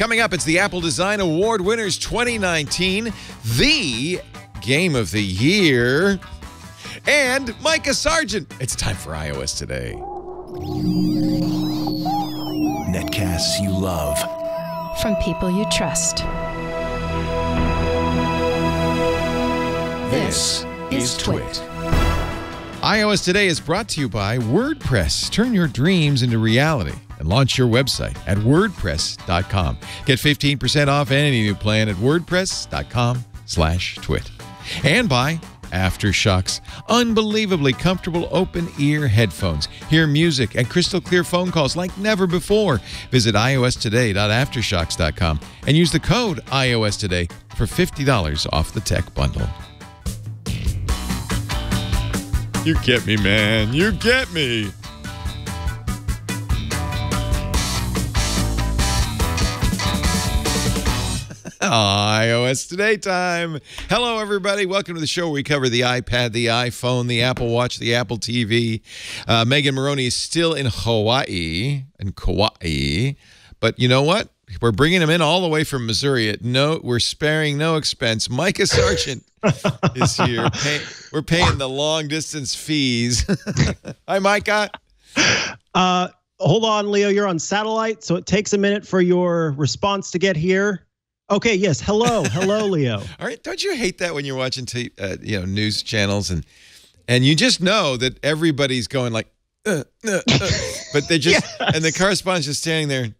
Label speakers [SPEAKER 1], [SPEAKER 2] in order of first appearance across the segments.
[SPEAKER 1] Coming up, it's the Apple Design Award Winners 2019, the Game of the Year, and Mikah Sargent. It's time for iOS Today.
[SPEAKER 2] Netcasts you love.
[SPEAKER 3] From people you trust.
[SPEAKER 2] This is TWiT.
[SPEAKER 1] iOS Today is brought to you by WordPress. Turn your dreams into reality and launch your website at wordpress.com. Get 15% off any new plan at wordpress.com slash twit. And by AfterShokz, unbelievably comfortable open ear headphones. Hear music and crystal clear phone calls like never before. Visit iostoday.aftershokz.com and use the code iOSToday for $50 off the tech bundle. You get me, man. You get me. iOS Today time. Hello, everybody. Welcome to the show where we cover the iPad, the iPhone, the Apple Watch, the Apple TV. Uh, Megan Morrone is still in Hawaii, in Kauai. But you know what? We're bringing him in all the way from Missouri. At no, we're sparing no expense. Mikah Sargent is here. Pay, we're paying the long distance fees. Hi, Mikah.
[SPEAKER 4] Uh, hold on, Leo. You're on satellite, so it takes a minute for your response to get here. Okay. Yes. Hello. Hello, Leo.
[SPEAKER 1] All right. Don't you hate that when you're watching, t- uh, you know, news channels and and you just know that everybody's going like, uh, uh, uh, but they just
[SPEAKER 4] Yes.
[SPEAKER 1] and the correspondent's just standing there.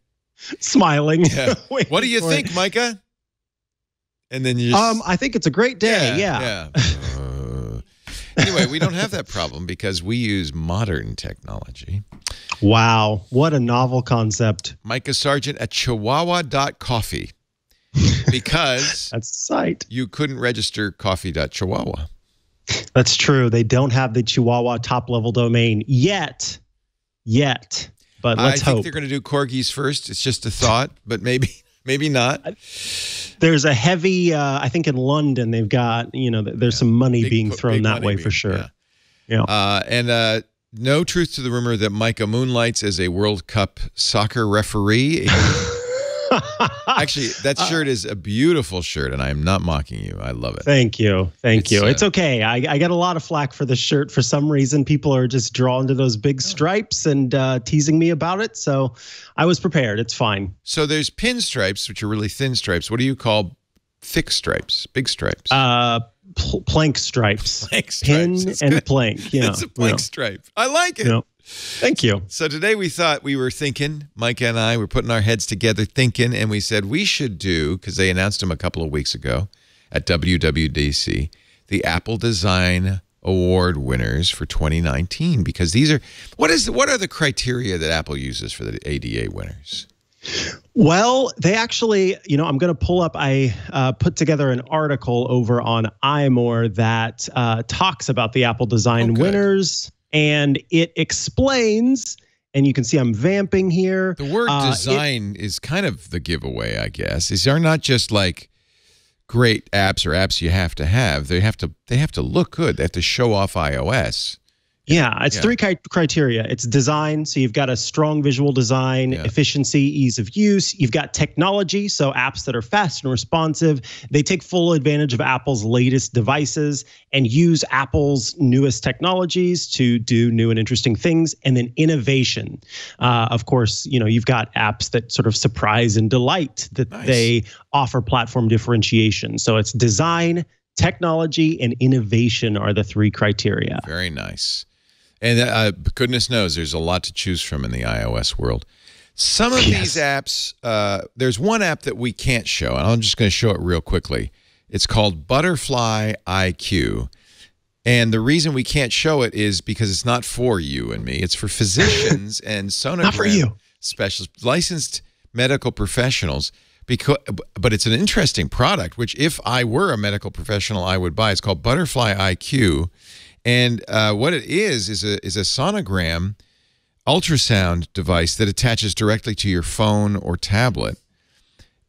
[SPEAKER 4] Smiling.
[SPEAKER 1] Yeah. What do you
[SPEAKER 4] for it.
[SPEAKER 1] think, Mikah? And then you just
[SPEAKER 4] Um, I think it's a great day. Yeah.
[SPEAKER 1] yeah. Uh, anyway, we don't have that problem because we use modern technology.
[SPEAKER 4] Wow. What a novel concept.
[SPEAKER 1] Mikah Sargent at chihuahua.coffee because
[SPEAKER 4] That's site.
[SPEAKER 1] you couldn't register coffee.chihuahua.
[SPEAKER 4] That's true. They don't have the Chihuahua top level domain yet. Yet. But
[SPEAKER 1] I
[SPEAKER 4] let's
[SPEAKER 1] think
[SPEAKER 4] hope.
[SPEAKER 1] they're going to do corgis first. It's just a thought, but maybe maybe not.
[SPEAKER 4] There's a heavy, uh, I think in London, they've got, you know, there's some money
[SPEAKER 1] Big
[SPEAKER 4] being thrown that way
[SPEAKER 1] being-
[SPEAKER 4] for sure.
[SPEAKER 1] yeah.
[SPEAKER 4] Yeah.
[SPEAKER 1] Uh, and uh, no truth to the rumor that Mikah moonlights as a World Cup soccer referee. Actually, that
[SPEAKER 4] Uh,
[SPEAKER 1] shirt is a beautiful shirt, and I am not mocking you. I love it.
[SPEAKER 4] Thank you. Thank
[SPEAKER 1] It's,
[SPEAKER 4] you.
[SPEAKER 1] uh,
[SPEAKER 4] it's okay. I, I got a lot of flack for this shirt. For some reason, people are just drawn to those big stripes and uh, teasing me about it. So I was prepared. It's fine.
[SPEAKER 1] So there's pinstripes, which are really thin stripes. What do you call thick stripes? Big stripes.
[SPEAKER 4] Uh, pl- plank stripes.
[SPEAKER 1] plank stripes.
[SPEAKER 4] Pin and
[SPEAKER 1] good.
[SPEAKER 4] plank. Yeah.
[SPEAKER 1] It's a plank
[SPEAKER 4] yeah.
[SPEAKER 1] stripe. I like it.
[SPEAKER 4] Yeah. Thank you.
[SPEAKER 1] So today we thought we were thinking, Mike and I were putting our heads together thinking, and we said we should do, because they announced them a couple of weeks ago at WWDC, the Apple Design Award winners for 2019. Because these are what is what are the criteria that Apple uses for the ADA winners?
[SPEAKER 4] Well, they actually, you know, I'm going to pull up. I uh, put together an article over on iMore that uh, talks about the Apple Design
[SPEAKER 1] Oh, good.
[SPEAKER 4] winners, and it explains. And you can see I'm vamping here.
[SPEAKER 1] The word
[SPEAKER 4] Uh,
[SPEAKER 1] design is kind of the giveaway, I guess. These are not just like great apps or apps you have to have. They have to they have to look good. They have to show off iOS.
[SPEAKER 4] Yeah, it's
[SPEAKER 1] Yeah.
[SPEAKER 4] three criteria. It's design, so you've got a strong visual design,
[SPEAKER 1] Yeah.
[SPEAKER 4] efficiency, ease of use. You've got technology, so apps that are fast and responsive. They take full advantage of Apple's latest devices and use Apple's newest technologies to do new and interesting things. And then innovation. Uh, of course, you know you've got apps that sort of surprise and delight that
[SPEAKER 1] Nice.
[SPEAKER 4] they offer platform differentiation. So it's design. Technology and innovation are the three criteria.
[SPEAKER 1] Very nice. And uh, goodness knows there's a lot to choose from in the iOS world. Some of these apps, uh, there's one app that we can't show, and I'm just going to show it real quickly. It's called Butterfly IQ. And the reason we can't show it is because it's not for you and me. It's for physicians and sonogram
[SPEAKER 4] Not for you.
[SPEAKER 1] specialists, licensed medical professionals. Because, but it's an interesting product, which if I were a medical professional, I would buy. It's called Butterfly IQ. And uh, what it is is a is a sonogram ultrasound device that attaches directly to your phone or tablet.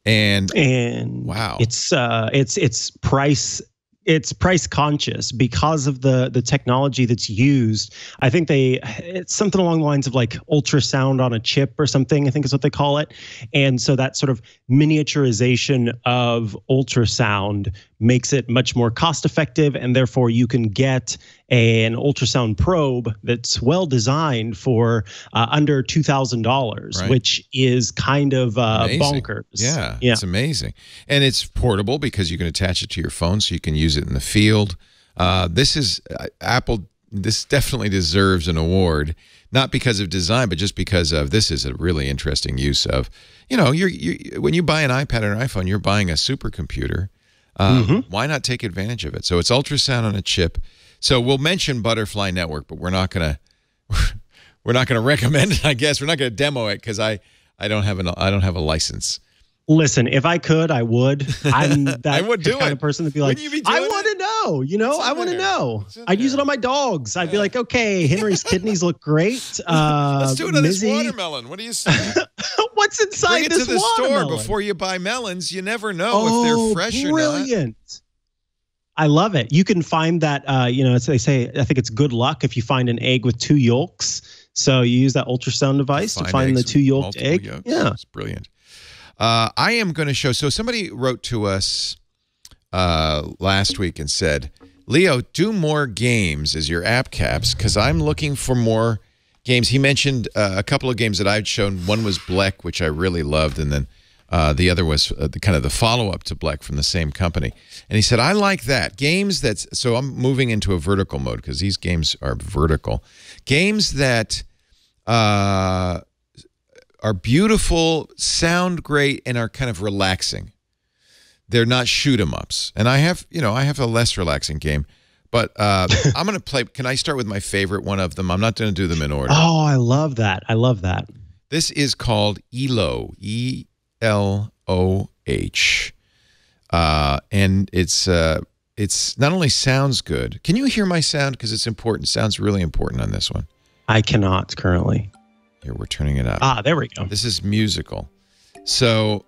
[SPEAKER 1] And
[SPEAKER 4] and
[SPEAKER 1] Wow.
[SPEAKER 4] it's uh it's it's price it's price conscious because of the the technology that's used. I think they it's something along the lines of like ultrasound on a chip or something. I think is what they call it. And so that sort of miniaturization of ultrasound makes it much more cost effective and therefore you can get an ultrasound probe that's well designed for uh, under $2000
[SPEAKER 1] Right.
[SPEAKER 4] which is kind of uh, bonkers
[SPEAKER 1] Yeah,
[SPEAKER 4] yeah
[SPEAKER 1] it's amazing, and it's portable because you can attach it to your phone, so you can use it in the field. Uh, this is uh, Apple. This definitely deserves an award, not because of design, but just because of this is a really interesting use of. You know, you're, you when you buy an iPad or an iPhone, you're buying a supercomputer. Uh,
[SPEAKER 4] Mm-hmm.
[SPEAKER 1] Why not take advantage of it? So it's ultrasound on a chip. So we'll mention Butterfly Network, but we're not gonna we're not gonna recommend it. I guess we're not gonna demo it because I I don't have an I don't have a license.
[SPEAKER 4] Listen, if I could, I would. I'm that
[SPEAKER 1] I would do
[SPEAKER 4] kind
[SPEAKER 1] it.
[SPEAKER 4] of person to be like,
[SPEAKER 1] be
[SPEAKER 4] I want to know. You know, I want to know. I'd use it on my dogs. I'd be like, okay, Henry's kidneys look great. Uh,
[SPEAKER 1] Let's do it on this watermelon. What do you say?
[SPEAKER 4] What's inside
[SPEAKER 1] Bring it
[SPEAKER 4] this
[SPEAKER 1] to the store before you buy melons. You never know
[SPEAKER 4] oh,
[SPEAKER 1] if they're fresh or not.
[SPEAKER 4] brilliant. I love it. You can find that. Uh, you know, they say. I think it's good luck if you find an egg with two yolks. So you use that ultrasound device to find the two yolked egg.
[SPEAKER 1] yolks.
[SPEAKER 4] Yeah.
[SPEAKER 1] it's brilliant. Uh, I am going to show. So somebody wrote to us uh, last week and said, "Leo, do more games as your app caps because I'm looking for more games." He mentioned uh, a couple of games that I'd shown. One was Blek, which I really loved, and then uh, the other was uh, the kind of the follow up to Blek from the same company. And he said, "I like that games that's." So I'm moving into a vertical mode because these games are vertical. Games that. Are beautiful, sound great, and are kind of relaxing. They're not shoot 'em ups. And I have, you know, I have a less relaxing game. But uh, I'm going to play. Can I start with my favorite one of them? I'm not going to do them in order.
[SPEAKER 4] Oh, I love that. I love that.
[SPEAKER 1] This is called ELOH, E L O H, uh, and it's uh, it's not only sounds good. Can you hear my sound? Because it's important. Sounds really important on this one.
[SPEAKER 4] I cannot currently.
[SPEAKER 1] Here we're turning it up.
[SPEAKER 4] Ah, there we go.
[SPEAKER 1] This is musical. So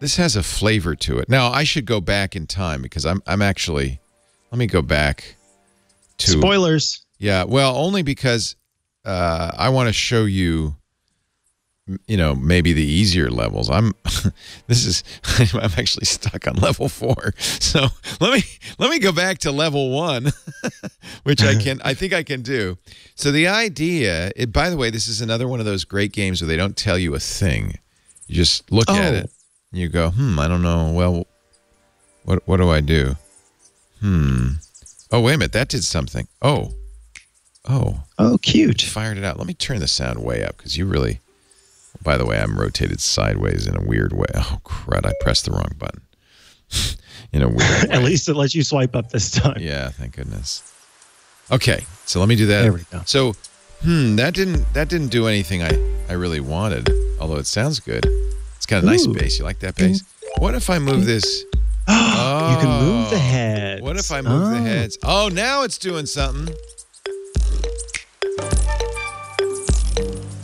[SPEAKER 1] this has a flavor to it. Now I should go back in time because I'm I'm actually let me go back to
[SPEAKER 4] Spoilers.
[SPEAKER 1] Yeah, well, only because uh, I want to show you you know, maybe the easier levels. I'm this is I'm actually stuck on level 4. So, let me let me go back to level 1, which I can I think I can do. So the idea, it, by the way, this is another one of those great games where they don't tell you a thing. You just look at
[SPEAKER 4] Oh.
[SPEAKER 1] it and you go, "Hmm, I don't know. Well, what what do I do?" Hmm. Oh, wait a minute. That did something. Oh. Oh
[SPEAKER 4] Oh, cute.
[SPEAKER 1] fired it out. Let me turn the sound way up because you really. By the way, I'm rotated sideways in a weird way. Oh crud! I pressed the wrong button. in a weird way.
[SPEAKER 4] At least it lets you swipe up this time.
[SPEAKER 1] Yeah, thank goodness. Okay, so let me do that.
[SPEAKER 4] There we go.
[SPEAKER 1] So, hmm, that didn't that didn't do anything I I really wanted. Although it sounds good. It's got a nice bass. You like that bass? What if I move this?
[SPEAKER 4] you can move the
[SPEAKER 1] Oh.
[SPEAKER 4] head.
[SPEAKER 1] What if I move the
[SPEAKER 4] Oh.
[SPEAKER 1] heads? Oh, now it's doing something.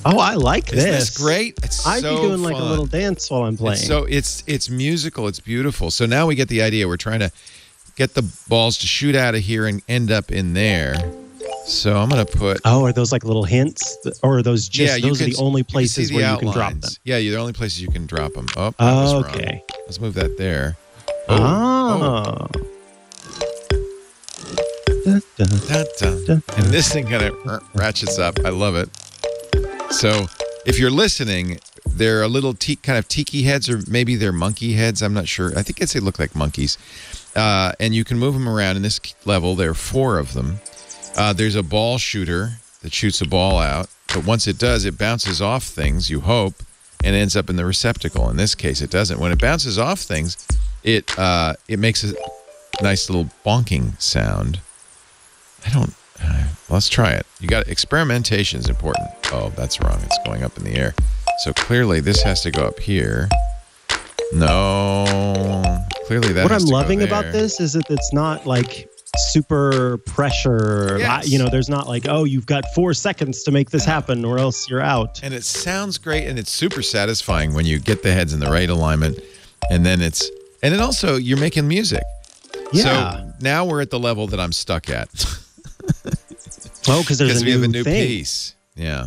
[SPEAKER 4] Oh, I like
[SPEAKER 1] Isn't
[SPEAKER 4] this.
[SPEAKER 1] this great? It's
[SPEAKER 4] I'd
[SPEAKER 1] so
[SPEAKER 4] be doing like a little dance while I'm playing.
[SPEAKER 1] It's so it's it's musical. It's beautiful. So now we get the idea. We're trying to get the balls to shoot out of here and end up in there. So I'm gonna put.
[SPEAKER 4] oh, are those like little hints, or are those just
[SPEAKER 1] yeah,
[SPEAKER 4] those
[SPEAKER 1] can,
[SPEAKER 4] are the only places
[SPEAKER 1] the
[SPEAKER 4] where you can drop
[SPEAKER 1] outlines.
[SPEAKER 4] them?
[SPEAKER 1] Yeah, you're the only places you can drop them. Oh, that was wrong.
[SPEAKER 4] Okay.
[SPEAKER 1] Let's move that there.
[SPEAKER 4] Oh. oh. Ah. Da.
[SPEAKER 1] Da, da. And this thing kind of ratchets up. I love it. So if you're listening, they're a little kind of tiki heads, or maybe they're monkey heads. I'm not sure. I think it's they look like monkeys. Uh, and you can move them around. In this level, there are four of them. Uh, there's a ball shooter that shoots a ball out, but once it does, it bounces off things. You hope, and ends up in the receptacle. In this case, it doesn't. When it bounces off things, it uh, it makes a nice little bonking sound. I don't. Uh, let's try it. You got experimentation is important. Oh, that's wrong. It's going up in the air. So clearly, this has to go up here. No, clearly that.
[SPEAKER 4] what I'm loving about this is that it's not like super pressure.
[SPEAKER 1] Yes.
[SPEAKER 4] You know, there's not like, oh, you've got four seconds to make this happen, or else you're out.
[SPEAKER 1] and it sounds great, and it's super satisfying when you get the heads in the right alignment, and then it's and then also you're making music.
[SPEAKER 4] Yeah.
[SPEAKER 1] So now we're at the level that I'm stuck at
[SPEAKER 4] oh, because there's a
[SPEAKER 1] we
[SPEAKER 4] new,
[SPEAKER 1] have a new
[SPEAKER 4] thing.
[SPEAKER 1] piece. Yeah.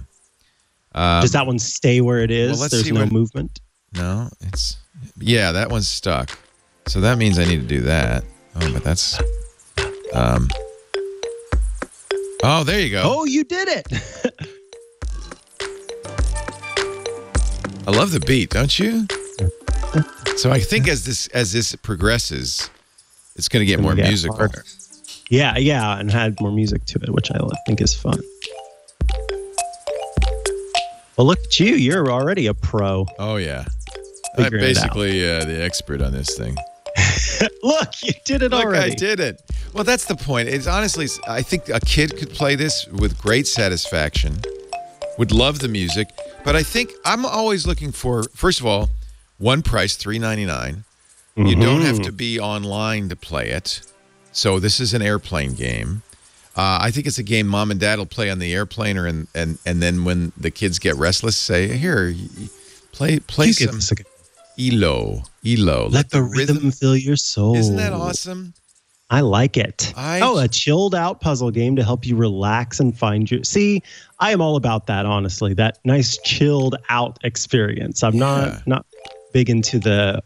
[SPEAKER 4] Does that one stay where it is?
[SPEAKER 1] well,
[SPEAKER 4] there's no
[SPEAKER 1] what-
[SPEAKER 4] movement.
[SPEAKER 1] No, it's yeah, that one's stuck. So that means I need to do that. Oh, but that's um Oh, there you go.
[SPEAKER 4] Oh, you did it.
[SPEAKER 1] I love the beat, don't you? So I think as this as this progresses, it's going to get more musical.
[SPEAKER 4] harder. Yeah, yeah, and had more music to it, which I think is fun. Well, look at you. You're already a pro.
[SPEAKER 1] Oh yeah. I'm
[SPEAKER 4] Figuring it out.
[SPEAKER 1] basically uh, the expert on this thing.
[SPEAKER 4] Look, you did it
[SPEAKER 1] Look,
[SPEAKER 4] already.
[SPEAKER 1] I did it. Well, that's the point. It's honestly, I think a kid could play this with great satisfaction, would love the music, but I think I'm always looking for, first of all, one price, three ninety nine. You don't have to be online to play it. So this is an airplane game. Uh, I think it's a game mom and dad will play on the airplane, or in, and and then when the kids get restless, say, "Here, play play some. Elo, Elo."
[SPEAKER 4] Let the rhythm fill your soul.
[SPEAKER 1] Isn't that awesome?
[SPEAKER 4] I like it.
[SPEAKER 1] I-
[SPEAKER 4] oh, a chilled out puzzle game to help you relax and find your. See, I am all about that. Honestly, that nice chilled out experience. I'm
[SPEAKER 1] Yeah.
[SPEAKER 4] not not big into the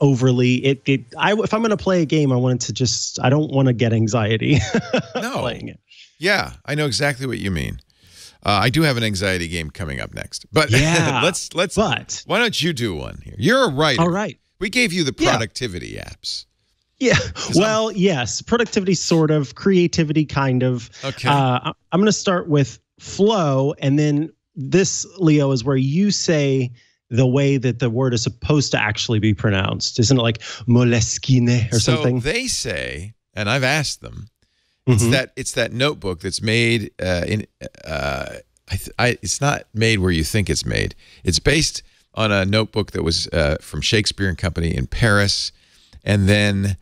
[SPEAKER 4] overly. It. it I if I'm going to play a game, I want it to just. I don't want to get anxiety
[SPEAKER 1] No.
[SPEAKER 4] playing it.
[SPEAKER 1] Yeah, I know exactly what you mean. Uh, I do have an anxiety game coming up next, but
[SPEAKER 4] Yeah,
[SPEAKER 1] let's let's.
[SPEAKER 4] but-
[SPEAKER 1] why don't you do one here? You're a writer.
[SPEAKER 4] All right.
[SPEAKER 1] We gave you the
[SPEAKER 4] Yeah.
[SPEAKER 1] productivity apps.
[SPEAKER 4] Yeah. Well, yes. Productivity, sort of. Creativity, kind of.
[SPEAKER 1] Okay.
[SPEAKER 4] Uh, I'm going to start with flow, and then this, Leo, is where you say the way that the word is supposed to actually be pronounced. Isn't it like moleskine or
[SPEAKER 1] so
[SPEAKER 4] something?
[SPEAKER 1] they say, and I've asked them. It's
[SPEAKER 4] Mhm.
[SPEAKER 1] that it's that notebook that's made uh, in. Uh, I, th- I it's not made where you think it's made. It's based on a notebook that was uh, from Shakespeare and Company in Paris, and then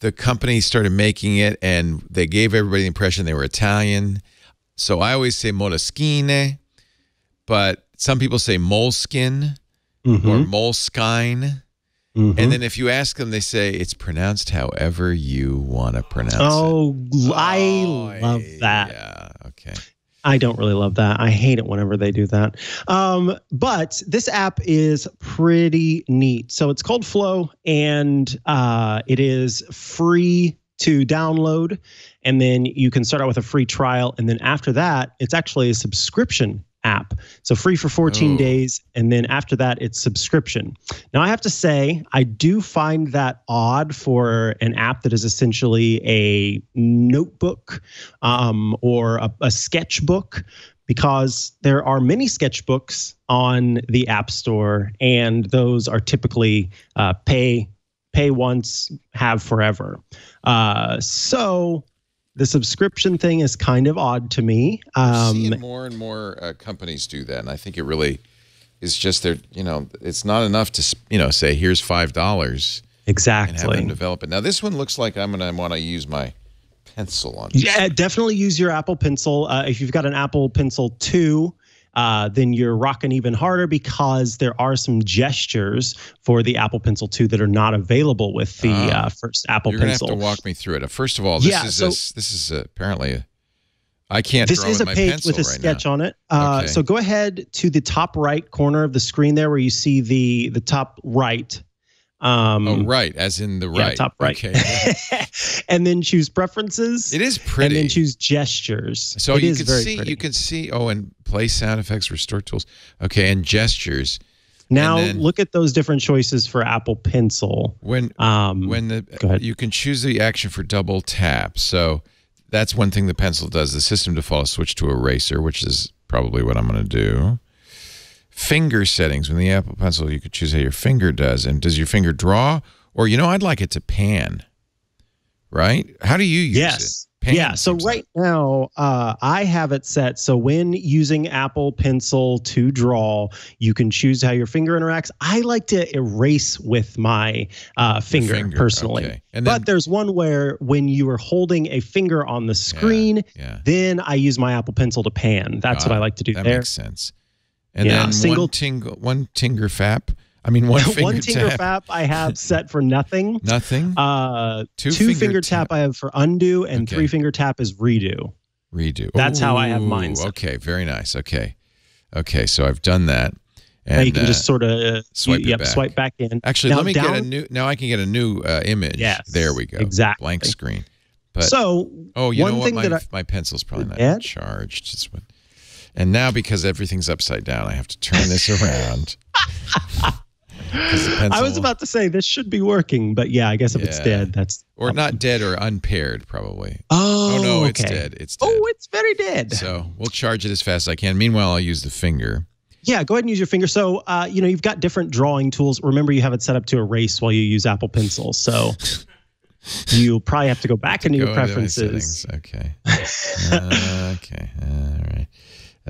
[SPEAKER 1] the company started making it, and they gave everybody the impression they were Italian. So I always say Moleskine, but some people say moleskin or
[SPEAKER 4] Mhm.
[SPEAKER 1] moleskine.
[SPEAKER 4] Mhm.
[SPEAKER 1] And then if you ask them, they say it's pronounced however you want to pronounce it.
[SPEAKER 4] Oh, I
[SPEAKER 1] Oh,
[SPEAKER 4] love that.
[SPEAKER 1] Yeah. Okay.
[SPEAKER 4] I don't really love that. I hate it whenever they do that. Um, but this app is pretty neat. So it's called Flow, and uh, it is free to download. And then you can start out with a free trial. And then after that, it's actually a subscription app. So free for 14
[SPEAKER 1] Oh.
[SPEAKER 4] days. And then after that, it's subscription. Now, I have to say, I do find that odd for an app that is essentially a notebook um, or a, a sketchbook because there are many sketchbooks on the App Store, and those are typically uh, pay pay once, have forever. Uh, so the subscription thing is kind of odd to me.
[SPEAKER 1] I'm seeing
[SPEAKER 4] Um,
[SPEAKER 1] more and more uh, companies do that, and I think it really is just their. You know, it's not enough to you know say here's five dollars exactly and have them develop it. Now this one looks like I'm gonna want to use my pencil on. it.
[SPEAKER 4] Yeah, definitely use your Apple Pencil. Uh, if you've got an Apple Pencil 2, uh, then you're rocking even harder because there are some gestures for the Apple Pencil 2 that are not available with the
[SPEAKER 1] Ah.
[SPEAKER 4] uh, first Apple Pencil.
[SPEAKER 1] You're gonna have to walk me through it. Uh, First of all, this
[SPEAKER 4] Yeah,
[SPEAKER 1] is
[SPEAKER 4] so-
[SPEAKER 1] a this is apparently a, I can't.
[SPEAKER 4] This is
[SPEAKER 1] with
[SPEAKER 4] a page with a
[SPEAKER 1] right
[SPEAKER 4] sketch
[SPEAKER 1] now.
[SPEAKER 4] on it. Uh,
[SPEAKER 1] Okay.
[SPEAKER 4] So go ahead to the top right corner of the screen there where you see the the top right. Um,
[SPEAKER 1] Oh, right, as in the
[SPEAKER 4] yeah,
[SPEAKER 1] right.
[SPEAKER 4] top right.
[SPEAKER 1] Okay.
[SPEAKER 4] and then choose preferences.
[SPEAKER 1] it is pretty.
[SPEAKER 4] And then choose gestures.
[SPEAKER 1] So
[SPEAKER 4] It
[SPEAKER 1] you
[SPEAKER 4] is
[SPEAKER 1] can
[SPEAKER 4] very
[SPEAKER 1] see,
[SPEAKER 4] pretty.
[SPEAKER 1] you can see. Oh, and play sound effects, restore tools. Okay, and gestures.
[SPEAKER 4] Now
[SPEAKER 1] then-
[SPEAKER 4] look at those different choices for Apple Pencil.
[SPEAKER 1] When
[SPEAKER 4] Um,
[SPEAKER 1] when the
[SPEAKER 4] go ahead.
[SPEAKER 1] you can choose the action for double tap. So that's one thing the pencil does. The system default switch to eraser, which is probably what I'm going to do. Finger settings. When the Apple Pencil, you could choose how your finger does. And does your finger draw? Or you know, I'd like it to pan. Right? How do you use
[SPEAKER 4] yes.
[SPEAKER 1] it? Pan
[SPEAKER 4] yeah. So right now, uh, I have it set so when using Apple Pencil to draw, you can choose how your finger interacts. I like to erase with my uh, finger,
[SPEAKER 1] finger,
[SPEAKER 4] personally.
[SPEAKER 1] okay. And then-
[SPEAKER 4] but there's one where when you are holding a finger on the screen,
[SPEAKER 1] yeah.
[SPEAKER 4] then I use my Apple Pencil to pan. That's
[SPEAKER 1] Got
[SPEAKER 4] what I like to do
[SPEAKER 1] That
[SPEAKER 4] there.
[SPEAKER 1] makes sense. And
[SPEAKER 4] Yeah,
[SPEAKER 1] then
[SPEAKER 4] single-
[SPEAKER 1] one tingle, one tinger fap. I mean, one finger,
[SPEAKER 4] one finger
[SPEAKER 1] tap.
[SPEAKER 4] tap I have set for nothing.
[SPEAKER 1] Nothing.
[SPEAKER 4] Uh,
[SPEAKER 1] Two
[SPEAKER 4] two,
[SPEAKER 1] finger
[SPEAKER 4] finger,
[SPEAKER 1] tap.
[SPEAKER 4] tap. I have for undo, and
[SPEAKER 1] Okay.
[SPEAKER 4] three finger tap is redo.
[SPEAKER 1] Redo.
[SPEAKER 4] That's how I have mine set.
[SPEAKER 1] Okay, very nice. Okay, okay. So I've done that. And
[SPEAKER 4] now you can
[SPEAKER 1] uh,
[SPEAKER 4] just sort of uh,
[SPEAKER 1] swipe it
[SPEAKER 4] yep,
[SPEAKER 1] back.
[SPEAKER 4] swipe back in.
[SPEAKER 1] actually
[SPEAKER 4] Now
[SPEAKER 1] let me get a new. Now I can get a new uh, image.
[SPEAKER 4] Yes,
[SPEAKER 1] there we go.
[SPEAKER 4] exactly.
[SPEAKER 1] Blank screen. But
[SPEAKER 4] so
[SPEAKER 1] oh, you
[SPEAKER 4] one
[SPEAKER 1] know what?
[SPEAKER 4] thing
[SPEAKER 1] My,
[SPEAKER 4] that I,
[SPEAKER 1] my pencil's probably not
[SPEAKER 4] Ed?
[SPEAKER 1] charged. It's what- And now because everything's upside down, I have to turn this around.
[SPEAKER 4] I was about to say this should be working, but yeah, I guess if it's dead, that's
[SPEAKER 1] or not dead or unpaired, probably.
[SPEAKER 4] Oh,
[SPEAKER 1] Oh, no, it's
[SPEAKER 4] okay.
[SPEAKER 1] dead. It's dead.
[SPEAKER 4] Oh, it's very dead.
[SPEAKER 1] So we'll charge it as fast as I can. Meanwhile, I'll use the finger.
[SPEAKER 4] Yeah, go ahead and use your finger. So, uh, you know, you've got different drawing tools. Remember, you have it set up to erase while you use Apple Pencil. So, you'll probably have to go back into your
[SPEAKER 1] Go
[SPEAKER 4] preferences.
[SPEAKER 1] Okay. Uh, okay. All right.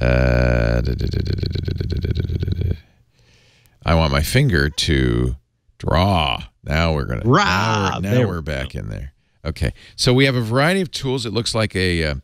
[SPEAKER 1] Uh, I want my finger to draw. Now we're gonna. Now we're, back in there. Okay, so we have a variety of tools. It looks like a uh,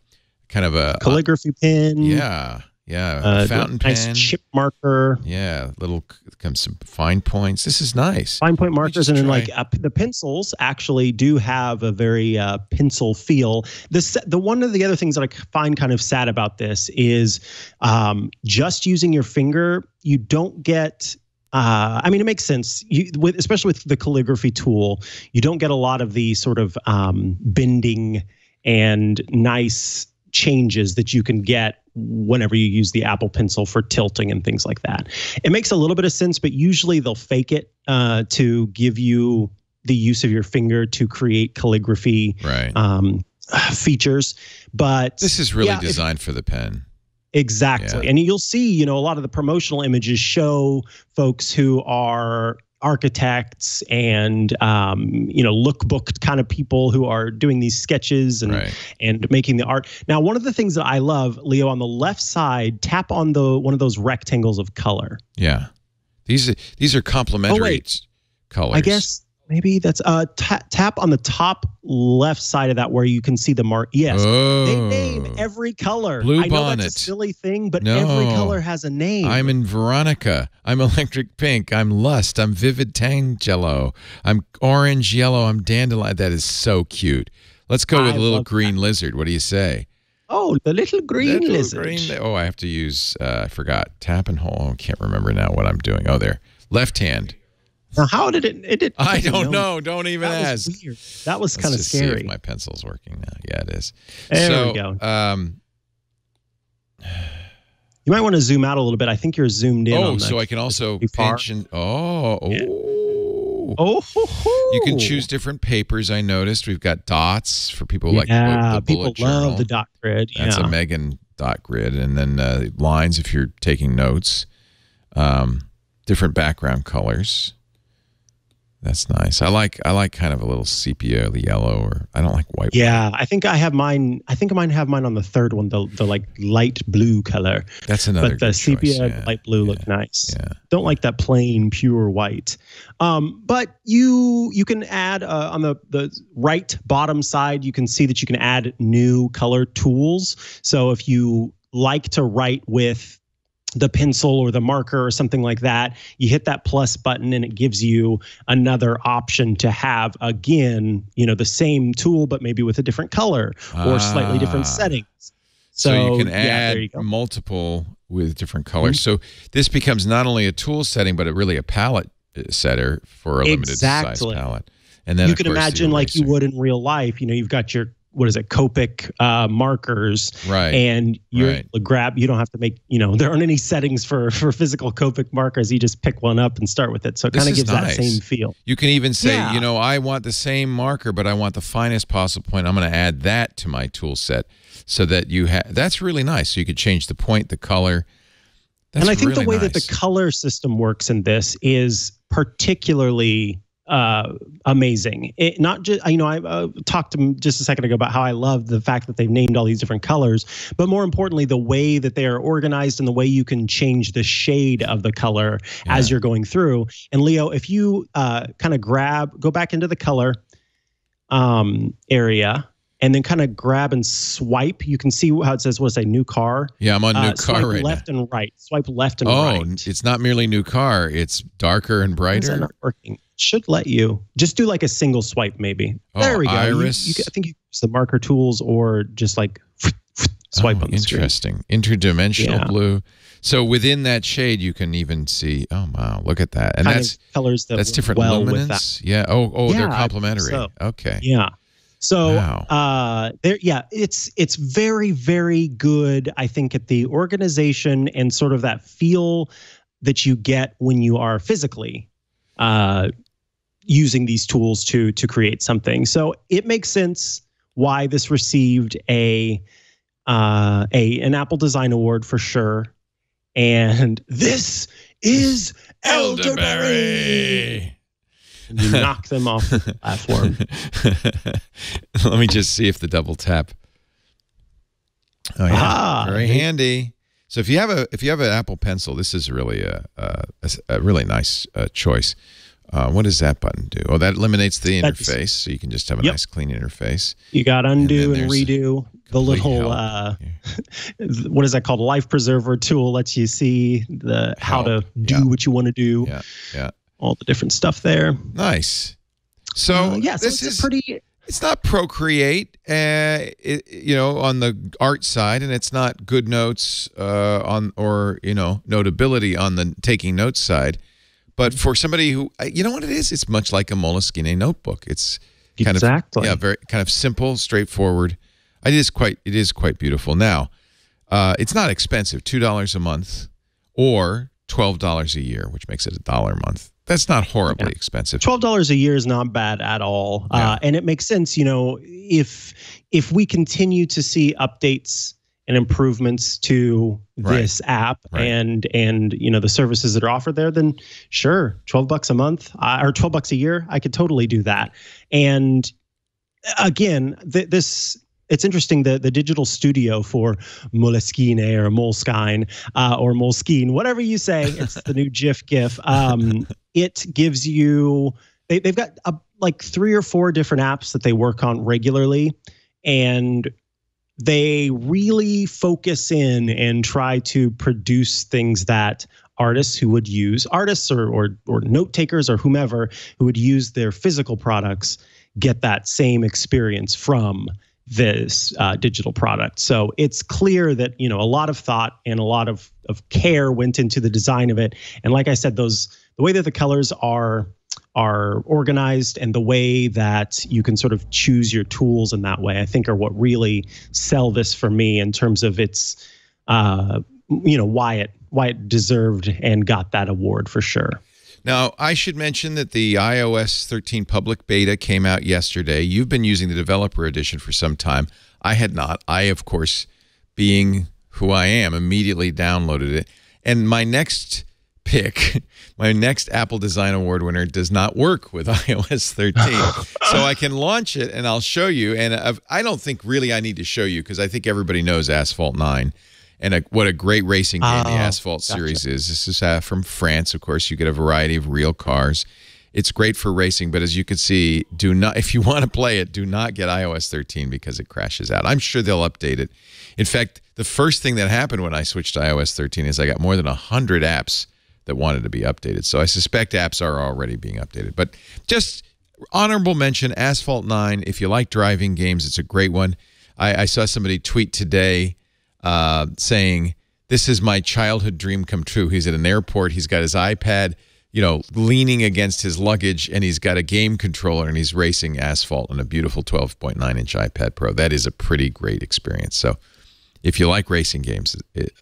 [SPEAKER 1] kind of a
[SPEAKER 4] calligraphy pen.
[SPEAKER 1] Yeah, yeah,
[SPEAKER 4] uh,
[SPEAKER 1] a fountain
[SPEAKER 4] nice chip marker.
[SPEAKER 1] Yeah, little comes some fine points. This is nice.
[SPEAKER 4] Fine point markers, and then like uh, the pencils actually do have a very uh, pencil feel. This the one of the other things that I find kind of sad about this is um, just using your finger. You don't get. Uh, I mean, it makes sense. You, with, especially with the calligraphy tool, you don't get a lot of the sort of um, bending and nice changes that you can get whenever you use the Apple Pencil for tilting and things like that. It makes a little bit of sense, but usually they'll fake it uh, to give you the use of your finger to create calligraphy
[SPEAKER 1] Right.
[SPEAKER 4] um, features. But
[SPEAKER 1] this is really
[SPEAKER 4] yeah, if-
[SPEAKER 1] designed for the pen.
[SPEAKER 4] Exactly.
[SPEAKER 1] Yeah.
[SPEAKER 4] And you'll see, you know, a lot of the promotional images show folks who are architects and um, you know lookbook kind of people who are doing these sketches and
[SPEAKER 1] Right.
[SPEAKER 4] and making the art. Now, one of the things that I love, Leo, on the left side, tap on the one of those rectangles of color.
[SPEAKER 1] Yeah. These are these are complementary
[SPEAKER 4] Oh,
[SPEAKER 1] colors.
[SPEAKER 4] I guess maybe that's uh ta- tap on the top left side of that where you can see the mark. Yes.
[SPEAKER 1] Oh.
[SPEAKER 4] They name every color.
[SPEAKER 1] Blue
[SPEAKER 4] I know
[SPEAKER 1] bonnet.
[SPEAKER 4] that's a silly thing, but
[SPEAKER 1] No.
[SPEAKER 4] every color has a name.
[SPEAKER 1] I'm in Veronica. I'm electric pink. I'm lust. I'm vivid tang tangelo. I'm orange yellow. I'm dandelion. That is so cute. Let's go with
[SPEAKER 4] I
[SPEAKER 1] a little green lizard. What do you say?
[SPEAKER 4] Oh, the little green
[SPEAKER 1] Little
[SPEAKER 4] lizard.
[SPEAKER 1] green li- oh, I have to use. Uh, I forgot. Tap and hold. I can't remember now what I'm doing. Oh, there. Left hand.
[SPEAKER 4] Now, how did it? It did.
[SPEAKER 1] I
[SPEAKER 4] it didn't
[SPEAKER 1] don't know. Don't even
[SPEAKER 4] That
[SPEAKER 1] ask.
[SPEAKER 4] was weird. That was
[SPEAKER 1] Let's
[SPEAKER 4] kind of scary.
[SPEAKER 1] if my pencil's working now. Yeah, it is.
[SPEAKER 4] There
[SPEAKER 1] so,
[SPEAKER 4] we go.
[SPEAKER 1] Um,
[SPEAKER 4] You might want to zoom out a little bit. I think you're zoomed in.
[SPEAKER 1] oh,
[SPEAKER 4] the,
[SPEAKER 1] so I can also pinch and oh, oh.
[SPEAKER 4] Yeah. Oh, ho, ho.
[SPEAKER 1] You can choose different papers. I noticed we've got dots for people like
[SPEAKER 4] yeah,
[SPEAKER 1] the,
[SPEAKER 4] people
[SPEAKER 1] bullet
[SPEAKER 4] love
[SPEAKER 1] journal.
[SPEAKER 4] the dot grid.
[SPEAKER 1] That's
[SPEAKER 4] yeah.
[SPEAKER 1] a Megan dot grid, and then uh, lines if you're taking notes. Um, different background colors. That's nice. I like I like kind of a little sepia the yellow, or I don't like white.
[SPEAKER 4] Yeah, I think I have mine. I think might have mine on the third one, the the like light blue color.
[SPEAKER 1] That's another.
[SPEAKER 4] but the sepia.
[SPEAKER 1] Yeah,
[SPEAKER 4] light blue
[SPEAKER 1] yeah,
[SPEAKER 4] look nice.
[SPEAKER 1] Yeah.
[SPEAKER 4] Don't like that plain pure white. Um, but you you can add uh, on the the right bottom side. You can see that you can add new color tools. So if you like to write with the pencil or the marker or something like that, you hit that plus button and it gives you another option to have again, you know, the same tool but maybe with a different color or slightly different
[SPEAKER 1] Ah.
[SPEAKER 4] settings.
[SPEAKER 1] So,
[SPEAKER 4] So,
[SPEAKER 1] you can
[SPEAKER 4] yeah,
[SPEAKER 1] add
[SPEAKER 4] you. Mm-hmm.
[SPEAKER 1] multiple with different colors. So this becomes not only a tool setting, but a, really a palette uh, setter for a limited
[SPEAKER 4] Exactly.
[SPEAKER 1] size palette. And then
[SPEAKER 4] you can imagine like you would in real life. You know, you've got your what is it, Copic uh, markers,
[SPEAKER 1] right.
[SPEAKER 4] and you're
[SPEAKER 1] right.
[SPEAKER 4] grab. You don't have to make. You know, there aren't any settings for for physical Copic markers. You just pick one up and start with it. So it kind of gives
[SPEAKER 1] nice.
[SPEAKER 4] that same feel.
[SPEAKER 1] You can even say,
[SPEAKER 4] Yeah.
[SPEAKER 1] you know, I want the same marker, but I want the finest possible point. I'm going to add that to my tool set so that you have. That's really nice. So you could change the point, the color. That's
[SPEAKER 4] and I think
[SPEAKER 1] really
[SPEAKER 4] the way that the color system works in this is particularly uh, amazing. It not just you know I uh, talked to just a second ago about how I love the fact that they've named all these different colors, but more importantly, the way that they are organized and the way you can change the shade of the color as you're going through. And Leo, if you uh, kind of grab, go back into the color um, area and then kind of grab and swipe. You can see how it says, "What's a new car?"
[SPEAKER 1] Yeah, I'm on new
[SPEAKER 4] Uh,
[SPEAKER 1] car
[SPEAKER 4] swipe
[SPEAKER 1] right
[SPEAKER 4] left and right. Swipe left and
[SPEAKER 1] now. Oh,
[SPEAKER 4] right.
[SPEAKER 1] it's not merely new car; it's darker and brighter.
[SPEAKER 4] not working? Should let you just do like a single swipe, maybe.
[SPEAKER 1] Oh,
[SPEAKER 4] there we go.
[SPEAKER 1] Iris.
[SPEAKER 4] You, can- I think you use the marker tools or just like swipe
[SPEAKER 1] Oh,
[SPEAKER 4] on the screen.
[SPEAKER 1] interesting. Interdimensional
[SPEAKER 4] Yeah.
[SPEAKER 1] blue. So within that shade, you can even see. Oh wow, look at that! And
[SPEAKER 4] Kind
[SPEAKER 1] that's
[SPEAKER 4] colors that
[SPEAKER 1] that's different
[SPEAKER 4] well with that.
[SPEAKER 1] luminance. Yeah. Oh, oh, they're
[SPEAKER 4] Yeah, think
[SPEAKER 1] complementary.
[SPEAKER 4] so.
[SPEAKER 1] Okay.
[SPEAKER 4] Yeah. So
[SPEAKER 1] Wow.
[SPEAKER 4] uh there yeah, it's it's very very good I think at the organization and sort of that feel that you get when you are physically uh using these tools to to create something. So it makes sense why this received a uh a an Apple Design Award for sure. And this is elderberry. And you knock them off the platform.
[SPEAKER 1] Let me just see if the double tap. Oh yeah,
[SPEAKER 4] Ah,
[SPEAKER 1] very handy. So if you have a if you have an Apple Pencil, this is really a a, a really nice uh, choice. Uh, what does that button do? Oh, that eliminates the
[SPEAKER 4] That just-
[SPEAKER 1] interface, so you can just have a
[SPEAKER 4] Yep.
[SPEAKER 1] nice clean interface.
[SPEAKER 4] You got undo
[SPEAKER 1] then
[SPEAKER 4] and, redo. The little uh, what is that called? Life preserver tool lets you see the how to do
[SPEAKER 1] Yeah.
[SPEAKER 4] what you want to do.
[SPEAKER 1] Yeah, yeah,
[SPEAKER 4] All the different stuff there.
[SPEAKER 1] nice. So
[SPEAKER 4] Uh, yeah, so
[SPEAKER 1] this
[SPEAKER 4] it's
[SPEAKER 1] is
[SPEAKER 4] pretty.
[SPEAKER 1] it's not Procreate, uh, it, you know, on the art side, and it's not GoodNotes uh, on or you know Notability on the taking notes side. But for somebody who, uh, you know what it is, it's much like a Moleskine notebook. It's kind
[SPEAKER 4] Exactly.
[SPEAKER 1] of yeah, very kind of simple, straightforward. It is quite it is quite beautiful. Now, uh, it's not expensive, two dollars a month, or twelve dollars a year, which makes it a dollar a month. That's not horribly
[SPEAKER 4] Yeah.
[SPEAKER 1] expensive.
[SPEAKER 4] Twelve dollars a year is not bad at all,
[SPEAKER 1] Yeah.
[SPEAKER 4] uh, and it makes sense. You know, if if we continue to see updates and improvements to
[SPEAKER 1] Right.
[SPEAKER 4] this app
[SPEAKER 1] Right.
[SPEAKER 4] and and you know the services that are offered there, then sure, twelve bucks a month uh, or twelve bucks a year, I could totally do that. And again, th- this. It's interesting the the digital studio for Moleskine or Moleskine uh, or Moleskine, whatever you say. It's the new GIF GIF. Um, it gives you they, they've got uh like three or four different apps that they work on regularly and they really focus in and try to produce things that artists who would use artists or or, or note takers or whomever who would use their physical products get that same experience from this uh, digital product. So it's clear that you know a lot of thought and a lot of of care went into the design of it. And like I said, those the way that the colors are are organized and the way that you can sort of choose your tools in that way, I think are what really sell this for me in terms of its uh, you know why it why it deserved and got that award for sure.
[SPEAKER 1] Now, I should mention that the iOS 13 public beta came out yesterday. You've been using the developer edition for some time. I had not. I, of course, being who I am, immediately downloaded it. And my next pick, my next Apple Design Award winner, does not work with iOS 13. so I can launch it and I'll show you. And I've, I don't think really I need to show you because I think everybody knows Asphalt 9 and a, what a great racing game the
[SPEAKER 4] Oh,
[SPEAKER 1] Asphalt
[SPEAKER 4] gotcha.
[SPEAKER 1] series is. This is uh, from France, of course. You get a variety of real cars. It's great for racing, but as you can see, do not if you want to play it, do not get iOS 13 because it crashes out. I'm sure they'll update it. In fact, the first thing that happened when I switched to iOS 13 is I got more than 100 apps that wanted to be updated. So I suspect apps are already being updated. But just honorable mention Asphalt 9. If you like driving games, it's a great one. I, I saw somebody tweet today uh, saying, This is my childhood dream come true. He's at an airport. He's got his iPad, you know, leaning against his luggage, and he's got a game controller and he's racing asphalt on a beautiful 12.9 inch iPad Pro. That is a pretty great experience. So if you like racing games, it,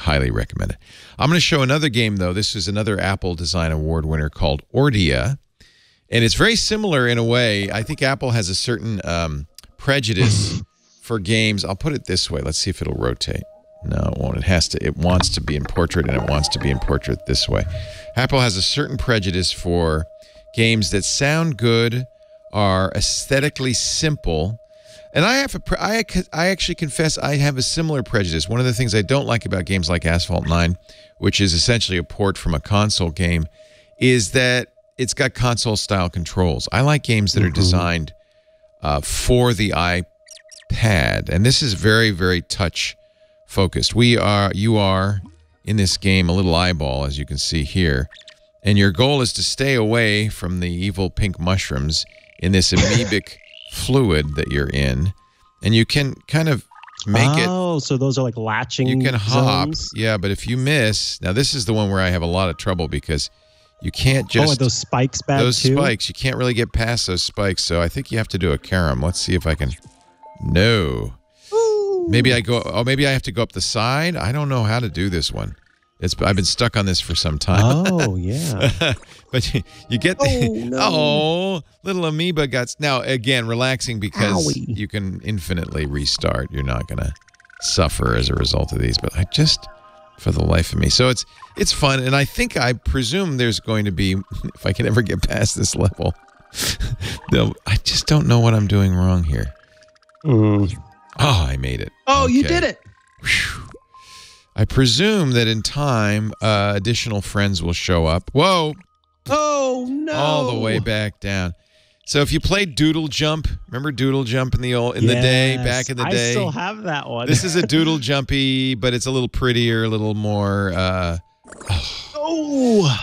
[SPEAKER 1] highly recommend it. I'm going to show another game, though. This is another Apple Design Award winner called Ordia. And it's very similar in a way. I think Apple has a certain um, prejudice for games. I'll put it this way. Let's see if it'll rotate. No, it won't. It has to. It wants to be in portrait, and it wants to be in portrait this way. Apple has a certain prejudice for games that sound good, are aesthetically simple, and I have a. I I actually confess I have a similar prejudice. One of the things I don't like about games like Asphalt Nine, which is essentially a port from a console game, is that it's got console style controls. I like games that are designed uh, for the pad, and this is very, very touch focused. We are, you are in this game a little eyeball, as you can see here, and your goal is to stay away from the evil pink mushrooms in this amoebic fluid that you're in, and you can kind of make it
[SPEAKER 4] oh, so those are like latching.
[SPEAKER 1] you can hop
[SPEAKER 4] zones?
[SPEAKER 1] yeah but if you miss now this is the one where i have a lot of trouble because you can't
[SPEAKER 4] oh,
[SPEAKER 1] just
[SPEAKER 4] are those spikes bad
[SPEAKER 1] those
[SPEAKER 4] too?
[SPEAKER 1] spikes you can't really get past those spikes so i think you have to do a carom let's see if i can no. Maybe i go oh maybe i have to go up the side? I don't know how to do this one. It's i've been stuck on this for some time.
[SPEAKER 4] Oh yeah.
[SPEAKER 1] but you, you get the
[SPEAKER 4] Oh, no.
[SPEAKER 1] oh little amoeba got now again relaxing because
[SPEAKER 4] Owie.
[SPEAKER 1] you can infinitely restart. You're not gonna suffer as a result of these but i just for the life of me. So it's it's fun and i think i presume there's going to be if i can ever get past this level i just don't know what i'm doing wrong here
[SPEAKER 4] Mm.
[SPEAKER 1] oh i made it
[SPEAKER 4] Oh, you did it.
[SPEAKER 1] i presume that in time uh, additional friends will show up whoa
[SPEAKER 4] Oh no.
[SPEAKER 1] all the way back down. So if you played Doodle Jump, remember Doodle Jump in the old in the day, back in the
[SPEAKER 4] I
[SPEAKER 1] day.
[SPEAKER 4] still have that one.
[SPEAKER 1] this is a Doodle Jumpy, but it's a little prettier, a little more. Uh,
[SPEAKER 4] oh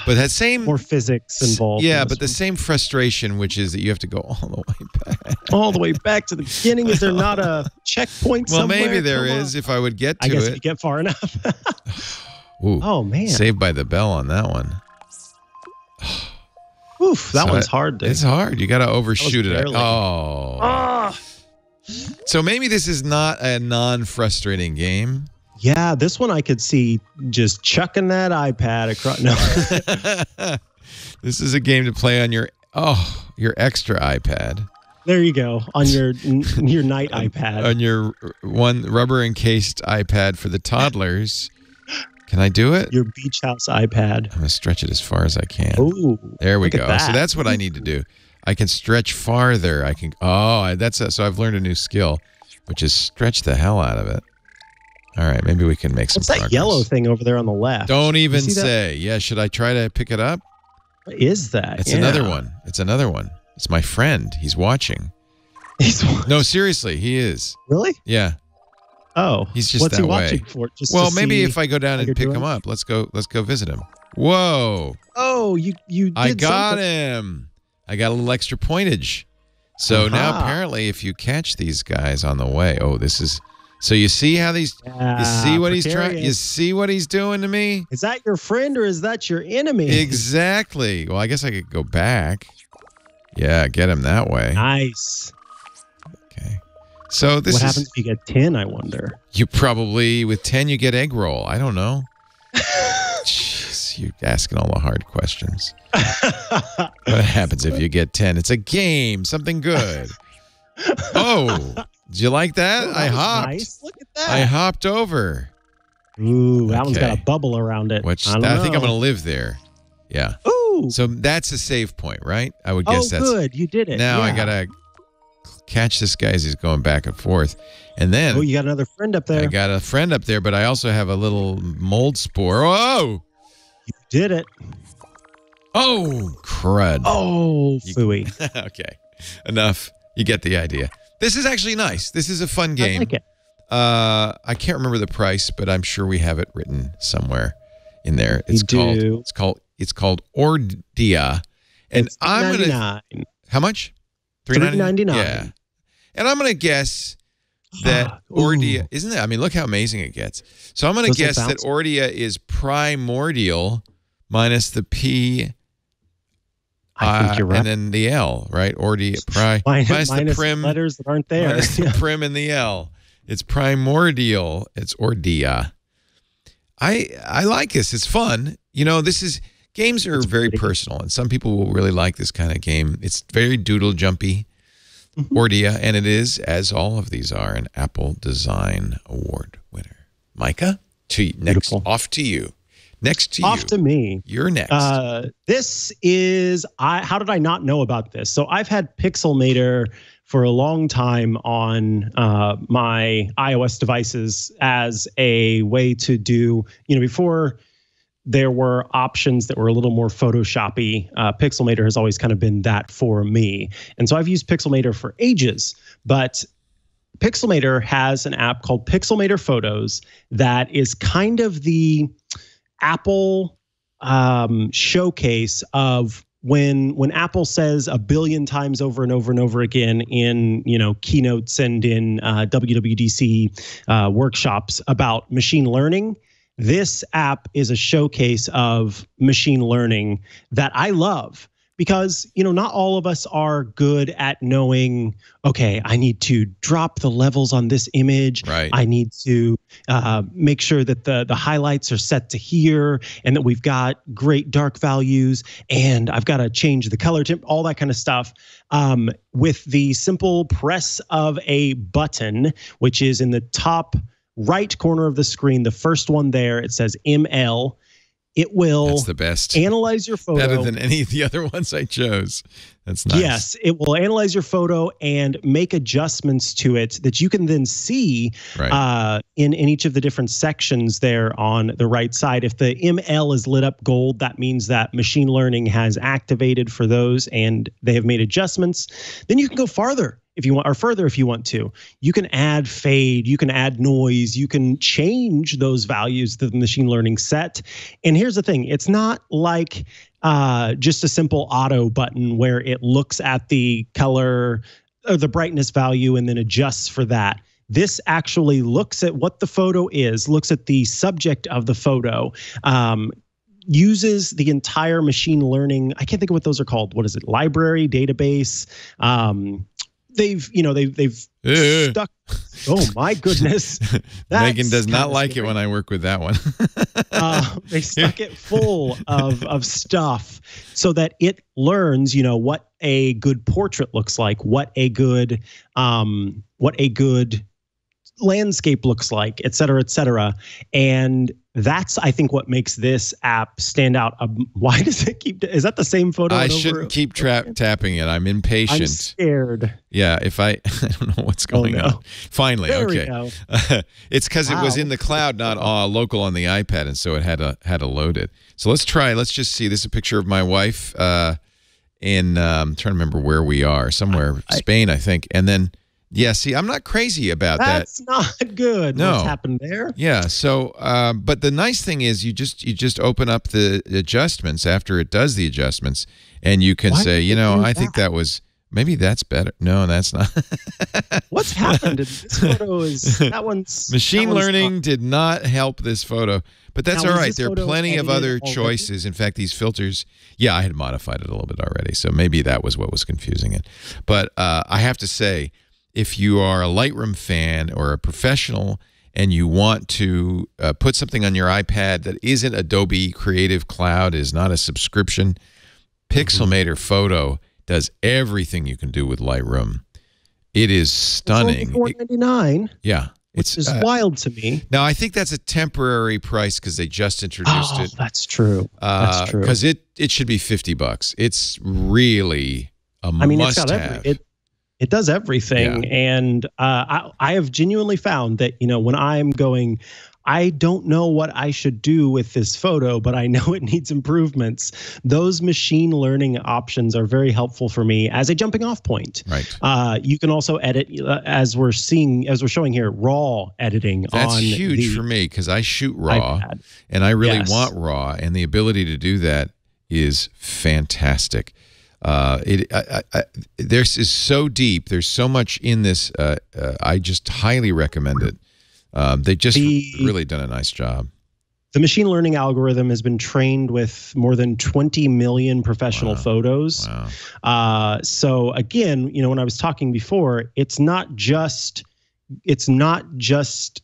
[SPEAKER 1] but that same,
[SPEAKER 4] more physics involved.
[SPEAKER 1] yeah,
[SPEAKER 4] this
[SPEAKER 1] but the same frustration, which is that you have to go all the way back.
[SPEAKER 4] all the way back to the beginning. Is there not a checkpoint
[SPEAKER 1] Well,
[SPEAKER 4] somewhere?
[SPEAKER 1] maybe there
[SPEAKER 4] Come
[SPEAKER 1] is
[SPEAKER 4] on.
[SPEAKER 1] if I would get to
[SPEAKER 4] I
[SPEAKER 1] to
[SPEAKER 4] guess if you get far enough.
[SPEAKER 1] Ooh,
[SPEAKER 4] oh man.
[SPEAKER 1] saved by the bell on that one.
[SPEAKER 4] Oof, that
[SPEAKER 1] So
[SPEAKER 4] one's
[SPEAKER 1] it-
[SPEAKER 4] hard to
[SPEAKER 1] It's hard. You got to overshoot it.
[SPEAKER 4] barely.
[SPEAKER 1] Oh.
[SPEAKER 4] Ah.
[SPEAKER 1] So maybe this is not a non-frustrating game.
[SPEAKER 4] Yeah, this one I could see just chucking that iPad across. No,
[SPEAKER 1] this is a game to play on your oh your extra iPad
[SPEAKER 4] there you go on your your night iPad.
[SPEAKER 1] on your one rubber encased iPad for the toddlers. Can I do it?
[SPEAKER 4] your beach house iPad.
[SPEAKER 1] I'm gonna stretch it as far as I can.
[SPEAKER 4] Oh,
[SPEAKER 1] there we go.
[SPEAKER 4] at
[SPEAKER 1] So that's what I need to do. I can stretch farther. I can. Oh, that's a, so I've learned a new skill, which is stretch the hell out of it. All right, maybe we can make some.
[SPEAKER 4] what's that yellow thing over there on the left?
[SPEAKER 1] Don't even
[SPEAKER 4] see that?
[SPEAKER 1] say. Yeah, should I try to pick it up?
[SPEAKER 4] What is that?
[SPEAKER 1] It's
[SPEAKER 4] Yeah.
[SPEAKER 1] another one. It's another one. It's my friend. He's watching.
[SPEAKER 4] He's
[SPEAKER 1] No, seriously, he is.
[SPEAKER 4] really?
[SPEAKER 1] Yeah.
[SPEAKER 4] Oh,
[SPEAKER 1] He's just
[SPEAKER 4] what's he
[SPEAKER 1] that
[SPEAKER 4] watching
[SPEAKER 1] way.
[SPEAKER 4] for? Just
[SPEAKER 1] well, maybe if I go down and pick
[SPEAKER 4] doing?
[SPEAKER 1] him up, let's go. Let's go visit him. Whoa!
[SPEAKER 4] Oh, you you. Did
[SPEAKER 1] I got
[SPEAKER 4] something.
[SPEAKER 1] him. I got a little extra pointage. So now apparently, if you catch these guys on the way, oh, this is. So you see how these. You
[SPEAKER 4] Ah,
[SPEAKER 1] see what he's trying. You see what he's doing to me.
[SPEAKER 4] Is that your friend or is that your enemy?
[SPEAKER 1] Exactly. Well, I guess I could go back. Yeah, get him that way.
[SPEAKER 4] Nice.
[SPEAKER 1] Okay. So this
[SPEAKER 4] what
[SPEAKER 1] is.
[SPEAKER 4] happens if you get ten? I wonder.
[SPEAKER 1] You probably with ten you get egg roll. I don't know. Jeez, you're asking all the hard questions. what happens if you get ten? It's a game, something good. Oh, did you like that?
[SPEAKER 4] Oh,
[SPEAKER 1] I
[SPEAKER 4] that was
[SPEAKER 1] hopped.
[SPEAKER 4] Nice. Look at that.
[SPEAKER 1] I hopped over.
[SPEAKER 4] Ooh, that one's got a bubble around it.
[SPEAKER 1] Which
[SPEAKER 4] I,
[SPEAKER 1] I, think I'm going to live there. Yeah.
[SPEAKER 4] Ooh.
[SPEAKER 1] So that's a save point, right? I would
[SPEAKER 4] oh,
[SPEAKER 1] guess that's.
[SPEAKER 4] good. You did it.
[SPEAKER 1] Now I gotta catch this guy as he's going back and forth, and then
[SPEAKER 4] Oh, you got another friend up there.
[SPEAKER 1] I got a friend up there, but I also have a little mold spore. Oh,
[SPEAKER 4] you did it.
[SPEAKER 1] oh, crud.
[SPEAKER 4] Oh,
[SPEAKER 1] You-
[SPEAKER 4] fooey.
[SPEAKER 1] okay, enough. You get the idea. This is actually nice. This is a fun game.
[SPEAKER 4] I like it.
[SPEAKER 1] Uh, I can't remember the price, but I'm sure we have it written somewhere in there. It's called.
[SPEAKER 4] do.
[SPEAKER 1] It's called. It's called Ordia, and
[SPEAKER 4] It's
[SPEAKER 1] I'm gonna. How much?
[SPEAKER 4] $3.99.
[SPEAKER 1] Yeah, and I'm gonna guess that. Ordia isn't it? I mean, look how amazing it gets. So I'm gonna
[SPEAKER 4] little
[SPEAKER 1] guess that Ordia is primordial minus the P.
[SPEAKER 4] I think
[SPEAKER 1] uh,
[SPEAKER 4] you're right.
[SPEAKER 1] And then the L, right? Ordia pri
[SPEAKER 4] minus,
[SPEAKER 1] minus
[SPEAKER 4] minus
[SPEAKER 1] the prim
[SPEAKER 4] letters that aren't there.
[SPEAKER 1] minus the prim and the L. It's primordial. It's Ordia. I I like this. It's fun. You know, this is games are
[SPEAKER 4] It's
[SPEAKER 1] very
[SPEAKER 4] pretty.
[SPEAKER 1] personal, and some people will really like this kind of game. It's very doodle jumpy, Ordia, and it is, as all of these are, an Apple Design Award winner. Mikah, to next
[SPEAKER 4] Beautiful.
[SPEAKER 1] off to you. Next to you.
[SPEAKER 4] Off
[SPEAKER 1] you.
[SPEAKER 4] to me.
[SPEAKER 1] You're next.
[SPEAKER 4] Uh, this is I. How did I not know about this? So I've had Pixelmator for a long time on uh, my iOS devices as a way to do. You know, before there were options that were a little more Photoshoppy. Uh, Pixelmator has always kind of been that for me, and so I've used Pixelmator for ages. But Pixelmator has an app called Pixelmator Photos that is kind of the Apple um, showcase of when when Apple says a billion times over and over and over again in you know keynotes and in uh, WWDC uh, workshops about machine learning. This app is a showcase of machine learning that I love because you know not all of us are good at knowing okay i need to drop the levels on this image.
[SPEAKER 1] Right.
[SPEAKER 4] I need to uh, make sure that the the highlights are set to here and that we've got great dark values and i've got to change the color temp all that kind of stuff um, with the simple press of a button which is in the top right corner of the screen the first one there it says ml it will
[SPEAKER 1] That's the best.
[SPEAKER 4] analyze your photo
[SPEAKER 1] Better than any of the other ones I chose. That's nice.
[SPEAKER 4] Yes, it will analyze your photo and make adjustments to it that you can then see
[SPEAKER 1] Right.
[SPEAKER 4] uh, in in each of the different sections there on the right side. If the ML is lit up gold, that means that machine learning has activated for those and they have made adjustments. Then you can go farther if you want, or further if you want to. You can add fade, you can add noise, you can change those values that the machine learning set. And here's the thing: it's not like uh, just a simple auto button where it looks at the color or the brightness value and then adjusts for that. This actually looks at what the photo is, looks at the subject of the photo, um, uses the entire machine learning. I can't think of what those are called. What is it? Library, database. Um, they've, you know, they've they've stuck. Oh my goodness!
[SPEAKER 1] Megan does not like it when I work with that one.
[SPEAKER 4] uh, they stuck it full of of stuff so that it learns you know what a good portrait looks like what a good um what a good landscape looks like et cetera et cetera and that's i think what makes this app stand out um, why does it keep is that the same photo
[SPEAKER 1] I shouldn't keep tra- tapping it. I'm impatient.
[SPEAKER 4] i'm scared
[SPEAKER 1] yeah, if I I don't know what's going
[SPEAKER 4] Oh, no.
[SPEAKER 1] on. Finally,
[SPEAKER 4] there
[SPEAKER 1] okay. it's because it was in the cloud, not uh, local on the iPad, and so it had to had to load it. So let's try. Let's just see. This is a picture of my wife uh, in. Um, I'm trying to remember where we are. Somewhere Spain, I think. And then yeah, see, I'm not crazy about that.
[SPEAKER 4] that's not good
[SPEAKER 1] No.
[SPEAKER 4] what's happened there
[SPEAKER 1] Yeah. So, um, but the nice thing is, you just you just open up the adjustments after it does the adjustments, and you can
[SPEAKER 4] Why
[SPEAKER 1] say, you know, I think that was maybe that's better. No, that's not.
[SPEAKER 4] what's happened this photo is that one's
[SPEAKER 1] Machine
[SPEAKER 4] that one's
[SPEAKER 1] learning did not help this photo, but that's
[SPEAKER 4] Now,
[SPEAKER 1] all right. There are plenty of other
[SPEAKER 4] already?
[SPEAKER 1] choices. In fact, these filters, yeah, I had modified it a little bit already, so maybe that was what was confusing it. But uh, I have to say, if you are a Lightroom fan or a professional and you want to uh, put something on your iPad that isn't Adobe Creative Cloud, is not a subscription, Pixelmator Photo does everything you can do with Lightroom. It is stunning.
[SPEAKER 4] Four ninety nine,
[SPEAKER 1] yeah, it's
[SPEAKER 4] is
[SPEAKER 1] uh,
[SPEAKER 4] wild to me.
[SPEAKER 1] now I think that's a temporary price because they just introduced
[SPEAKER 4] Oh,
[SPEAKER 1] it.
[SPEAKER 4] that's true. That's true.
[SPEAKER 1] Because it it should be fifty bucks. It's really a
[SPEAKER 4] I mean, it's
[SPEAKER 1] must
[SPEAKER 4] got
[SPEAKER 1] have.
[SPEAKER 4] every it. It does everything, and uh, I I have genuinely found that you know when I'm going. I don't know what I should do with this photo, but I know it needs improvements. Those machine learning options are very helpful for me as a jumping off point.
[SPEAKER 1] right.
[SPEAKER 4] Uh, you can also edit, uh, as we're seeing, as we're showing here, raw editing
[SPEAKER 1] That's
[SPEAKER 4] on
[SPEAKER 1] huge for me because I shoot raw
[SPEAKER 4] iPad.
[SPEAKER 1] and I really
[SPEAKER 4] Yes.
[SPEAKER 1] want raw, and the ability to do that is fantastic. Uh, it I, I, I, this is so deep. There's so much in this. Uh, uh, I just highly recommend it. Um, they just
[SPEAKER 4] The-
[SPEAKER 1] really done a nice job.
[SPEAKER 4] The machine learning algorithm has been trained with more than 20 million professional
[SPEAKER 1] Wow.
[SPEAKER 4] photos.
[SPEAKER 1] Wow.
[SPEAKER 4] Uh, so again, you know, when I was talking before, it's not just it's not just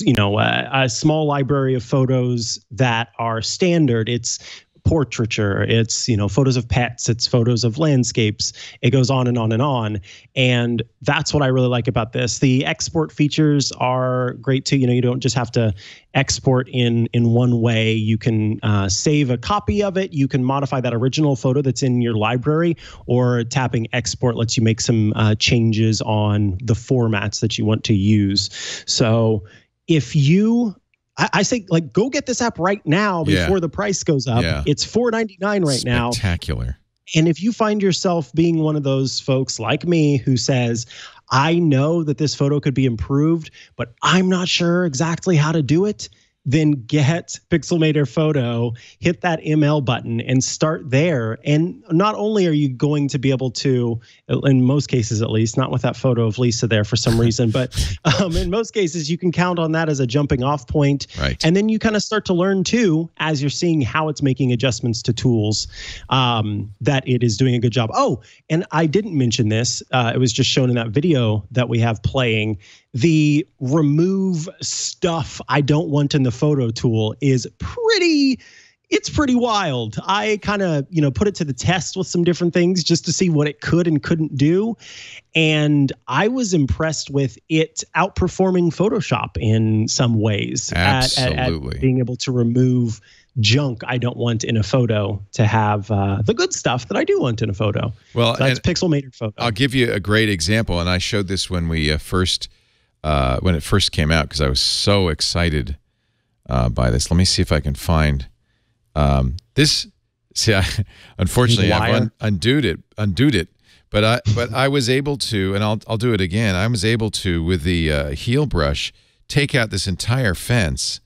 [SPEAKER 4] you know a, a small library of photos that are standard. It's portraiture. It's you know photos of pets it's photos of landscapes. It goes on and on and on. And that's what i really like about this. The export features are great too. You know you don't just have to export in in one way. You can uh, save a copy of it. You can modify that original photo that's in your library or tapping export lets you make some uh, changes on the formats that you want to use. So if you I, I say like go get this app right now
[SPEAKER 1] Yeah.
[SPEAKER 4] before the price goes up
[SPEAKER 1] Yeah.
[SPEAKER 4] it's 4.99 right now
[SPEAKER 1] Spectacular.
[SPEAKER 4] And if you find yourself being one of those folks like me who says, I know that this photo could be improved, but I'm not sure exactly how to do it, then get Pixelmator Photo, hit that ML button, and start there. And not only are you going to be able to, in most cases at least, not with that photo of Lisa there for some reason, but um, in most cases, you can count on that as a jumping off point.
[SPEAKER 1] Right.
[SPEAKER 4] And then you kind of start to learn too, as you're seeing how it's making adjustments to tools, um, that it is doing a good job. Oh, and I didn't mention this, uh, it was just shown in that video that we have playing the remove stuff I don't want in the photo tool is pretty it's pretty wild. I kind of, you know, put it to the test with some different things just to see what it could and couldn't do. And I was impressed with it outperforming Photoshop in some ways at, at, at being able to remove junk I don't want in a photo to have uh, the good stuff that I do want in a photo.
[SPEAKER 1] Well,
[SPEAKER 4] So that's Pixelmator photo.
[SPEAKER 1] I'll give you a great example, and I showed this when we uh, first uh, when it first came out because I was so excited uh, by this. Let me see if I can find um, this. See, I, unfortunately, I've un- undooed it, undooed it, but I but I was able to, and I'll I'll do it again. I was able to with the uh, heal brush take out this entire fence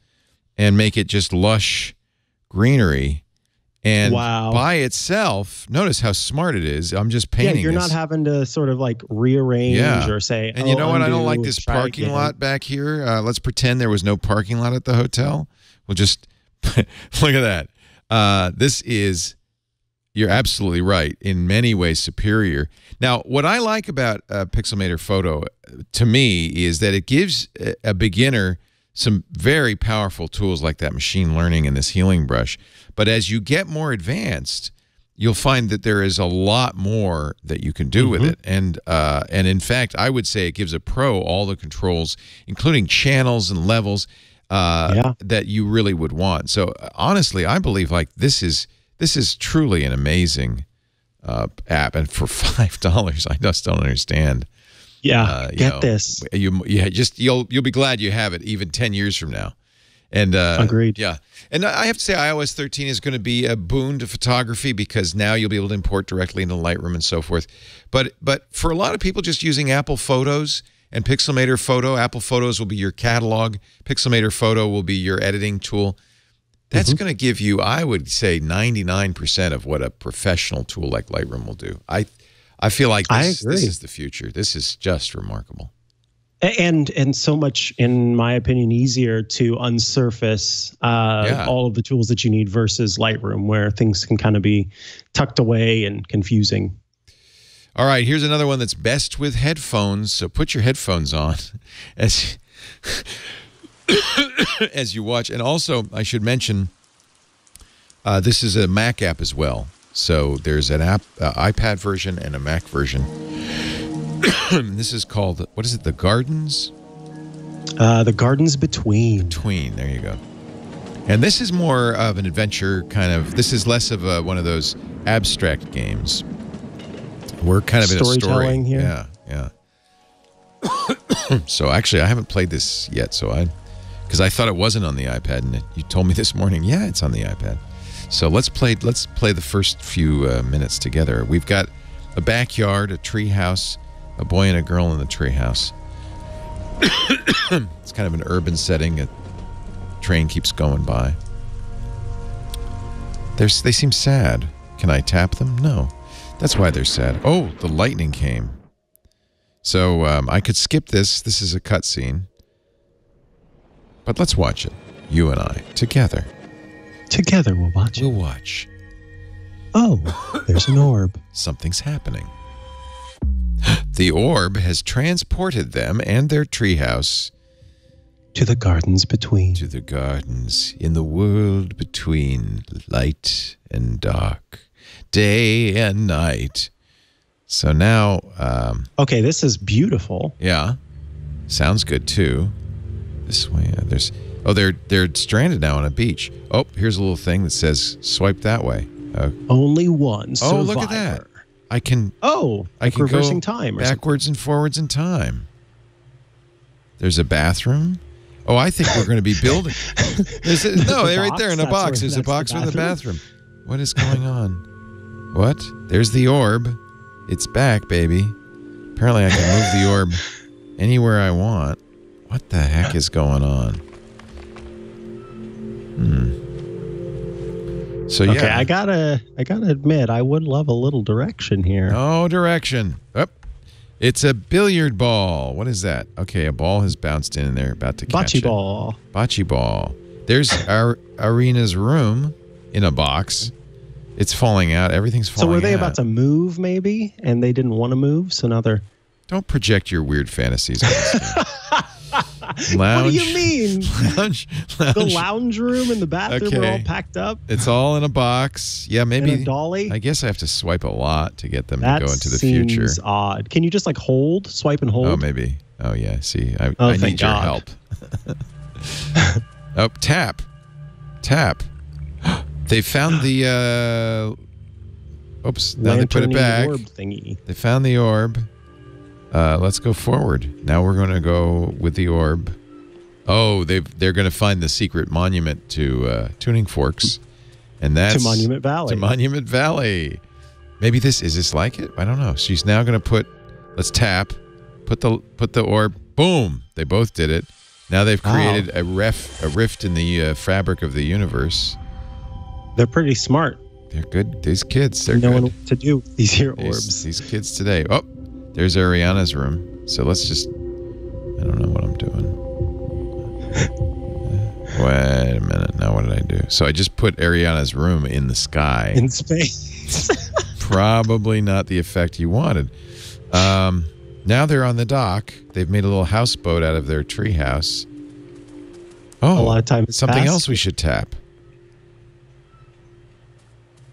[SPEAKER 1] and make it just lush greenery. And
[SPEAKER 4] Wow.
[SPEAKER 1] by itself, notice how smart it is. I'm just painting.
[SPEAKER 4] yeah, you're
[SPEAKER 1] this.
[SPEAKER 4] not having to sort of like rearrange
[SPEAKER 1] Yeah.
[SPEAKER 4] or say.
[SPEAKER 1] And you
[SPEAKER 4] oh,
[SPEAKER 1] know what? I don't like this parking
[SPEAKER 4] again.
[SPEAKER 1] lot back here. Uh, let's pretend there was no parking lot at the hotel. We'll just look at that. Uh, this is, you're absolutely right. In many ways, superior. Now, what I like about uh, Pixelmator Photo, uh, to me, is that it gives a, a beginner some very powerful tools like that machine learning and this healing brush. But as you get more advanced, you'll find that there is a lot more that you can do with
[SPEAKER 4] Mm-hmm.
[SPEAKER 1] it and uh, and in fact i would say it gives a pro all the controls including channels and levels uh,
[SPEAKER 4] Yeah.
[SPEAKER 1] that you really would want so uh, honestly i believe like this is this is truly an amazing uh, app and for five dollars i just don't understand
[SPEAKER 4] Yeah,
[SPEAKER 1] uh, you
[SPEAKER 4] get
[SPEAKER 1] know,
[SPEAKER 4] this.
[SPEAKER 1] you yeah just you'll you'll be glad you have it even 10 years from now and uh,
[SPEAKER 4] Agreed.
[SPEAKER 1] yeah. And i have to say ios 13 is going to be a boon to photography because now you'll be able to import directly into lightroom and so forth. But but for a lot of people just using apple photos and pixelmator photo apple photos will be your catalog. Pixelmator photo will be your editing tool. That's
[SPEAKER 4] Mm-hmm.
[SPEAKER 1] going to give you i would say 99% of what a professional tool like lightroom will do. I i feel like this, this is the future. This is just remarkable
[SPEAKER 4] and and so much in my opinion easier to unsurface uh,
[SPEAKER 1] Yeah.
[SPEAKER 4] all of the tools that you need versus lightroom where things can kind of be tucked away and confusing
[SPEAKER 1] All right, here's another one that's best with headphones. So put your headphones on as as you watch. And also, I should mention uh, this is a Mac app as well. So there's an app, uh, iPad version and a Mac version. this is called what is it? The Gardens
[SPEAKER 4] uh, the gardens between
[SPEAKER 1] Between. There you go. And this is more of an adventure kind of. This is less of a, one of those abstract games. We're kind of in a story.
[SPEAKER 4] Storytelling here?
[SPEAKER 1] Yeah, yeah. so actually, I haven't played this yet. So I, because I thought it wasn't on the iPad, and you told me this morning, yeah, it's on the iPad. So let's play. Let's play the first few uh, minutes together. We've got a backyard, a tree house, a boy and a girl in the tree house. it's kind of an urban setting. A train keeps going by. They're, they seem sad. Can I tap them? No. That's why they're sad. Oh, the lightning came. So um, I could skip this. This is a cutscene. But let's watch it. You and I together.
[SPEAKER 4] together we'll watch
[SPEAKER 1] We'll watch.
[SPEAKER 4] oh there's an orb
[SPEAKER 1] Something's happening. The orb has transported them and their treehouse
[SPEAKER 4] to the gardens between
[SPEAKER 1] to the gardens in the world between light and dark, day and night. So now, um,
[SPEAKER 4] okay this is beautiful
[SPEAKER 1] yeah, sounds good too. This way, uh, there's oh, they're they're stranded now on a beach. Oh, here's a little thing that says swipe that way. Uh,
[SPEAKER 4] only one
[SPEAKER 1] oh, look at that! I can
[SPEAKER 4] oh
[SPEAKER 1] I
[SPEAKER 4] like
[SPEAKER 1] can
[SPEAKER 4] reversing
[SPEAKER 1] go
[SPEAKER 4] time or something.
[SPEAKER 1] backwards and forwards in time. There's a bathroom. Oh, I think we're going to be building. There's a, no,
[SPEAKER 4] The
[SPEAKER 1] right there in a
[SPEAKER 4] box?
[SPEAKER 1] box.
[SPEAKER 4] That's
[SPEAKER 1] There's a box
[SPEAKER 4] that's
[SPEAKER 1] with
[SPEAKER 4] the
[SPEAKER 1] a bathroom. What is going on? What? There's the orb. It's back, baby. Apparently, I can move the orb anywhere I want. What the heck is going on? Hmm. So yeah.
[SPEAKER 4] Okay, I gotta, I gotta admit, I would love a little direction here.
[SPEAKER 1] No direction. Up. It's a billiard ball. What is that? Okay, a ball has bounced in and they're about to catch
[SPEAKER 4] Bocce
[SPEAKER 1] it.
[SPEAKER 4] ball.
[SPEAKER 1] Bocce ball. There's our arena's room in a box. It's falling out. Everything's falling. Out.
[SPEAKER 4] So were they
[SPEAKER 1] out.
[SPEAKER 4] about to move, maybe, and they didn't want to move, so now they're.
[SPEAKER 1] Don't project your weird fantasies. on this game. lounge.
[SPEAKER 4] What do you mean?
[SPEAKER 1] Lounge.
[SPEAKER 4] the
[SPEAKER 1] lounge.
[SPEAKER 4] lounge room and the bathroom are all packed up
[SPEAKER 1] It's all in a box. Yeah,
[SPEAKER 4] in
[SPEAKER 1] maybe.
[SPEAKER 4] a dolly.
[SPEAKER 1] I guess I have to swipe a lot to get them
[SPEAKER 4] that
[SPEAKER 1] to go into the
[SPEAKER 4] seems
[SPEAKER 1] future.
[SPEAKER 4] odd. Can you just like hold, swipe, and hold?
[SPEAKER 1] Oh, maybe. Oh, yeah. See, I,
[SPEAKER 4] Oh,
[SPEAKER 1] I need your
[SPEAKER 4] God.
[SPEAKER 1] help. oh, tap. Tap. they found the. Uh, oops. Now they put it back.
[SPEAKER 4] Orb thingy.
[SPEAKER 1] They found the orb. Uh, let's go forward. Now we're going to go with the orb. Oh, they they're going to find the secret monument to uh, tuning forks, and that's
[SPEAKER 4] to Monument Valley.
[SPEAKER 1] to Monument Valley. Maybe this is this like it? I don't know. She's now going to put. Let's tap. Put the put the orb. Boom! They both did it. Now they've
[SPEAKER 4] Wow.
[SPEAKER 1] created a ref a rift in the uh, fabric of the universe.
[SPEAKER 4] They're pretty smart.
[SPEAKER 1] They're good. These kids. They're
[SPEAKER 4] knowing
[SPEAKER 1] good.
[SPEAKER 4] what to do these here
[SPEAKER 1] These,
[SPEAKER 4] orbs.
[SPEAKER 1] these kids today. Oh, there's Ariana's room. So let's just. I don't know what I'm doing. Wait a minute. Now what did I do? So I just put Ariana's room in the sky.
[SPEAKER 4] in space.
[SPEAKER 1] Probably not the effect you wanted. Um, now they're on the dock. They've made a little houseboat out of their treehouse. Oh,
[SPEAKER 4] A lot of time
[SPEAKER 1] something
[SPEAKER 4] passed.
[SPEAKER 1] else we should tap.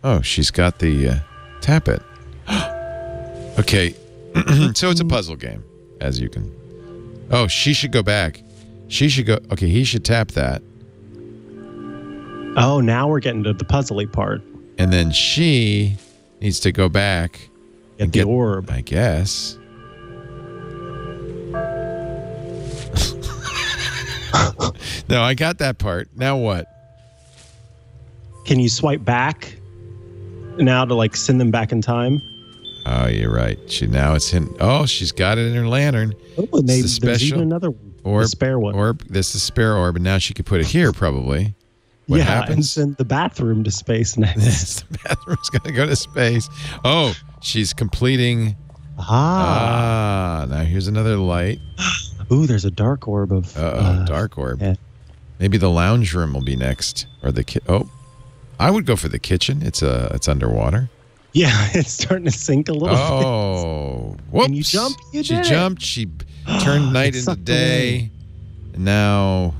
[SPEAKER 1] Oh, she's got the uh, tap it. okay, so it's a puzzle game, as you can. Oh, she should go back. She should go. Okay, he should tap that,
[SPEAKER 4] oh, now we're getting to the puzzly part.
[SPEAKER 1] and then she needs to go back
[SPEAKER 4] Get
[SPEAKER 1] and
[SPEAKER 4] the orb.
[SPEAKER 1] I guess. no, I got that part. Now what?
[SPEAKER 4] Can you swipe back now to like send them back in time?
[SPEAKER 1] Oh, you're right. She now it's in. Oh, she's got it in her lantern.
[SPEAKER 4] Oh, and they,
[SPEAKER 1] the
[SPEAKER 4] there's
[SPEAKER 1] special
[SPEAKER 4] even another one.
[SPEAKER 1] Orb,
[SPEAKER 4] the spare one.
[SPEAKER 1] Orb. This is a spare orb, and now she could put it here probably. What
[SPEAKER 4] yeah, and
[SPEAKER 1] happens?
[SPEAKER 4] send the bathroom to space next.
[SPEAKER 1] Yes, the bathroom's gonna go to space. Oh, she's completing.
[SPEAKER 4] ah.
[SPEAKER 1] Ah, now here's another light.
[SPEAKER 4] Ooh, there's a dark orb of.
[SPEAKER 1] Uh oh,
[SPEAKER 4] uh,
[SPEAKER 1] dark orb.
[SPEAKER 4] yeah.
[SPEAKER 1] Maybe the lounge room will be next, or the ki- oh, I would go for the kitchen. It's uh it's underwater.
[SPEAKER 4] Yeah, it's starting to sink a little. bit.
[SPEAKER 1] Oh, whoops!
[SPEAKER 4] Can you jump? You
[SPEAKER 1] she
[SPEAKER 4] did it.
[SPEAKER 1] jumped. She turned night into day, and now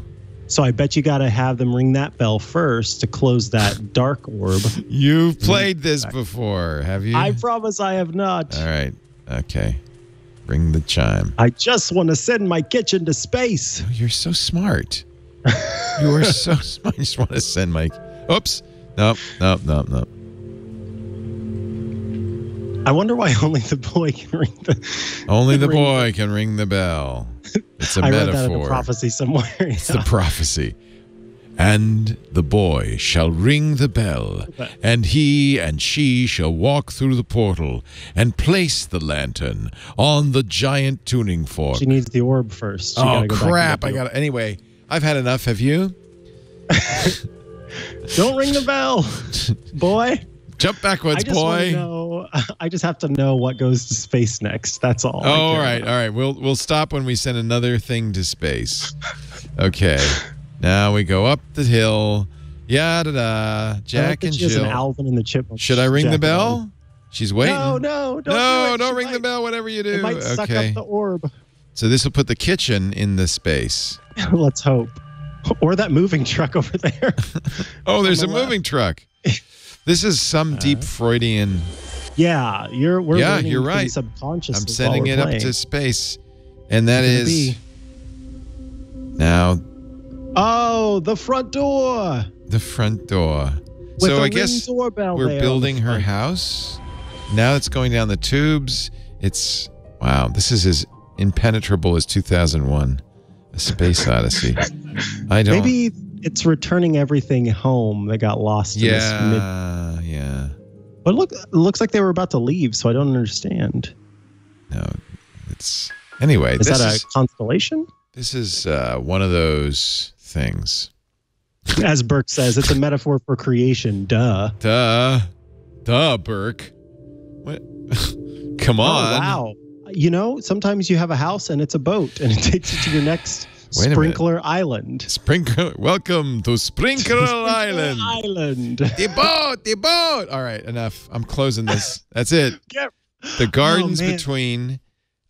[SPEAKER 4] So I bet you got to have them ring that bell first to close that dark orb.
[SPEAKER 1] you've played this before, have you?
[SPEAKER 4] I promise I have not.
[SPEAKER 1] All right. Okay. Ring the chime.
[SPEAKER 4] I just want to send my kitchen to space.
[SPEAKER 1] Oh, you're so smart. you are so smart. I just want to send my. Oops. Nope. Nope. Nope. Nope.
[SPEAKER 4] I wonder why only the boy can ring the.
[SPEAKER 1] Only the boy can ring the bell. It's a
[SPEAKER 4] I read that in a prophecy somewhere.
[SPEAKER 1] It's the prophecy. And the boy shall ring the bell, and he and she shall walk through the portal and place the lantern on the giant tuning fork.
[SPEAKER 4] she needs the orb first. She
[SPEAKER 1] oh
[SPEAKER 4] go
[SPEAKER 1] crap! I got it. Anyway, I've had enough. Have you?
[SPEAKER 4] Don't ring the bell, boy.
[SPEAKER 1] Jump backwards, boy.
[SPEAKER 4] Know. I just have to know what goes to space next. That's all.
[SPEAKER 1] Oh, all right,
[SPEAKER 4] about.
[SPEAKER 1] all right. We'll we'll stop when we send another thing to space. Okay. Now we go up the hill. Yeah, da da.
[SPEAKER 4] I like
[SPEAKER 1] Jack and
[SPEAKER 4] she has an
[SPEAKER 1] Jill.
[SPEAKER 4] Alvin and the Chipmunks.
[SPEAKER 1] Should I ring the bell? She's waiting.
[SPEAKER 4] No, no, don't
[SPEAKER 1] no,
[SPEAKER 4] do it.
[SPEAKER 1] don't
[SPEAKER 4] She
[SPEAKER 1] ring the bell. Whatever you
[SPEAKER 4] It
[SPEAKER 1] do.
[SPEAKER 4] might suck
[SPEAKER 1] Okay.
[SPEAKER 4] up the orb.
[SPEAKER 1] So this will put the kitchen in the space.
[SPEAKER 4] Let's hope. Or that moving truck over there.
[SPEAKER 1] Oh, there's a
[SPEAKER 4] left.
[SPEAKER 1] moving truck. This is some deep uh. Freudian.
[SPEAKER 4] Yeah, you're. We're
[SPEAKER 1] Yeah, you're right.
[SPEAKER 4] Subconsciously.
[SPEAKER 1] I'm sending it
[SPEAKER 4] we're
[SPEAKER 1] up to space, and that is
[SPEAKER 4] be-
[SPEAKER 1] now
[SPEAKER 4] Oh, the front door.
[SPEAKER 1] the front door.
[SPEAKER 4] With
[SPEAKER 1] so I guess we're
[SPEAKER 4] there on the
[SPEAKER 1] building her house. Now it's going down the tubes. It's wow. This is as impenetrable as 2001, A Space Odyssey. I don't.
[SPEAKER 4] Maybe it's returning everything home that got lost. In this mid-
[SPEAKER 1] Yeah, yeah.
[SPEAKER 4] But look, it looks like they were about to leave, so I don't understand.
[SPEAKER 1] No, it's anyway.
[SPEAKER 4] Is that a
[SPEAKER 1] is
[SPEAKER 4] constellation?
[SPEAKER 1] this is uh, one of those things.
[SPEAKER 4] As Burke says, it's a metaphor for creation. Duh.
[SPEAKER 1] Duh, duh, Burke. What? Come on.
[SPEAKER 4] Oh, wow. You know, sometimes you have a house and it's a boat and it takes you to your next
[SPEAKER 1] Wait
[SPEAKER 4] sprinkler island.
[SPEAKER 1] Sprinkler. Welcome to Sprinkler Island.
[SPEAKER 4] Island.
[SPEAKER 1] The boat, the boat. All right, enough. I'm closing this. That's it.
[SPEAKER 4] Get-
[SPEAKER 1] The gardens
[SPEAKER 4] Oh,
[SPEAKER 1] between.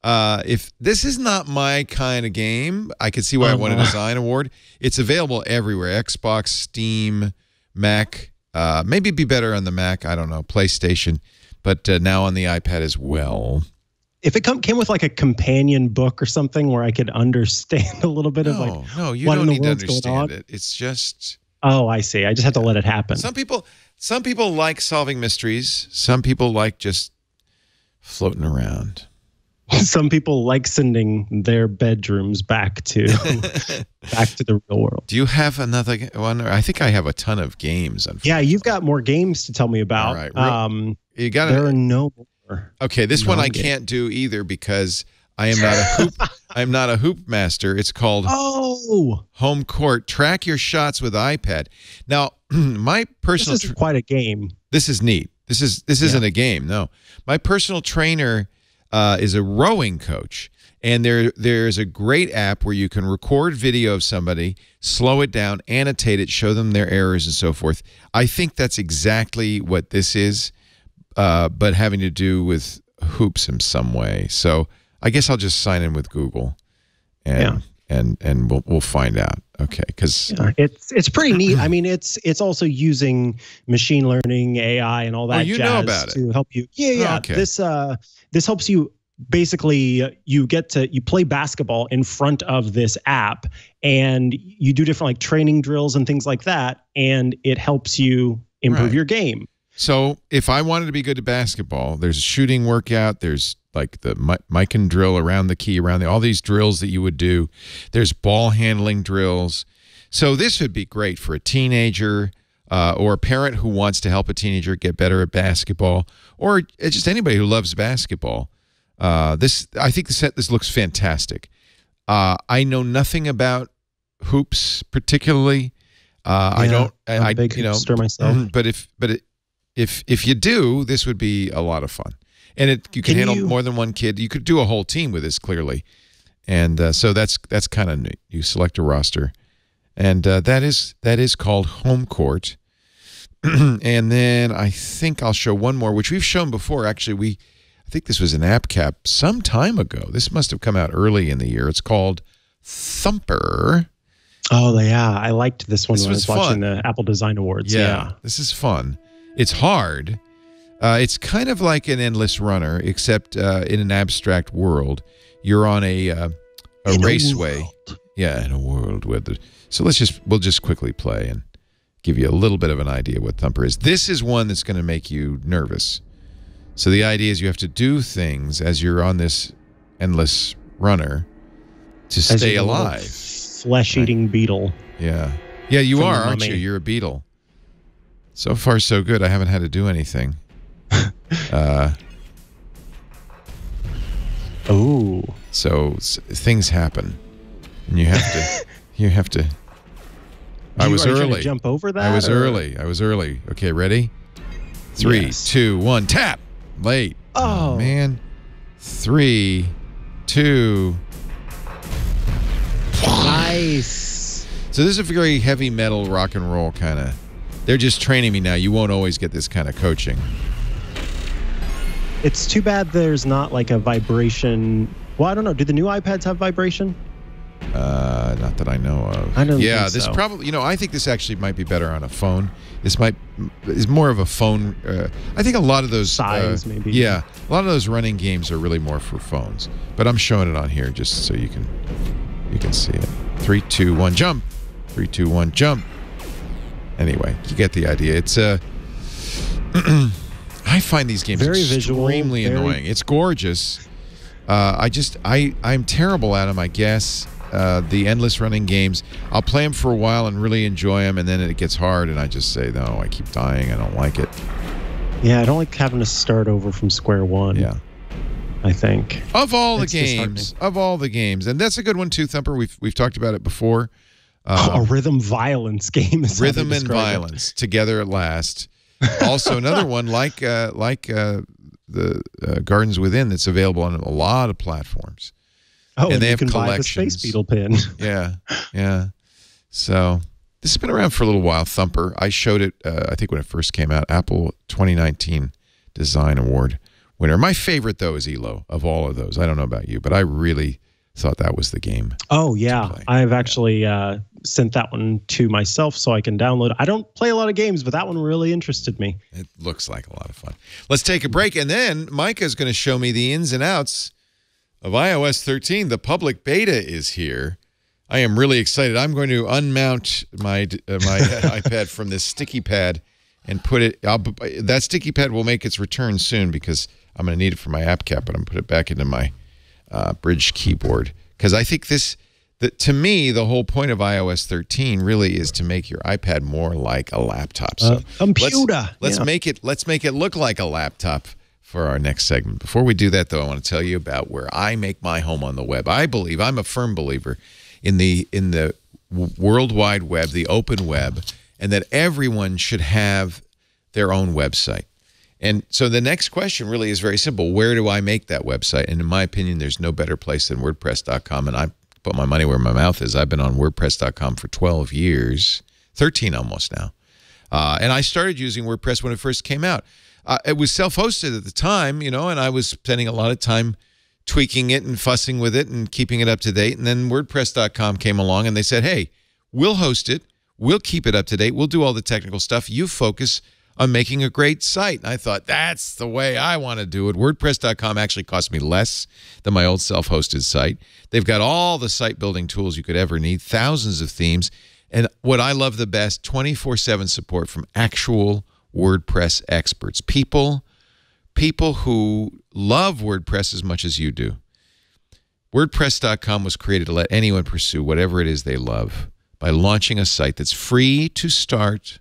[SPEAKER 1] Uh, if this is not my kind of game, I could see why I won a design award. It's available everywhere: Xbox, Steam, Mac. Uh, maybe it'd be better on the Mac. I don't know, PlayStation, but uh, now on the iPad as well.
[SPEAKER 4] If it come, came with like a companion book or something where I could understand a little bit of like,
[SPEAKER 1] no, you
[SPEAKER 4] what
[SPEAKER 1] don't
[SPEAKER 4] in the
[SPEAKER 1] need to understand it. It's just
[SPEAKER 4] oh, I see. I just have to let it happen.
[SPEAKER 1] some people. Some people like solving mysteries. Some people like just floating around.
[SPEAKER 4] Some people like sending their bedrooms back to back to the real world.
[SPEAKER 1] Do you have another one? I think I have a ton of games.
[SPEAKER 4] Yeah, you've got more games to tell me about.
[SPEAKER 1] All right,
[SPEAKER 4] um,
[SPEAKER 1] You got
[SPEAKER 4] there are no more.
[SPEAKER 1] Okay, this one I can't do either because I am not a hoop. I'm not a hoop master. It's called
[SPEAKER 4] Oh,
[SPEAKER 1] HomeCourt. Track your shots with iPad. Now, my personal
[SPEAKER 4] this
[SPEAKER 1] is
[SPEAKER 4] quite a game.
[SPEAKER 1] this is neat. This is this isn't a game. No, my personal trainer uh, is a rowing coach, and there there's a great app where you can record video of somebody, slow it down, annotate it, show them their errors and so forth. I think that's exactly what this is, uh, but having to do with hoops in some way. So I guess I'll just sign in with Google, and
[SPEAKER 4] Yeah.
[SPEAKER 1] and and we'll we'll find out. Okay, because
[SPEAKER 4] Yeah, it's it's pretty neat. I mean, it's it's also using machine learning, AI, and all that
[SPEAKER 1] Oh, you
[SPEAKER 4] jazz
[SPEAKER 1] know about it.
[SPEAKER 4] to help you. Yeah, yeah.
[SPEAKER 1] Okay.
[SPEAKER 4] This uh this helps you basically uh, you get to you play basketball in front of this app and you do different like training drills and things like that and it helps you improve
[SPEAKER 1] Right.
[SPEAKER 4] your game.
[SPEAKER 1] So if I wanted to be good at basketball, there's a shooting workout. There's like the mi- mic and drill around the key, around the, all these drills that you would do. There's ball handling drills. So this would be great for a teenager uh, or a parent who wants to help a teenager get better at basketball, or just anybody who loves basketball. Uh, this I think this this looks fantastic. Uh, I know nothing about hoops particularly. Uh, I don't. I, I you know,
[SPEAKER 4] myself.
[SPEAKER 1] But if but it, if if you do, this would be a lot of fun, and it you can,
[SPEAKER 4] Can
[SPEAKER 1] handle
[SPEAKER 4] you-
[SPEAKER 1] more than one kid. You could do a whole team with this clearly, and uh, so that's that's kind of neat. You select a roster, and uh, that is that is called HomeCourt. and then I think I'll show one more, which we've shown before. Actually, we I think this was an app cap some time ago. This must have come out early in the year. It's called Thumper.
[SPEAKER 4] Oh yeah, I liked this one
[SPEAKER 1] This
[SPEAKER 4] when I
[SPEAKER 1] was
[SPEAKER 4] was watching
[SPEAKER 1] fun.
[SPEAKER 4] the Apple Design Awards. Yeah.
[SPEAKER 1] this is fun. It's hard. Uh, it's kind of like an endless runner, except uh, in an abstract world. You're on a uh, a
[SPEAKER 4] In
[SPEAKER 1] raceway.
[SPEAKER 4] world.
[SPEAKER 1] yeah, in a world where the. So let's just we'll just quickly play and give you a little bit of an idea what Thumper is. This is one that's going to make you nervous. So the idea is you have to do things as you're on this endless runner to stay
[SPEAKER 4] a
[SPEAKER 1] alive.
[SPEAKER 4] Flesh-eating beetle.
[SPEAKER 1] Yeah. Yeah, you
[SPEAKER 4] From
[SPEAKER 1] are, aren't you? You're a beetle. So far, so good. I haven't had to do anything. uh,
[SPEAKER 4] Oh.
[SPEAKER 1] so things happen, and you have to. you have to. I
[SPEAKER 4] You-
[SPEAKER 1] was
[SPEAKER 4] you trying to
[SPEAKER 1] early.
[SPEAKER 4] Jump over that.
[SPEAKER 1] I was
[SPEAKER 4] or-
[SPEAKER 1] early. I was early. Okay, ready? Three,
[SPEAKER 4] Yes.
[SPEAKER 1] two, one. Tap. Late.
[SPEAKER 4] Oh.
[SPEAKER 1] man. Three, two.
[SPEAKER 4] Nice.
[SPEAKER 1] So this is a very heavy metal rock and roll kind of. They're just training me now. You won't always get this kind of coaching.
[SPEAKER 4] It's too bad there's not like a vibration. Well, I don't know. Do the new iPads have vibration?
[SPEAKER 1] Uh, not that I know of.
[SPEAKER 4] I don't
[SPEAKER 1] Yeah, this
[SPEAKER 4] so.
[SPEAKER 1] probably. You know, I think this actually might be better on a phone. This might is more of a phone. Uh, I think a lot of those
[SPEAKER 4] Size,
[SPEAKER 1] uh,
[SPEAKER 4] maybe.
[SPEAKER 1] Yeah, a lot of those running games are really more for phones. But I'm showing it on here just so you can you can see it. Three, two, one, jump. Three, two, one, jump. Anyway, you get the idea. It's Uh, I find these games
[SPEAKER 4] Very visual,
[SPEAKER 1] extremely
[SPEAKER 4] very-
[SPEAKER 1] annoying. It's gorgeous. Uh, I just I I'm terrible at them. I guess uh, the endless running games. I'll play them for a while and really enjoy them, and then it gets hard, and I just say no. I keep dying. I don't like it.
[SPEAKER 4] Yeah, I don't like having to start over from square one.
[SPEAKER 1] Yeah.
[SPEAKER 4] I think.
[SPEAKER 1] Of all
[SPEAKER 4] It's
[SPEAKER 1] the games, of all the games, and that's a good one too, Thumper. We've we've talked about it before.
[SPEAKER 4] A rhythm violence game is
[SPEAKER 1] Rhythm and
[SPEAKER 4] describe it.
[SPEAKER 1] violence together at last. Also, another one like uh, like uh, the uh, Gardens Within that's available on a lot of platforms.
[SPEAKER 4] Oh,
[SPEAKER 1] And
[SPEAKER 4] and,
[SPEAKER 1] they
[SPEAKER 4] you
[SPEAKER 1] have
[SPEAKER 4] can buy the
[SPEAKER 1] collections.
[SPEAKER 4] Space Beetle pin.
[SPEAKER 1] Yeah, yeah. So this has been around for a little while. Thumper. I showed it. Uh, I think when it first came out. Apple 2019 Design Award winner. My favorite though is ELOH of all of those. I don't know about you, but I really thought that was the game.
[SPEAKER 4] Oh yeah. I've actually uh, sent that one to myself so I can download. I don't play a lot of games, but that one really interested me.
[SPEAKER 1] It looks like a lot of fun. Let's take a break, and then Mikah is going to show me the ins and outs of iOS 13. The public beta is here. I am really excited. I'm going to unmount my uh, my iPad from this sticky pad and put it. I'll, that sticky pad will make its return soon because I'm going to need it for my app cap, but I'm going to put it back into my uh, Bridge keyboard because I think this. The, to me, the whole point of iOS 13 really is to make your iPad more like a laptop. So
[SPEAKER 4] Uh, computer,
[SPEAKER 1] Let's, let's
[SPEAKER 4] yeah.
[SPEAKER 1] make it. Let's make it look like a laptop for our next segment. Before we do that, though, I want to tell you about where I make my home on the web. I believe I'm a firm believer in the in the World Wide Web, the open web, and that everyone should have their own website. And so the next question really is very simple. Where do I make that website? And in my opinion, there's no better place than WordPress.com. And I put my money where my mouth is. I've been on WordPress.com for 12 years, 13 almost now. Uh, and I started using WordPress when it first came out. Uh, it was self-hosted at the time, you know, and I was spending a lot of time tweaking it and fussing with it and keeping it up to date. And then WordPress.com came along and they said, hey, we'll host it. We'll keep it up to date. We'll do all the technical stuff. You focus on making a great site. And I thought, that's the way I want to do it. WordPress.com actually cost me less than my old self-hosted site. They've got all the site building tools you could ever need, thousands of themes. And what I love the best, 24/7 support from actual WordPress experts. People people who love WordPress as much as you do. WordPress.com was created to let anyone pursue whatever it is they love by launching a site that's free to start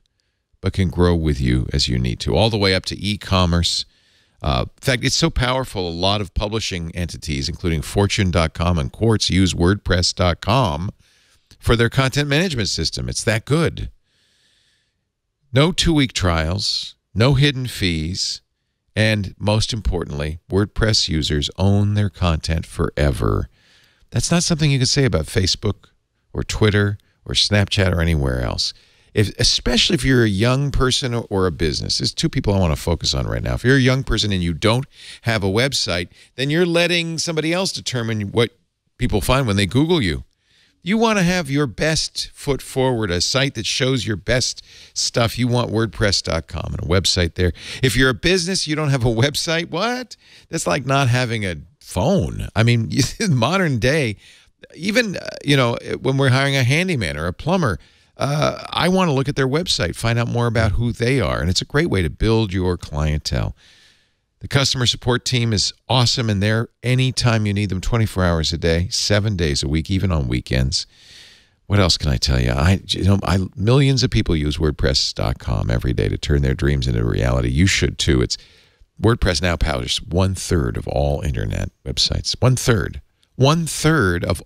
[SPEAKER 1] but can grow with you as you need to, all the way up to e-commerce. Uh, in fact, it's so powerful, a lot of publishing entities, including Fortune.com and Quartz, use WordPress.com for their content management system. It's that good. No two-week trials, no hidden fees, and most importantly, WordPress users own their content forever. That's not something you can say about Facebook or Twitter or Snapchat or anywhere else. If, especially if you're a young person or, a business. There's two people I want to focus on right now. If you're a young person and you don't have a website, then you're letting somebody else determine what people find when they Google you. You want to have your best foot forward, a site that shows your best stuff. You want WordPress.com and a website there. If you're a business, you don't have a website, what? That's like not having a phone. I mean, modern day, even, uh, you know, when we're hiring a handyman or a plumber, uh, I want to look at their website, find out more about who they are. And it's a great way to build your clientele. The customer support team is awesome, and they're anytime you need them, 24 hours a day, seven days a week, even on weekends. What else can I tell you? I, you know, I millions of people use WordPress.com every day to turn their dreams into reality. You should too. It's WordPress now powers one third of all internet websites. One third. One third of.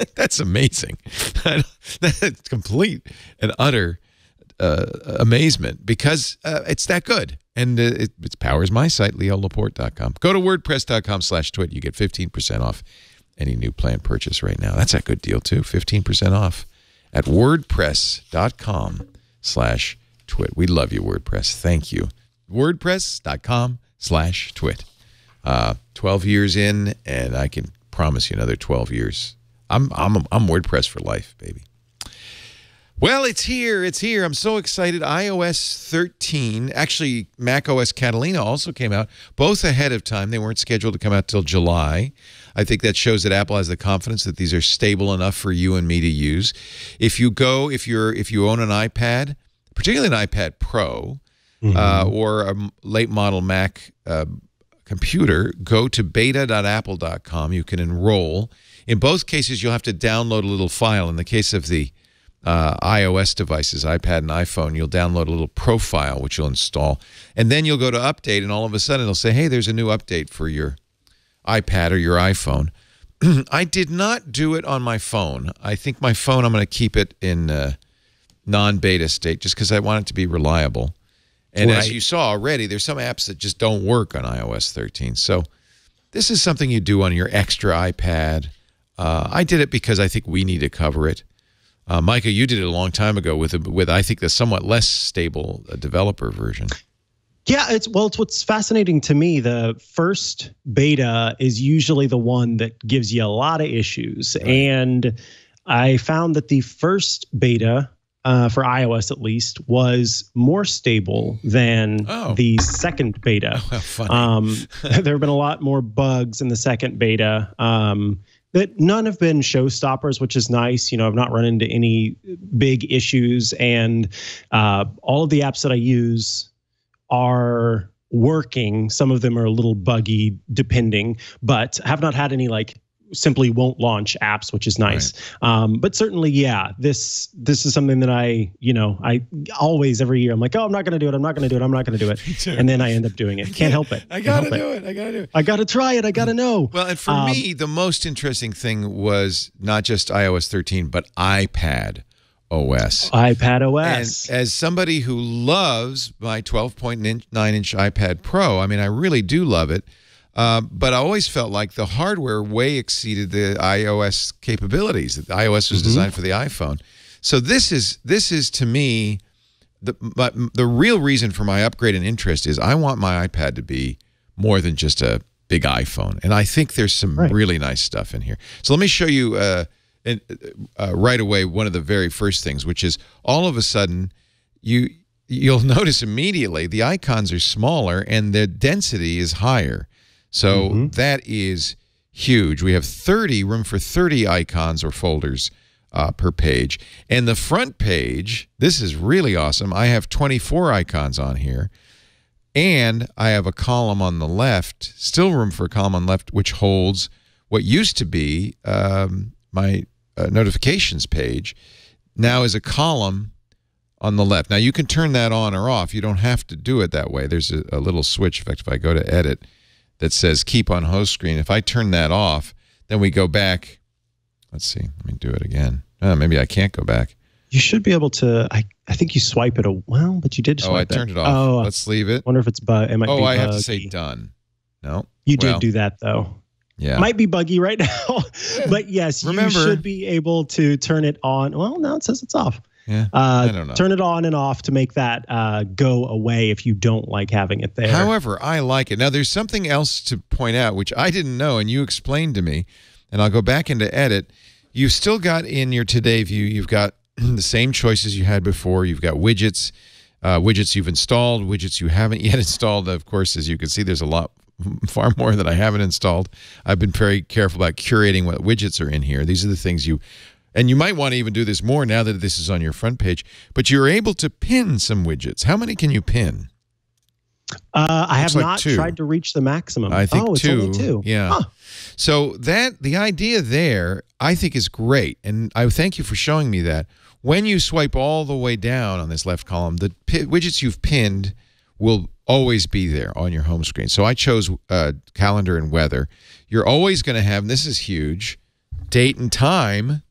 [SPEAKER 1] That's amazing. That's complete and utter uh, amazement because uh, it's that good. And uh, it, it powers my site, leolaporte.com. Go to wordpress.com slash twit. You get 15% off any new plan purchase right now. That's a good deal, too. 15% off at wordpress.com slash twit. We love you, WordPress. Thank you. wordpress.com slash twit. Uh, 12 years in, and I can promise you another 12 years. I'm, I'm, I'm WordPress for life, baby. Well, it's here. It's here. I'm so excited. iOS 13, actually, Mac OS Catalina also came out, both ahead of time. They weren't scheduled to come out till July. I think that shows that Apple has the confidence that these are stable enough for you and me to use. If you go, if you're, if you own an iPad, particularly an iPad Pro uh, or a late model Mac uh, computer, go to beta.apple.com. You can enroll. In both cases, you'll have to download a little file. In the case of the uh, iOS devices, iPad and iPhone, you'll download a little profile which you'll install, and then you'll go to update, and all of a sudden it'll say, "Hey, there's a new update for your iPad or your iPhone." I did not do it on my phone. I think my phone I'm going to keep it in uh, non-beta state just because I want it to be reliable. And as you saw already, there's some apps that just don't work on iOS 13. So this is something you do on your extra iPad. Uh, I did it because I think we need to cover it. Uh, Mikah, you did it a long time ago with a, with I think the somewhat less stable uh, developer version.
[SPEAKER 4] Yeah, it's well, it's what's fascinating to me. The first beta is usually the one that gives you a lot of issues, and I found that the first beta uh, for iOS, at least, was more stable than
[SPEAKER 1] Oh.
[SPEAKER 4] the second beta.
[SPEAKER 1] Funny.
[SPEAKER 4] Um, there have been a lot more bugs in the second beta. Um, that none have been showstoppers, which is nice. You know, I've not run into any big issues, and uh, all of the apps that I use are working. Some of them are a little buggy, depending, but have not had any like simply won't launch apps, which is nice. Um, but certainly, yeah, this this is something that I, you know, I always every year I'm like, oh, I'm not going to do it. I'm not going to do it. I'm not going to do it, and then I end up doing it. Can't help it.
[SPEAKER 1] I gotta
[SPEAKER 4] help it.
[SPEAKER 1] do it. I gotta do it.
[SPEAKER 4] I gotta try it. I gotta know.
[SPEAKER 1] Well, and for
[SPEAKER 4] Um,
[SPEAKER 1] me, the most interesting thing was not just iOS 13, but iPad OS.
[SPEAKER 4] iPadOS.
[SPEAKER 1] And as somebody who loves my 12.9 inch iPad Pro, I mean, I really do love it. Uh, but I always felt like the hardware way exceeded the iOS capabilities. The iOS was designed for the iPhone. So this is this is to me the but the real reason for my upgrade and interest is I want my iPad to be more than just a big iPhone, and I think there's some
[SPEAKER 4] Right.
[SPEAKER 1] really nice stuff in here. So let me show you uh, and, uh, right away one of the very first things, which is all of a sudden you you'll notice immediately the icons are smaller and the density is higher. So that is huge. We have 30 room for 30 icons or folders uh, per page. And the front page, this is really awesome. I have 24 icons on here. And I have a column on the left, still room for a column on the left, which holds what used to be um, my uh, notifications page, now is a column on the left. Now you can turn that on or off. You don't have to do it that way. There's a, a little switch. In fact, if I go to edit, that says keep on host screen. If I turn that off, then we go back. Let's see. Let me do it again. Uh, maybe I can't go back.
[SPEAKER 4] you should be able to. I, I think you swipe it. A, well, but you did.
[SPEAKER 1] Swipe Oh, I turned it off.
[SPEAKER 4] Oh,
[SPEAKER 1] Let's leave it.
[SPEAKER 4] wonder if it's bug. It might
[SPEAKER 1] Oh,
[SPEAKER 4] be
[SPEAKER 1] I have to say done. No.
[SPEAKER 4] You did do that though.
[SPEAKER 1] Yeah.
[SPEAKER 4] Might be buggy right now, but yes,
[SPEAKER 1] Remember-
[SPEAKER 4] you should be able to turn it on. Well, now it says it's off.
[SPEAKER 1] Yeah.
[SPEAKER 4] Uh,
[SPEAKER 1] I don't know.
[SPEAKER 4] Turn it on and off to make that uh, go away if you don't like having it there.
[SPEAKER 1] However, I like it. Now, there's something else to point out, which I didn't know, and you explained to me, and I'll go back into edit. You've still got in your today view, you've got the same choices you had before. You've got widgets, uh, widgets you've installed, widgets you haven't yet installed. Of course, as you can see, there's a lot, far more that I haven't installed. I've been very careful about curating what widgets are in here. These are the things you, and you might want to even do this more now that this is on your front page, but you're able to pin some widgets. How many can you pin?
[SPEAKER 4] uh, I have
[SPEAKER 1] like
[SPEAKER 4] not
[SPEAKER 1] two.
[SPEAKER 4] tried to reach the maximum.
[SPEAKER 1] I think
[SPEAKER 4] oh, it's
[SPEAKER 1] two.
[SPEAKER 4] only two.
[SPEAKER 1] Yeah.
[SPEAKER 4] Huh.
[SPEAKER 1] So that the idea there, I think, is great, and I thank you for showing me that. When you swipe all the way down on this left column, the widgets you've pinned will always be there on your home screen. So I chose uh, calendar and weather. You're always going to have, and this is huge, date and time.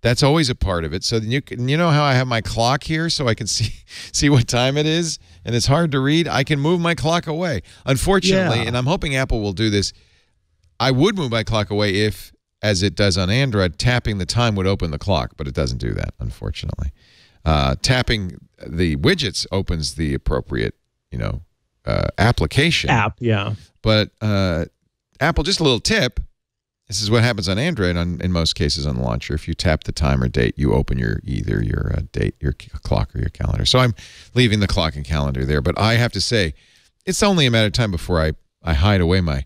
[SPEAKER 1] That's always a part of it. So then you can, you know how I have my clock here, so I can see see what time it is, and it's hard to read. I can move my clock away. Unfortunately,
[SPEAKER 4] Yeah.
[SPEAKER 1] and I'm hoping Apple will do this. I would move my clock away if, as it does on Android, tapping the time would open the clock, but it doesn't do that, unfortunately. Uh, tapping the widgets opens the appropriate, you know, uh, application.
[SPEAKER 4] App, yeah.
[SPEAKER 1] But uh, Apple, just a little tip. This is what happens on Android. On, in most cases on the launcher, if you tap the time or date, you open your either your uh, date, your clock, or your calendar. So I'm leaving the clock and calendar there. But I have to say, it's only a matter of time before I I hide away my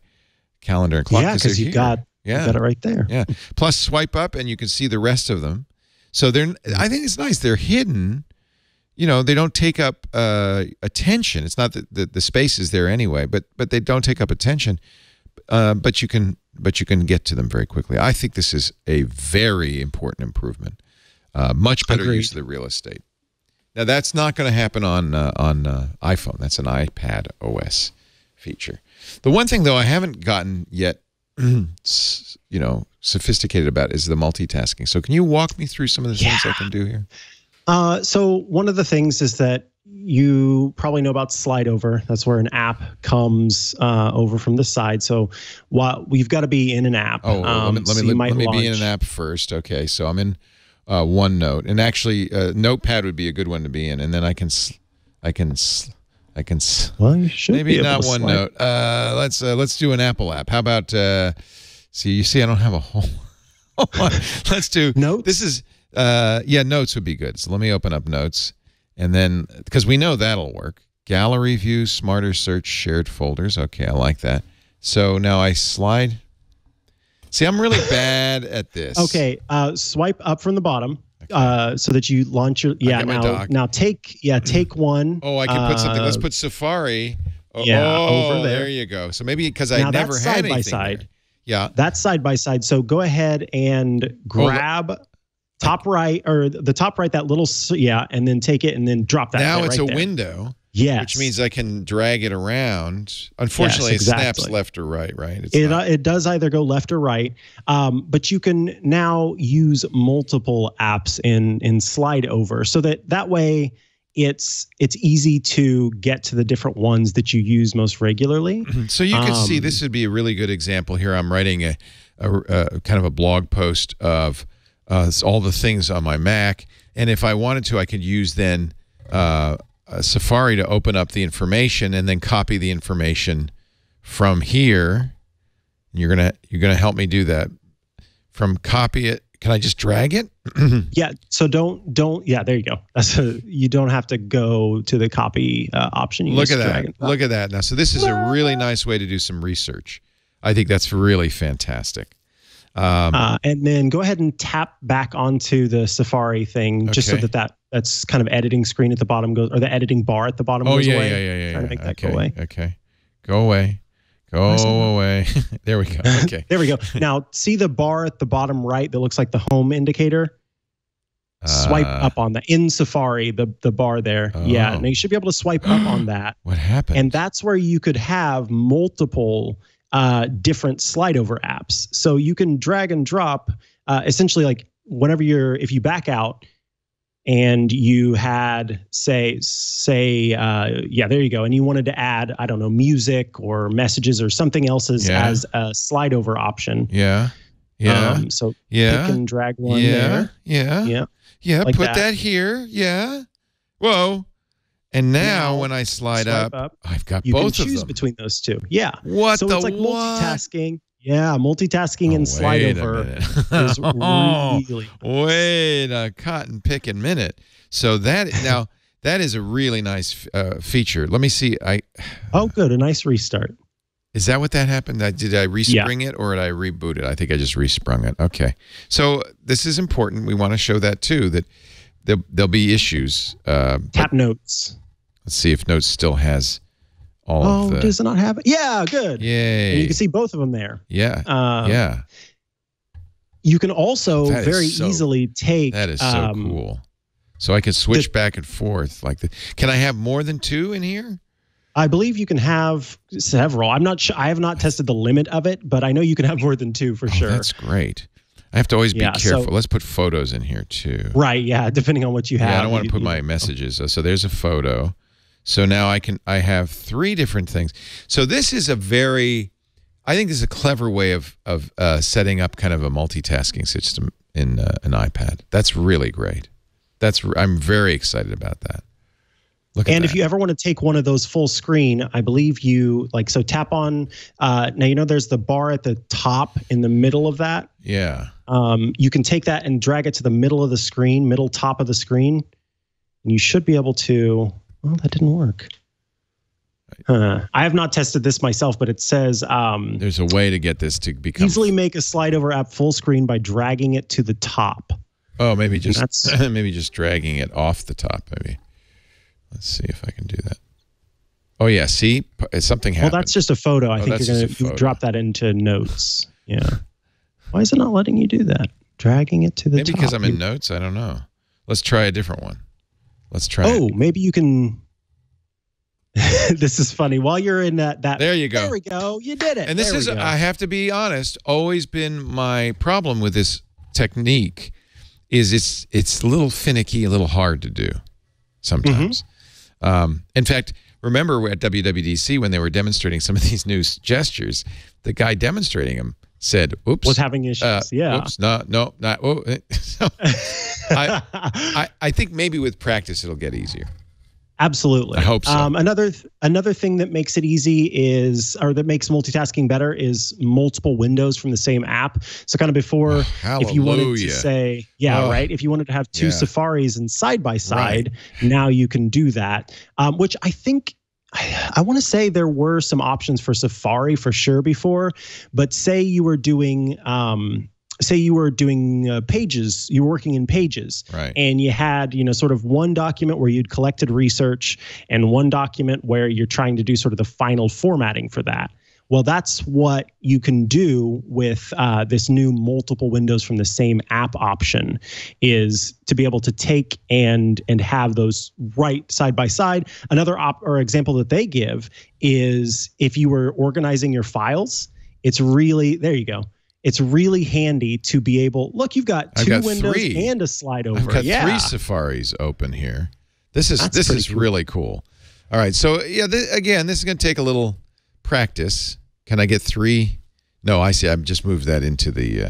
[SPEAKER 1] calendar and clock.
[SPEAKER 4] yeah, because you got
[SPEAKER 1] yeah
[SPEAKER 4] you got it right there.
[SPEAKER 1] yeah. Plus, swipe up and you can see the rest of them. So they're. I think it's nice. They're hidden. You know, they don't take up uh, attention. It's not that the, the space is there anyway, but but they don't take up attention. Uh, but you can but you can get to them very quickly. I think this is a very important improvement. Uh, much better
[SPEAKER 4] Agreed.
[SPEAKER 1] use of the real estate. Now that's not going to happen on uh, on uh, iPhone. That's an iPad OS feature. The one thing though I haven't gotten yet, you know, sophisticated about is the multitasking. So can you walk me through some of the things I can do here?
[SPEAKER 4] Uh, so one of the things is that you probably know about slide over. That's where an app comes uh, over from the side. So while we've got to be in an app.
[SPEAKER 1] Oh, let me
[SPEAKER 4] um,
[SPEAKER 1] let
[SPEAKER 4] so
[SPEAKER 1] me,
[SPEAKER 4] you
[SPEAKER 1] let, me be in an app first. Okay, so I'm in uh, OneNote, and actually, uh, Notepad would be a good one to be in, and then I can, I can, I can.
[SPEAKER 4] Well, you should
[SPEAKER 1] Maybe not OneNote. Uh, let's uh, let's do an Apple app. How about? Uh, see, you see, I don't have a whole. Let's do
[SPEAKER 4] Notes?
[SPEAKER 1] This is uh, yeah, Notes would be good. So let me open up Notes, and then because we know that'll work. Gallery view, smarter search, shared folders. Okay, I like that. So now I slide. See, I'm really bad at this.
[SPEAKER 4] Okay, uh, swipe up from the bottom. Uh, so that you launch your yeah now now take yeah take one
[SPEAKER 1] Oh, I can put something. Let's
[SPEAKER 4] uh,
[SPEAKER 1] put Safari. Oh,
[SPEAKER 4] yeah,
[SPEAKER 1] oh,
[SPEAKER 4] over there.
[SPEAKER 1] there you go. So maybe because I
[SPEAKER 4] Now
[SPEAKER 1] never
[SPEAKER 4] that's
[SPEAKER 1] had
[SPEAKER 4] side by side.
[SPEAKER 1] there. Yeah.
[SPEAKER 4] That's side by side. So go ahead and grab top right or the top right that little yeah, and then take it and then drop that.
[SPEAKER 1] now it's
[SPEAKER 4] right
[SPEAKER 1] a
[SPEAKER 4] there.
[SPEAKER 1] window,
[SPEAKER 4] Yes,
[SPEAKER 1] which means I can drag it around. Unfortunately, it snaps left or right. Right. It's
[SPEAKER 4] it
[SPEAKER 1] not-
[SPEAKER 4] uh, it does either go left or right, um, but you can now use multiple apps in in slide over so that that way it's it's easy to get to the different ones that you use most regularly.
[SPEAKER 1] So you can see
[SPEAKER 4] Um,
[SPEAKER 1] this would be a really good example here. I'm writing a, a, a kind of a blog post of uh, all the things on my Mac, and if I wanted to, I could use then uh, uh, Safari to open up the information and then copy the information from here. You're gonna you're gonna help me do that. From copy it, can I just drag it?
[SPEAKER 4] Yeah, so don't don't yeah, there you go. That's a, you don't have to go to the copy uh, option. You
[SPEAKER 1] Look
[SPEAKER 4] just
[SPEAKER 1] at
[SPEAKER 4] drag
[SPEAKER 1] that. Look at that. Now, so this is a really nice way to do some research. I think that's really fantastic. Um,
[SPEAKER 4] Uh, and then go ahead and tap back onto the Safari thing, just so that that that's kind of editing screen at the bottom goes, or the editing bar at the bottom
[SPEAKER 1] Oh
[SPEAKER 4] goes
[SPEAKER 1] yeah,
[SPEAKER 4] away.
[SPEAKER 1] yeah, yeah, yeah,
[SPEAKER 4] Trying
[SPEAKER 1] yeah.
[SPEAKER 4] to make that
[SPEAKER 1] okay,
[SPEAKER 4] go away.
[SPEAKER 1] okay, go away, go away. there we go. Okay,
[SPEAKER 4] There we go. Now see the bar at the bottom right that looks like the home indicator. Swipe
[SPEAKER 1] Uh,
[SPEAKER 4] up on the in Safari, the the bar there. Yeah,
[SPEAKER 1] Oh.
[SPEAKER 4] now you should be able to swipe up on that,
[SPEAKER 1] What happened?
[SPEAKER 4] and that's where you could have multiple uh, different slide over apps. So you can drag and drop. Uh, essentially, like whenever you're, if you back out, and you had say say uh, yeah there you go and you wanted to add i don't know music or messages or something else as,
[SPEAKER 1] Yeah.
[SPEAKER 4] as a slide over option
[SPEAKER 1] yeah, yeah,
[SPEAKER 4] um, so
[SPEAKER 1] yeah,
[SPEAKER 4] pick and drag one
[SPEAKER 1] yeah,
[SPEAKER 4] there
[SPEAKER 1] yeah,
[SPEAKER 4] yeah
[SPEAKER 1] yeah.
[SPEAKER 4] like
[SPEAKER 1] Put
[SPEAKER 4] that.
[SPEAKER 1] that. here. Yeah. Whoa. And now,
[SPEAKER 4] Now,
[SPEAKER 1] when I slide up,
[SPEAKER 4] up.
[SPEAKER 1] I've got
[SPEAKER 4] you
[SPEAKER 1] both
[SPEAKER 4] can choose between those two yeah
[SPEAKER 1] what
[SPEAKER 4] so
[SPEAKER 1] the
[SPEAKER 4] it's like
[SPEAKER 1] what?
[SPEAKER 4] multitasking yeah multitasking
[SPEAKER 1] Oh,
[SPEAKER 4] and slide
[SPEAKER 1] wait a
[SPEAKER 4] over
[SPEAKER 1] minute.
[SPEAKER 4] is
[SPEAKER 1] Oh.
[SPEAKER 4] really
[SPEAKER 1] Wait a cotton picking minute. So that now that is a really nice uh, feature. Let me see. I
[SPEAKER 4] oh good a nice restart
[SPEAKER 1] is that what that happened? Did I respring it or did I reboot it? I think I just resprung it. Okay. So this is important. We want to show that too. That there'll, there'll be issues. Uh,
[SPEAKER 4] tap notes
[SPEAKER 1] let's see if Notes still has all
[SPEAKER 4] oh
[SPEAKER 1] of the.
[SPEAKER 4] does it not have it yeah good and
[SPEAKER 1] Yay!
[SPEAKER 4] you can see both of them there
[SPEAKER 1] yeah.
[SPEAKER 4] um,
[SPEAKER 1] yeah.
[SPEAKER 4] You can also
[SPEAKER 1] That
[SPEAKER 4] very
[SPEAKER 1] so-
[SPEAKER 4] easily take.
[SPEAKER 1] That is so
[SPEAKER 4] um,
[SPEAKER 1] cool. So I can switch back and forth like the. Can I have more than two in here?
[SPEAKER 4] I believe you can have several. I'm not sure. I have not tested the limit of it, but I know you can have more than two for
[SPEAKER 1] Oh,
[SPEAKER 4] sure.
[SPEAKER 1] That's great. I have to always be
[SPEAKER 4] Yeah, so-
[SPEAKER 1] careful. Let's put photos in here too.
[SPEAKER 4] Right. Yeah. Depending on what you have.
[SPEAKER 1] Yeah, I don't want to put my messages. So, so there's a photo. So now I can I have three different things. So this is a very I think this is a clever way of of uh, setting up kind of a multitasking system in uh, an iPad. That's really great. That's I'm very excited about that. Look at
[SPEAKER 4] And
[SPEAKER 1] that.
[SPEAKER 4] if you ever want to take one of those full screen, I believe you like so tap on. Uh, now you know there's the bar at the top in the middle of that.
[SPEAKER 1] yeah.
[SPEAKER 4] Um, you can take that and drag it to the middle of the screen, middle top of the screen, and you should be able to. Well, that didn't work. Huh. I have not tested this myself, but it says um,
[SPEAKER 1] There's a way to get this to become
[SPEAKER 4] easily make a slide over app full screen by dragging it to the top.
[SPEAKER 1] Oh, maybe just maybe just dragging it off the top. Maybe. Let's see if I can do that. Oh yeah, see, something something
[SPEAKER 4] Well, that's just a photo. I
[SPEAKER 1] Oh,
[SPEAKER 4] think you're gonna you drop that into notes. Yeah. Why is it not letting you do that? dragging it to the
[SPEAKER 1] Maybe
[SPEAKER 4] top.
[SPEAKER 1] because I'm in notes. I don't know. Let's try a different one. Let's try.
[SPEAKER 4] Oh,
[SPEAKER 1] it.
[SPEAKER 4] maybe you can. this is funny. While you're in that, that
[SPEAKER 1] There you go.
[SPEAKER 4] There we go. You did it.
[SPEAKER 1] And this
[SPEAKER 4] There we
[SPEAKER 1] is—I have to be honest, always been my problem with this technique. Is it's it's a little finicky, a little hard to do sometimes.
[SPEAKER 4] Mm-hmm.
[SPEAKER 1] Um, in fact, remember at WWDC when they were demonstrating some of these new gestures, the guy demonstrating them said, "Oops."
[SPEAKER 4] was having issues.
[SPEAKER 1] uh,
[SPEAKER 4] yeah.
[SPEAKER 1] Oops. No. No. Not. Oh. eh. So I, I I think maybe with practice it'll get easier.
[SPEAKER 4] Absolutely.
[SPEAKER 1] I hope so.
[SPEAKER 4] Um, another th- another thing that makes it easy is, or that makes multitasking better, is multiple windows from the same app. So kind of before, if you wanted to say, yeah,
[SPEAKER 1] Oh.
[SPEAKER 4] right. If you wanted to have two
[SPEAKER 1] Yeah.
[SPEAKER 4] Safaris and side by side, now you can do that. Um, which I think. I, I want to say there were some options for Safari for sure before, but say you were doing, um, say you were doing uh, pages, you were working in pages,
[SPEAKER 1] Right.
[SPEAKER 4] and you had you know sort of one document where you'd collected research and one document where you're trying to do sort of the final formatting for that well that's what you can do with uh, this new multiple windows from the same app option is to be able to take and and have those right side by side another op or example that they give is if you were organizing your files it's really there you go it's really handy to be able look you've got two
[SPEAKER 1] got
[SPEAKER 4] windows
[SPEAKER 1] three.
[SPEAKER 4] and a slide over
[SPEAKER 1] I've got
[SPEAKER 4] yeah
[SPEAKER 1] three safaris open here. This is
[SPEAKER 4] That's
[SPEAKER 1] this is
[SPEAKER 4] cool.
[SPEAKER 1] really cool. All right, so yeah, th- again, this is going to take a little practice. Can I get three? No, I see. I've just moved that into the. Uh,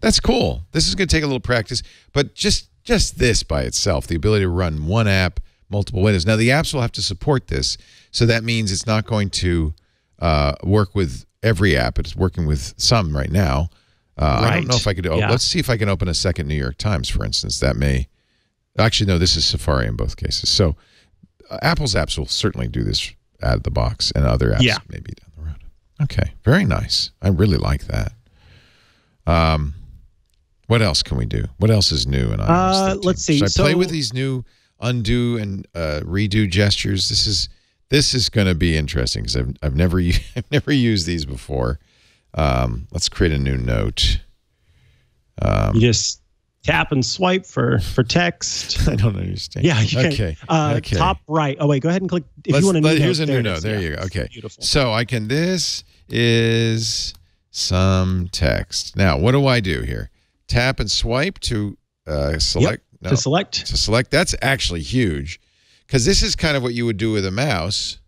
[SPEAKER 1] that's cool. This is going to take a little practice, but just just this by itself, the ability to run one app, multiple windows. Now the apps will have to support this, so that means it's not going to uh, work with every app. It's working with some right now. Uh, I don't know if I could. Oh,
[SPEAKER 4] Yeah.
[SPEAKER 1] Let's see if I can open a second New York Times, for instance. That may actually no. This is Safari in both cases. So uh, Apple's apps will certainly do this out of the box, and other apps
[SPEAKER 4] Yeah.
[SPEAKER 1] maybe down the road. Okay, very nice. I really like that. Um, what else can we do? What else is new And?
[SPEAKER 4] Uh, let's see.
[SPEAKER 1] Should I play with these new undo and uh, redo gestures? This is this is going to be interesting because I've I've never I've never used these before. Um, let's create a new note. Um,
[SPEAKER 4] you just tap and swipe for for text.
[SPEAKER 1] I don't understand.
[SPEAKER 4] Yeah. You can,
[SPEAKER 1] Okay.
[SPEAKER 4] Uh,
[SPEAKER 1] okay.
[SPEAKER 4] Top right. Oh wait. Go ahead and click if
[SPEAKER 1] Let's-
[SPEAKER 4] you want a new
[SPEAKER 1] let-
[SPEAKER 4] note.
[SPEAKER 1] here's a new note. There
[SPEAKER 4] Yeah.
[SPEAKER 1] you go. Okay.
[SPEAKER 4] Beautiful.
[SPEAKER 1] So I can. This is some text. Now, what do I do here? Tap and swipe to uh, select. no,
[SPEAKER 4] To select.
[SPEAKER 1] to select. That's actually huge, because this is kind of what you would do with a mouse.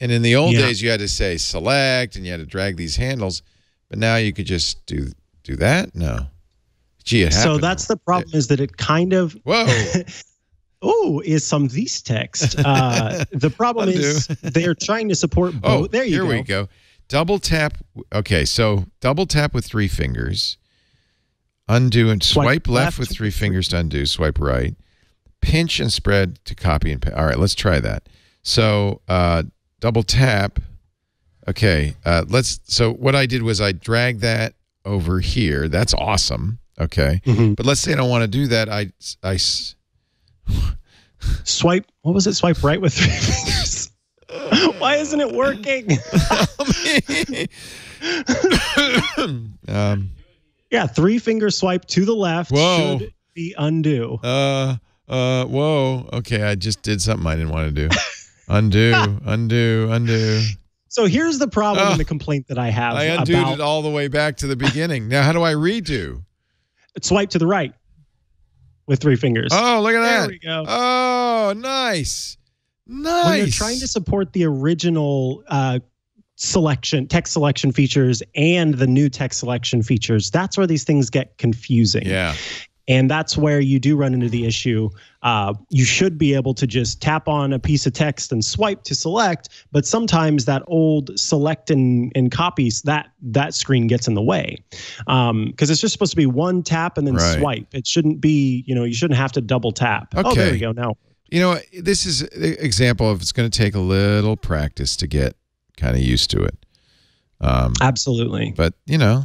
[SPEAKER 1] And in the old
[SPEAKER 4] Yeah.
[SPEAKER 1] days, you had to say select, and you had to drag these handles. But now you could just do do that. No. Gee, it
[SPEAKER 4] So that's the problem is that it kind of
[SPEAKER 1] Whoa.
[SPEAKER 4] oh is some these text. Uh, the problem is they're trying to support both.
[SPEAKER 1] Oh,
[SPEAKER 4] there you
[SPEAKER 1] here
[SPEAKER 4] go.
[SPEAKER 1] we go. Double tap. Okay, so double tap with three fingers. Undo and swipe,
[SPEAKER 4] Swipe
[SPEAKER 1] left,
[SPEAKER 4] left
[SPEAKER 1] with three. fingers to undo. Swipe right. Pinch and spread to copy and paste. All right, let's try that. So uh, double tap. Okay, uh, let's. So what I did was I dragged that over here. That's awesome. Okay,
[SPEAKER 4] Mhm.
[SPEAKER 1] but let's say I don't want to do that. I I
[SPEAKER 4] Swipe. What was it? Swipe right with three fingers. Why isn't it working?
[SPEAKER 1] um,
[SPEAKER 4] yeah, three finger swipe to the left
[SPEAKER 1] Whoa.
[SPEAKER 4] should be undo.
[SPEAKER 1] Uh, uh, whoa. Okay, I just did something I didn't want to do. undo, undo, undo.
[SPEAKER 4] So here's the problem
[SPEAKER 1] Oh.
[SPEAKER 4] and the complaint that I have
[SPEAKER 1] I undid
[SPEAKER 4] about
[SPEAKER 1] it all the way back to the beginning. Now, how do I redo?
[SPEAKER 4] Swipe to the right with three fingers.
[SPEAKER 1] Oh, look at
[SPEAKER 4] there
[SPEAKER 1] that.
[SPEAKER 4] There we go.
[SPEAKER 1] Oh, nice. Nice.
[SPEAKER 4] when you're trying to support the original uh, selection, text selection features and the new text selection features, that's where these things get confusing.
[SPEAKER 1] Yeah.
[SPEAKER 4] And that's where you do run into the issue. Uh, you should be able to just tap on a piece of text and swipe to select, but sometimes that old select and, and copies that that screen gets in the way because it's just supposed to be one tap and then
[SPEAKER 1] Right.
[SPEAKER 4] swipe. It shouldn't be, you know, you shouldn't have to double tap. Oh, there
[SPEAKER 1] Okay.
[SPEAKER 4] we go. Now
[SPEAKER 1] You know, this is an example of it's going to take a little practice to get kind of used to it. Um,
[SPEAKER 4] absolutely.
[SPEAKER 1] but you know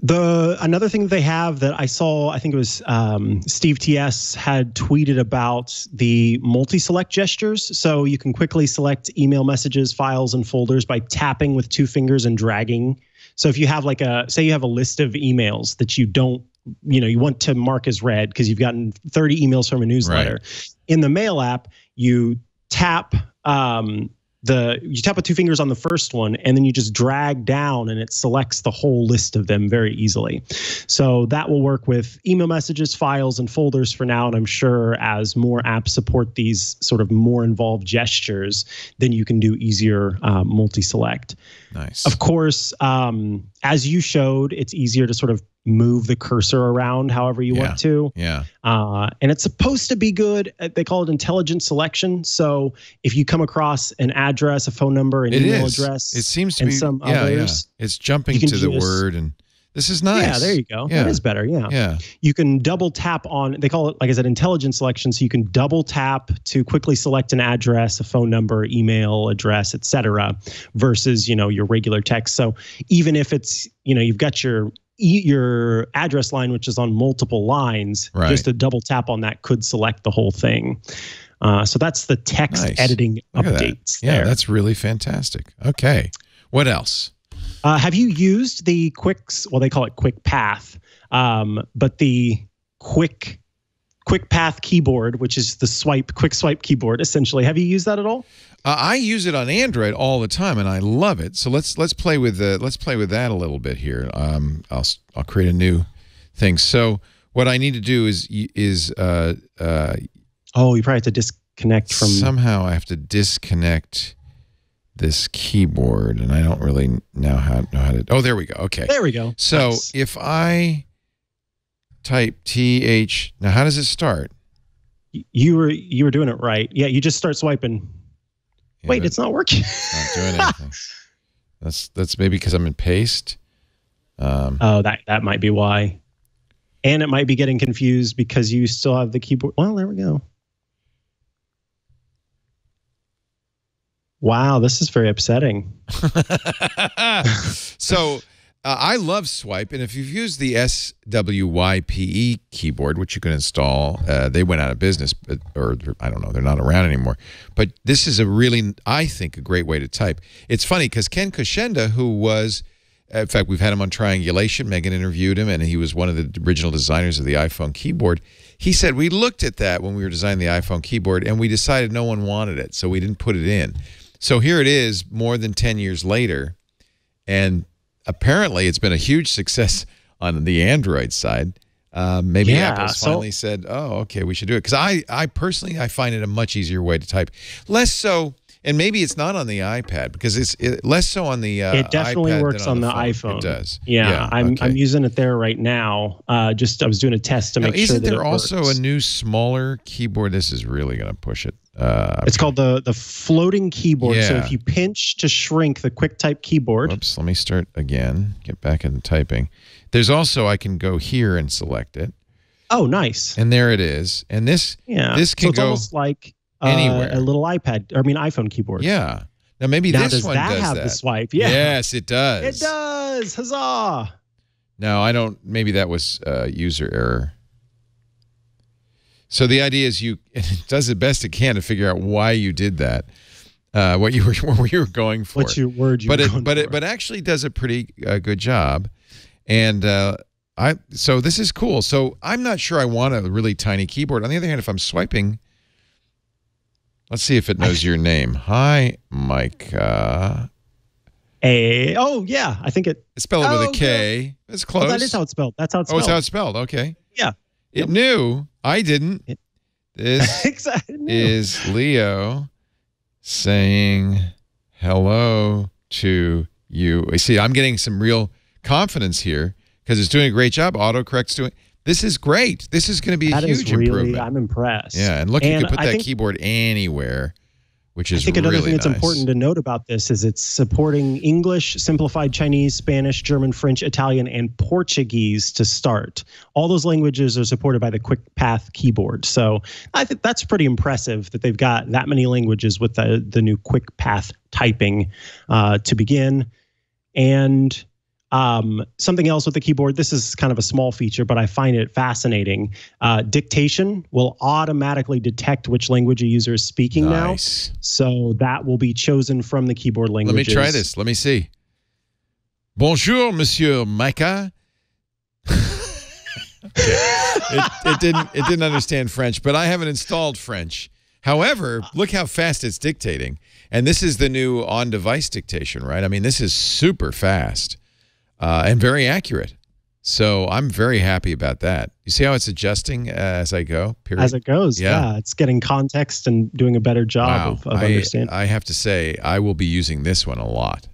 [SPEAKER 4] The another thing they have that I saw, I think it was um, Steve TS had tweeted about the multi-select gestures. So you can quickly select email messages, files, and folders by tapping with two fingers and dragging. So if you have like a, say you have a list of emails that you don't, you know, you want to mark as read because you've gotten 30 emails from a newsletter.
[SPEAKER 1] Right.
[SPEAKER 4] In the mail app, you tap um, the you tap with two fingers on the first one and then you just drag down and it selects the whole list of them very easily so that will work with email messages files and folders for now and i'm sure as more apps support these sort of more involved gestures then you can do easier uh, multi-select
[SPEAKER 1] Nice.
[SPEAKER 4] of course um, as you showed it's easier to sort of move the cursor around however you
[SPEAKER 1] Yeah.
[SPEAKER 4] want to
[SPEAKER 1] Yeah.
[SPEAKER 4] uh, and it's supposed to be good. Uh, They call it intelligent selection. So if you come across an address, a phone number, an
[SPEAKER 1] It
[SPEAKER 4] email
[SPEAKER 1] is.
[SPEAKER 4] address,
[SPEAKER 1] It seems to
[SPEAKER 4] and
[SPEAKER 1] be.
[SPEAKER 4] some
[SPEAKER 1] yeah,
[SPEAKER 4] others,
[SPEAKER 1] yeah. It's jumping to the word, and this is nice.
[SPEAKER 4] yeah, there you go.
[SPEAKER 1] Yeah.
[SPEAKER 4] That is better. Yeah.
[SPEAKER 1] Yeah.
[SPEAKER 4] You can double tap on. They call it, like I said, intelligent selection. So you can double tap to quickly select an address, a phone number, email address, etc. Versus you know your regular text. So even if it's you know you've got your your address line, which is on multiple lines,
[SPEAKER 1] Right.
[SPEAKER 4] just a double tap on that could select the whole thing. Uh, so that's the text
[SPEAKER 1] Nice.
[SPEAKER 4] editing
[SPEAKER 1] Look at that.
[SPEAKER 4] updates
[SPEAKER 1] Yeah,
[SPEAKER 4] there.
[SPEAKER 1] that's really fantastic. Okay. What else?
[SPEAKER 4] Uh, have you used the quicks? Well, they call it Quick Path, um, but the quick Quick Path keyboard, which is the swipe, quick swipe keyboard, essentially. Have you used that at all?
[SPEAKER 1] Uh, I use it on Android all the time, and I love it. So let's let's play with the let's play with that a little bit here. Um, I'll I'll create a new thing. So what I need to do is is uh, uh,
[SPEAKER 4] Oh, you probably have to disconnect from.
[SPEAKER 1] somehow I have to disconnect this keyboard, and I don't really know how know how to. Oh, there we go. Okay.
[SPEAKER 4] there we go.
[SPEAKER 1] So
[SPEAKER 4] Nice.
[SPEAKER 1] if I type th, now how does it start?
[SPEAKER 4] you were you were doing it right. Yeah, you just start swiping.
[SPEAKER 1] Yeah,
[SPEAKER 4] Wait, it's not working.
[SPEAKER 1] not doing anything. that's that's maybe because I'm in paste. Um,
[SPEAKER 4] oh, that that might be why. And it might be getting confused because you still have the keyboard. Well, there we go. Wow, this is very upsetting.
[SPEAKER 1] so uh, I love Swipe, and if you've used the SWYPE keyboard, which you can install, uh, they went out of business, but, or I don't know, they're not around anymore. But this is a really, I think, a great way to type. It's funny because Ken Kocienda, who was, in fact, we've had him on Triangulation. Megan interviewed him, and he was one of the original designers of the iPhone keyboard. He said we looked at that when we were designing the iPhone keyboard, and we decided no one wanted it, so we didn't put it in. So here it is, more than ten years later, and apparently it's been a huge success on the Android side. Uh, maybe
[SPEAKER 4] Yeah,
[SPEAKER 1] Apple
[SPEAKER 4] so-
[SPEAKER 1] finally said, "Oh, okay, we should do it." Because I, I personally, I find it a much easier way to type, less so, and maybe it's not on the iPad because it's it, less so on the. Uh,
[SPEAKER 4] it definitely works on the,
[SPEAKER 1] phone.
[SPEAKER 4] iPhone.
[SPEAKER 1] It does.
[SPEAKER 4] Yeah, I'm
[SPEAKER 1] okay.
[SPEAKER 4] I'm using it there right now. Uh, just I was doing a test to
[SPEAKER 1] Now,
[SPEAKER 4] make sure
[SPEAKER 1] isn't there also
[SPEAKER 4] works.
[SPEAKER 1] a new smaller keyboard? This is really going to push it. Uh,
[SPEAKER 4] It's called the the floating keyboard. So if you pinch to shrink the QuickType keyboard,
[SPEAKER 1] Oops, let me start again. Get back into typing. There's also I can go here and select it,
[SPEAKER 4] oh, nice.
[SPEAKER 1] and there it is. And this,
[SPEAKER 4] Yeah,
[SPEAKER 1] this
[SPEAKER 4] so
[SPEAKER 1] can
[SPEAKER 4] it's
[SPEAKER 1] go
[SPEAKER 4] almost like uh, a little iPad. I mean, iPhone keyboard.
[SPEAKER 1] yeah. Now maybe
[SPEAKER 4] Now
[SPEAKER 1] this
[SPEAKER 4] does
[SPEAKER 1] one
[SPEAKER 4] that
[SPEAKER 1] does that
[SPEAKER 4] have
[SPEAKER 1] that.
[SPEAKER 4] the swipe? Yeah.
[SPEAKER 1] Yes, it does.
[SPEAKER 4] It does. Huzzah!
[SPEAKER 1] No, I don't. Maybe that was uh, user error. So the idea is you it does the best it can to figure out why you did that, uh, what you were what you were going for.
[SPEAKER 4] What's your word? You
[SPEAKER 1] but
[SPEAKER 4] were
[SPEAKER 1] it but
[SPEAKER 4] for?
[SPEAKER 1] it but actually does a pretty uh, good job, and uh, I so this is cool. So I'm not sure I want a really tiny keyboard. On the other hand, if I'm swiping, let's see if it knows your name. Hi, Mike. Uh,
[SPEAKER 4] a oh yeah, I think it.
[SPEAKER 1] spell it with
[SPEAKER 4] Oh,
[SPEAKER 1] a K. It's
[SPEAKER 4] Oh,
[SPEAKER 1] close.
[SPEAKER 4] that is how it's spelled. That's how it's
[SPEAKER 1] Oh,
[SPEAKER 4] spelled.
[SPEAKER 1] it's how it's spelled. Okay.
[SPEAKER 4] Yeah.
[SPEAKER 1] It
[SPEAKER 4] Yep.
[SPEAKER 1] knew. I didn't.
[SPEAKER 4] It-
[SPEAKER 1] This
[SPEAKER 4] exactly.
[SPEAKER 1] is Leo saying hello to you. You See, I'm getting some real confidence here because it's doing a great job. Autocorrect's doing. This is great. This is going to be a
[SPEAKER 4] That is
[SPEAKER 1] huge
[SPEAKER 4] really.
[SPEAKER 1] improvement.
[SPEAKER 4] I'm impressed.
[SPEAKER 1] yeah, and look, you can put
[SPEAKER 4] I
[SPEAKER 1] that
[SPEAKER 4] think-
[SPEAKER 1] keyboard anywhere, which is.
[SPEAKER 4] I think another
[SPEAKER 1] really
[SPEAKER 4] thing that's
[SPEAKER 1] nice.
[SPEAKER 4] important to note about this is it's supporting English, simplified Chinese, Spanish, German, French, Italian, and Portuguese to start. All those languages are supported by the Quick Path keyboard. So I think that's pretty impressive that they've got that many languages with the, the new Quick Path typing uh, to begin. And Um, something else with the keyboard. This is kind of a small feature, but I find it fascinating. Uh, dictation will automatically detect which language a user is speaking
[SPEAKER 1] Nice.
[SPEAKER 4] now, so that will be chosen from the keyboard
[SPEAKER 1] language.
[SPEAKER 4] Let
[SPEAKER 1] me try this. Let me see. Bonjour, Monsieur Mikah. it, it didn't. It didn't understand French, but I haven't installed French. However, look how fast it's dictating, and this is the new on-device dictation, right? I mean, this is super fast uh, and very accurate. So I'm very happy about that. You see how it's adjusting uh, as I go. Period.
[SPEAKER 4] As it goes,
[SPEAKER 1] Yeah.
[SPEAKER 4] yeah. it's getting context and doing a better job
[SPEAKER 1] wow.
[SPEAKER 4] of, of
[SPEAKER 1] I,
[SPEAKER 4] understanding.
[SPEAKER 1] I have to say, I will be using this one a lot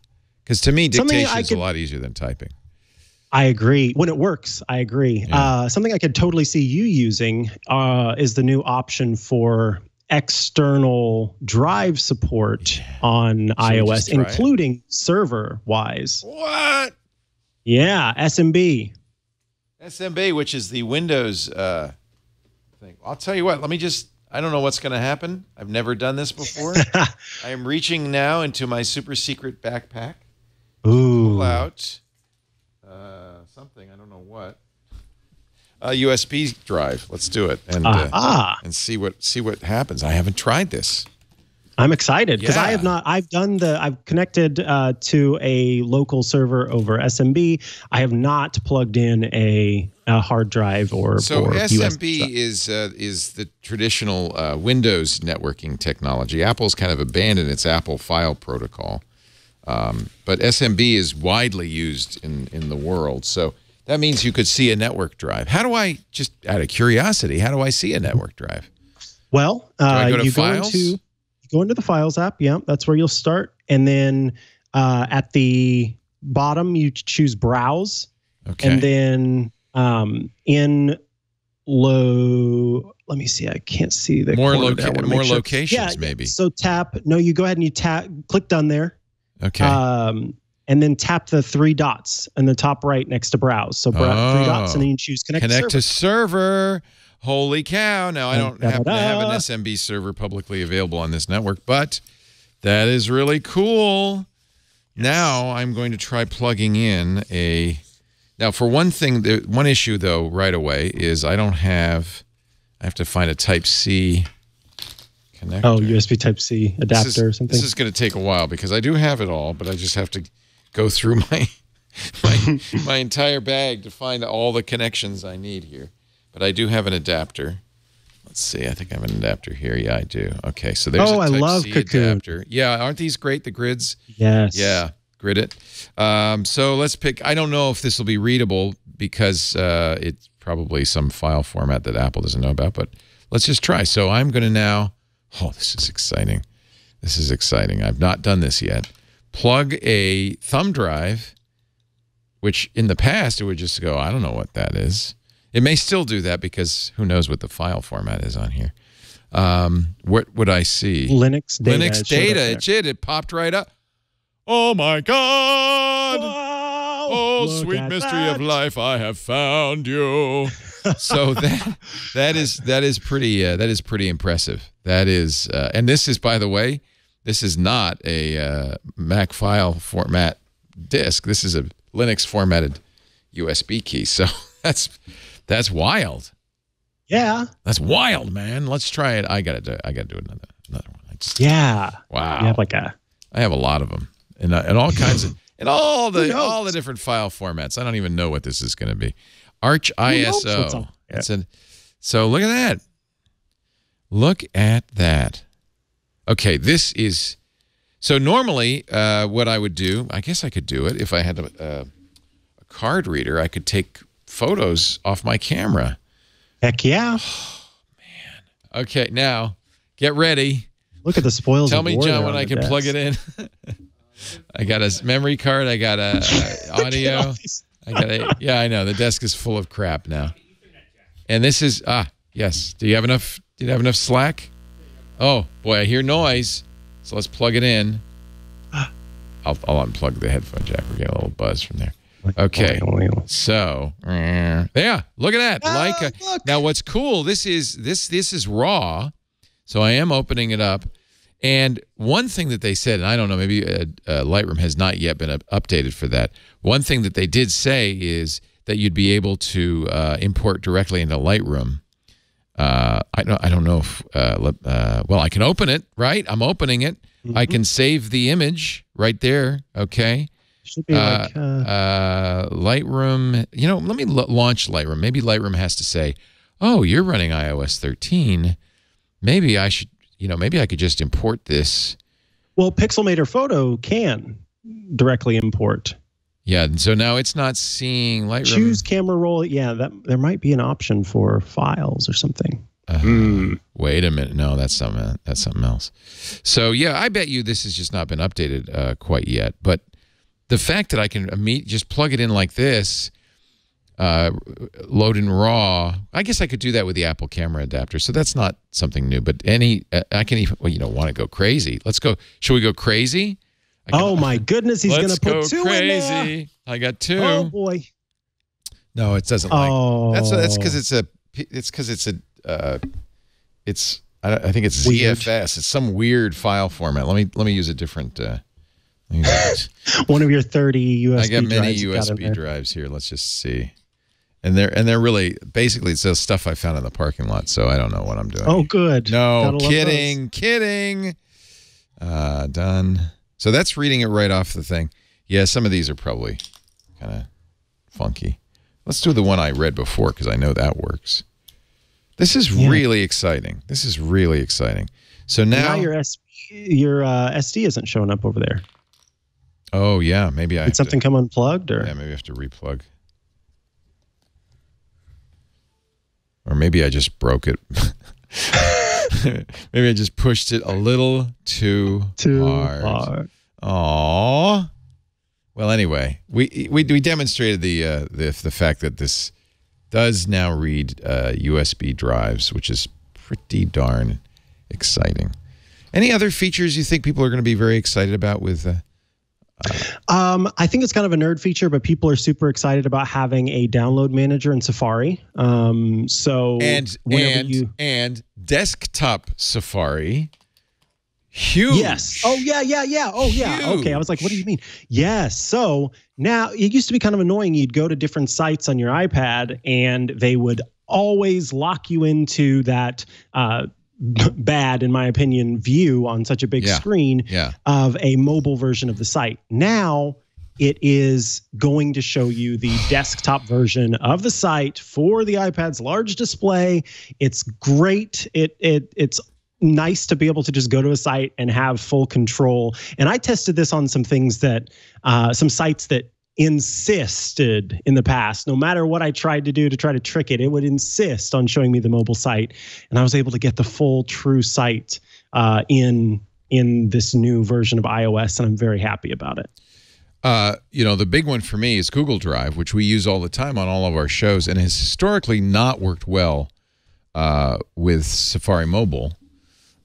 [SPEAKER 1] because to me, dictation is a lot easier than typing.
[SPEAKER 4] I agree. When it works, I agree.
[SPEAKER 1] Yeah.
[SPEAKER 4] Uh, something I could totally see you using uh, is the new option for external drive support on
[SPEAKER 1] we
[SPEAKER 4] iOS,
[SPEAKER 1] just try it?
[SPEAKER 4] including server wise.
[SPEAKER 1] What?
[SPEAKER 4] Yeah, SMB.
[SPEAKER 1] SMB, which is the Windows uh, thing. I'll tell you what. Let me just. I don't know what's going to happen. I've never done this before. I am reaching now into my super secret backpack.
[SPEAKER 4] Ooh.
[SPEAKER 1] Pull out uh, something. I don't know what. A USB drive. Let's do it and uh,
[SPEAKER 4] Ah,
[SPEAKER 1] and see what see what happens. I haven't tried this.
[SPEAKER 4] I'm excited because I have not. I've done the. I've connected uh, to a local server over SMB. I have not plugged in a, a hard drive or
[SPEAKER 1] So
[SPEAKER 4] or
[SPEAKER 1] SMB
[SPEAKER 4] stuff.
[SPEAKER 1] is uh, is the traditional uh, Windows networking technology. Apple's kind of abandoned its Apple File Protocol, um, but SMB is widely used in in the world. So that means you could see a network drive. How do I just out of curiosity? How do I see a network drive?
[SPEAKER 4] Well, uh,
[SPEAKER 1] I go to
[SPEAKER 4] you
[SPEAKER 1] Files?
[SPEAKER 4] go into go into the Files app. Yeah, that's where you'll start, and then uh, at the bottom you choose Browse,
[SPEAKER 1] Okay.
[SPEAKER 4] and then um, in low. Let me see. I can't see the
[SPEAKER 1] More. Loca- more
[SPEAKER 4] sure.
[SPEAKER 1] locations,
[SPEAKER 4] Yeah,
[SPEAKER 1] maybe.
[SPEAKER 4] So tap. No, you go ahead and you tap. Click done there.
[SPEAKER 1] okay.
[SPEAKER 4] Um, and then tap the three dots in the top right next to Browse. So brow- three dots, and then you choose Connect, to
[SPEAKER 1] Connect
[SPEAKER 4] Server.
[SPEAKER 1] to server. Holy cow. Now, I don't happen to have an SMB server publicly available on this network, but that is really cool. Now, I'm going to try plugging in a. Now, for one thing, the one issue, though, right away is I don't have. I have to find a Type C connector.
[SPEAKER 4] Oh, USB Type C adapter
[SPEAKER 1] is,
[SPEAKER 4] or something.
[SPEAKER 1] This is going to take a while because I do have it all, but I just have to go through my my my entire bag to find all the connections I need here. But I do have an adapter. Let's see. I think I have an adapter here. Yeah, I do. Okay, so there's
[SPEAKER 4] Oh,
[SPEAKER 1] a
[SPEAKER 4] I
[SPEAKER 1] Type
[SPEAKER 4] love
[SPEAKER 1] C
[SPEAKER 4] Cocoon.
[SPEAKER 1] adapter. Yeah, aren't these great? The grids.
[SPEAKER 4] yes.
[SPEAKER 1] Yeah, grid it. Um, so let's pick. I don't know if this will be readable because uh, it's probably some file format that Apple doesn't know about. But let's just try. So I'm going to now. Oh, this is exciting. This is exciting. I've not done this yet. Plug a thumb drive, which in the past it would just go. I don't know what that is. It may still do that because who knows what the file format is on here. Um, what would I see?
[SPEAKER 4] Linux data.
[SPEAKER 1] Linux data. It did. It popped right up. Oh my God! Oh, sweet mystery
[SPEAKER 4] that.
[SPEAKER 1] of life, I have found you. so that that is that is pretty uh, that is pretty impressive. That is, uh, and this is by the way, this is not a uh, Mac file format disk. This is a Linux formatted USB key. So that's that's wild.
[SPEAKER 4] Yeah.
[SPEAKER 1] That's wild, man. Let's try it. I gotta do. I gotta do another another one. Just,
[SPEAKER 4] Yeah.
[SPEAKER 1] wow.
[SPEAKER 4] You have like a
[SPEAKER 1] I have a lot of them, and uh, and all kinds of and all the all the different file formats. I don't even know what this is going to be. Arch ISO. It's a, so look at that. Look at that. Okay, this is so normally uh, what I would do. I guess I could do it if I had a, a, a card reader. I could take photos off my camera.
[SPEAKER 4] heck yeah. Man.
[SPEAKER 1] Okay, now get ready.
[SPEAKER 4] Look at the spoils.
[SPEAKER 1] Tell me, John, when I can plug it in. I got a memory card. I got a, a audio. I got a. Yeah, I know. The desk is full of crap now. And this is ah yes. Do you have enough? Do you have enough slack? Oh boy, I hear noise. So let's plug it in. I'll, I'll unplug the headphone jack. We're getting a little buzz from there. Okay. So yeah, look at that. like a,
[SPEAKER 4] look.
[SPEAKER 1] now, what's cool? This is this this is raw. So I am opening it up. And one thing that they said, and I don't know, maybe uh, uh, Lightroom has not yet been updated for that. One thing that they did say is that you'd be able to uh, import directly into Lightroom. Uh, I don't. I don't know if. Uh, uh, well, I can open it. Right. I'm opening it. Mm -hmm. I can save the image right there. Okay.
[SPEAKER 4] Should be uh, like
[SPEAKER 1] uh, Lightroom. You know, let me launch Lightroom. Maybe Lightroom has to say, "Oh, you're running iOS 13. Maybe I should. You know, maybe I could just import this."
[SPEAKER 4] Well, Pixelmator Photo can directly import.
[SPEAKER 1] Yeah, so now it's not seeing Lightroom.
[SPEAKER 4] Choose camera roll. Yeah, that there might be an option for files or something.
[SPEAKER 1] Uh, mm. Wait a minute. No, that's something. That's something else. So yeah, I bet you this has just not been updated uh, quite yet. But the fact that I can just plug it in like this, uh, load in RAW. I guess I could do that with the Apple camera adapter. So that's not something new. But any, uh, I can even, well, you know, want to go crazy. Let's go. Should we go crazy?
[SPEAKER 4] oh my goodness, he's going to put two
[SPEAKER 1] crazy.
[SPEAKER 4] in there. I
[SPEAKER 1] got two.
[SPEAKER 4] Oh boy.
[SPEAKER 1] No, it doesn't like. Oh. That's that's because it's a. It's because it's a. Uh, it's. I, I think it's weird. ZFS. It's some weird file format. Let me let me use a different. Uh,
[SPEAKER 4] One of your thirty USB. Drives. I
[SPEAKER 1] got many USB got drives here. Let's just see. And they're and they're really basically it's the stuff I found in the parking lot. So I don't know what I'm doing.
[SPEAKER 4] Oh, good.
[SPEAKER 1] No, kidding, kidding. Uh, done. So that's reading it right off the thing. Yeah, some of these are probably kind of funky. Let's do the one I read before because I know that works. This is yeah. really exciting. This is really exciting. So now,
[SPEAKER 4] now your S your uh, SD isn't showing up over there.
[SPEAKER 1] Oh yeah, maybe I
[SPEAKER 4] did something
[SPEAKER 1] to,
[SPEAKER 4] come unplugged or
[SPEAKER 1] yeah, maybe I have to replug. Or maybe I just broke it. Maybe I just pushed it a little too,
[SPEAKER 4] too
[SPEAKER 1] hard.
[SPEAKER 4] hard.
[SPEAKER 1] Aww. Well, anyway, we we we demonstrated the uh, the the fact that this does now read uh, USB drives, which is pretty darn exciting. Any other features you think people are going to be very excited about with uh,
[SPEAKER 4] um, I think it's kind of a nerd feature, but people are super excited about having a download manager in Safari. Um, so
[SPEAKER 1] and and you, and desktop Safari. Huge.
[SPEAKER 4] Yes. Oh yeah, yeah, yeah. Oh yeah. Huge. Okay. I was like, what do you mean? Yes. So now it used to be kind of annoying. You'd go to different sites on your iPad, and they would always lock you into that uh, bad, in my opinion, view on such a big
[SPEAKER 1] yeah.
[SPEAKER 4] screen
[SPEAKER 1] yeah.
[SPEAKER 4] of a mobile version of the site. Now it is going to show you the desktop version of the site for the iPad's large display. It's great. It it it's nice to be able to just go to a site and have full control. And I tested this on some things that uh, some sites that insisted in the past, no matter what I tried to do to try to trick it, it would insist on showing me the mobile site, and I was able to get the full true site uh, in in this new version of iOS, and I'm very happy about it.
[SPEAKER 1] Uh, you know, the big one for me is Google Drive, which we use all the time on all of our shows, and has historically not worked well uh, with Safari Mobile.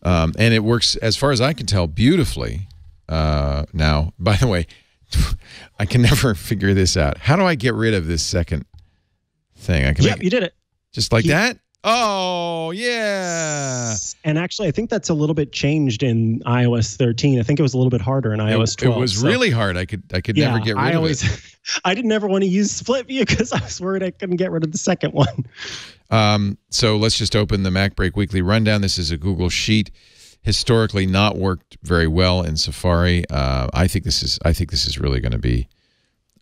[SPEAKER 1] Um, and it works, as far as I can tell, beautifully uh, now. By the way, I can never figure this out. How do I get rid of this second thing? I can.
[SPEAKER 4] Yep, you did it.
[SPEAKER 1] Just like that. Oh yeah.
[SPEAKER 4] And actually, I think that's a little bit changed in iOS 13. I think it was a little bit harder in iOS 12.
[SPEAKER 1] It was so. really hard. I could I could yeah, never get rid I always, of it.
[SPEAKER 4] I didn't ever want to use split view because I was worried I couldn't get rid of the second one.
[SPEAKER 1] Um, so let's just open the MacBreak Weekly Rundown. This is a Google Sheet historically not worked very well in Safari. Uh, I think this is I think this is really going to be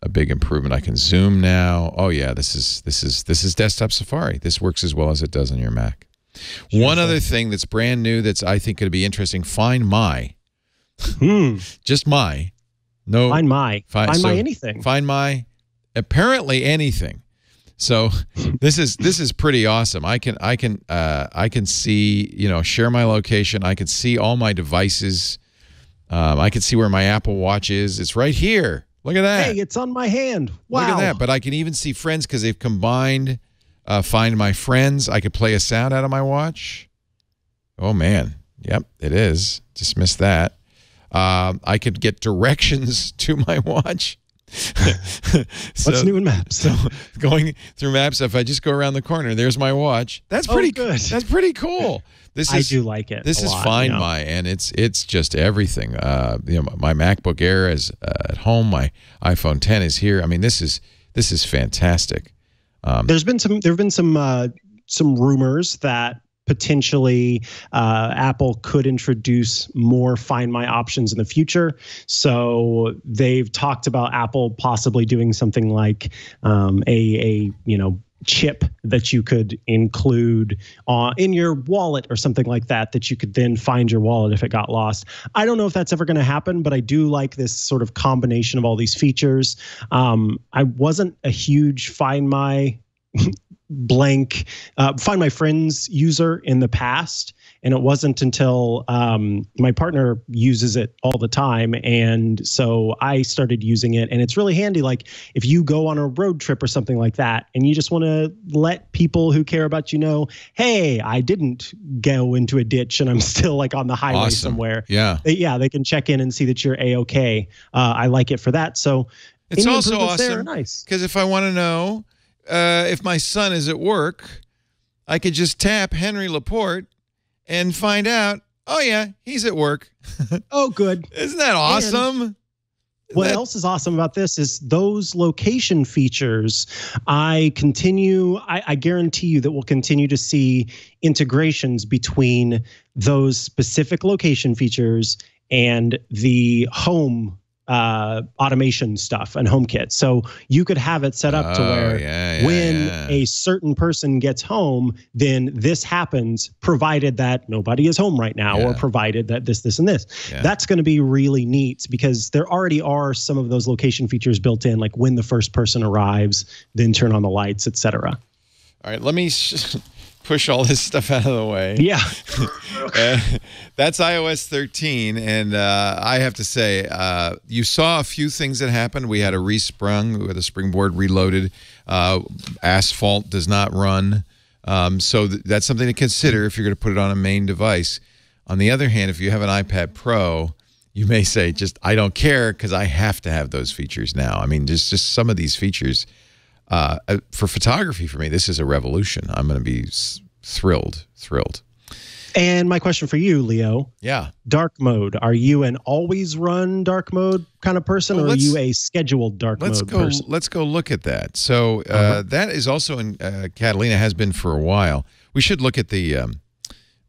[SPEAKER 1] a big improvement. I can zoom now. Oh yeah, this is this is this is desktop Safari. This works as well as it does on your Mac. Sure, One other thing that's brand new that's I think going to be interesting. Find My.
[SPEAKER 4] Hmm.
[SPEAKER 1] Just My. No.
[SPEAKER 4] Find My. Find, find so My anything.
[SPEAKER 1] Find My. Apparently anything. So this is this is pretty awesome. I can I can uh, I can see you know share my location. I can see all my devices. Um, I can see where my Apple Watch is. It's right here. Look at that.
[SPEAKER 4] Hey, it's on my hand. Wow.
[SPEAKER 1] Look at that. But I can even see friends because they've combined uh, Find My Friends. I could play a sound out of my watch. Oh man. Yep, it is. Just missed that. Uh, I could get directions to my watch.
[SPEAKER 4] What's new in Maps?
[SPEAKER 1] So going through Maps, if I just go around the corner, there's my watch. That's
[SPEAKER 4] Oh,
[SPEAKER 1] pretty
[SPEAKER 4] good.
[SPEAKER 1] That's pretty cool. This
[SPEAKER 4] I
[SPEAKER 1] is
[SPEAKER 4] do like it.
[SPEAKER 1] this is
[SPEAKER 4] lot,
[SPEAKER 1] Find
[SPEAKER 4] you know.
[SPEAKER 1] My, and it's it's just everything. Uh, you know, my MacBook Air is uh, at home. My iPhone 10 is here. I mean, this is this is fantastic.
[SPEAKER 4] There's been some. There've been some uh, some rumors that potentially uh, Apple could introduce more Find My options in the future. So they've talked about Apple possibly doing something like um, a a you know chip that you could include uh, in your wallet or something like that that you could then find your wallet if it got lost i don't know if that's ever going to happen but i do like this sort of combination of all these features um, i wasn't a huge find my blank uh, find my friends user in the past. And it wasn't until um, my partner uses it all the time. And so i started using it. And it's really handy. Like if you go on a road trip or something like that and you just want to let people who care about you know hey i didn't go into a ditch and i'm still like on the highway
[SPEAKER 1] Awesome.
[SPEAKER 4] somewhere.
[SPEAKER 1] Yeah.
[SPEAKER 4] they, yeah they can check in and see that you're a-ok uh, i like it for that. So
[SPEAKER 1] It's also
[SPEAKER 4] improvements there are
[SPEAKER 1] awesome
[SPEAKER 4] nice.
[SPEAKER 1] because if I want to know uh, if my son is at work, I could just tap Henry Laporte and find out. Oh yeah, he's at work.
[SPEAKER 4] oh good
[SPEAKER 1] Isn't that awesome?
[SPEAKER 4] What
[SPEAKER 1] That-
[SPEAKER 4] else is awesome about this is those location features. I continue, I, I guarantee you that we'll continue to see integrations between those specific location features and the home uh, automation stuff and HomeKit. So you could have it set up to
[SPEAKER 1] Oh,
[SPEAKER 4] where
[SPEAKER 1] yeah, yeah,
[SPEAKER 4] when
[SPEAKER 1] yeah.
[SPEAKER 4] a certain person gets home, then this happens, provided that nobody is home right now, or provided that this, this, and this. That's going to be really neat because there already are some of those location features built in, like when the first person arrives, then turn on the lights, etc.
[SPEAKER 1] All right, let me push all this stuff out of the way.
[SPEAKER 4] Yeah,
[SPEAKER 1] Uh, that's iOS 13, and uh, I have to say, uh, you saw a few things that happened. We had a resprung with a springboard reloaded. Uh, Asphalt does not run, um, so th- that's something to consider if you're going to put it on a main device. On the other hand, if you have an iPad Pro, you may say, "Just I don't care because I have to have those features now." I mean, just just some of these features uh, uh, for photography for me, this is a revolution. I'm going to be s- thrilled, thrilled.
[SPEAKER 4] and my question for you, Leo:
[SPEAKER 1] Yeah.
[SPEAKER 4] dark mode. Are you an always run dark mode kind of person,
[SPEAKER 1] Well,
[SPEAKER 4] or are you a scheduled dark mode?
[SPEAKER 1] Let's
[SPEAKER 4] mode
[SPEAKER 1] go.
[SPEAKER 4] person?
[SPEAKER 1] Let's go look at that. So uh,
[SPEAKER 4] Uh-huh.
[SPEAKER 1] that is also in uh, Catalina has been for a while. We should look at the um,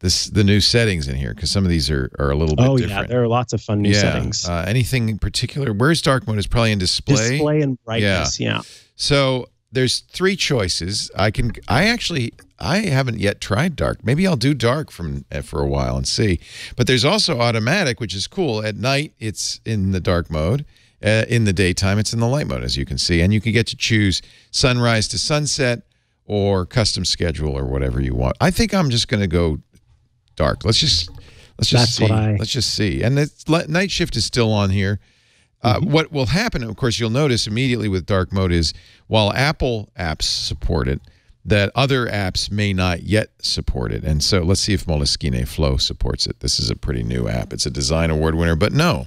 [SPEAKER 1] this the new settings in here because some of these are, are a little bit
[SPEAKER 4] Oh yeah, there are lots of fun new
[SPEAKER 1] yeah.
[SPEAKER 4] settings.
[SPEAKER 1] Uh, anything in particular? Where's dark mode? Is probably in display.
[SPEAKER 4] Display and brightness. Yeah.
[SPEAKER 1] So there's three choices. I can. I actually. I haven't yet tried dark. Maybe I'll do dark from uh, for a while and see. But there's also automatic, which is cool. At night, it's in the dark mode. Uh, in the daytime, it's in the light mode, as you can see, and you can get to choose sunrise to sunset or custom schedule or whatever you want. I think I'm just going to go dark. Let's just let's just
[SPEAKER 4] That's
[SPEAKER 1] see.
[SPEAKER 4] what I-
[SPEAKER 1] Let's just see. And the night shift is still on here. Uh,
[SPEAKER 4] Mm-hmm.
[SPEAKER 1] What will happen, of course, you'll notice immediately with dark mode is while Apple apps support it, that other apps may not yet support it. And so let's see if Moleskine Flow supports it. This is a pretty new app. It's a design award winner, but no.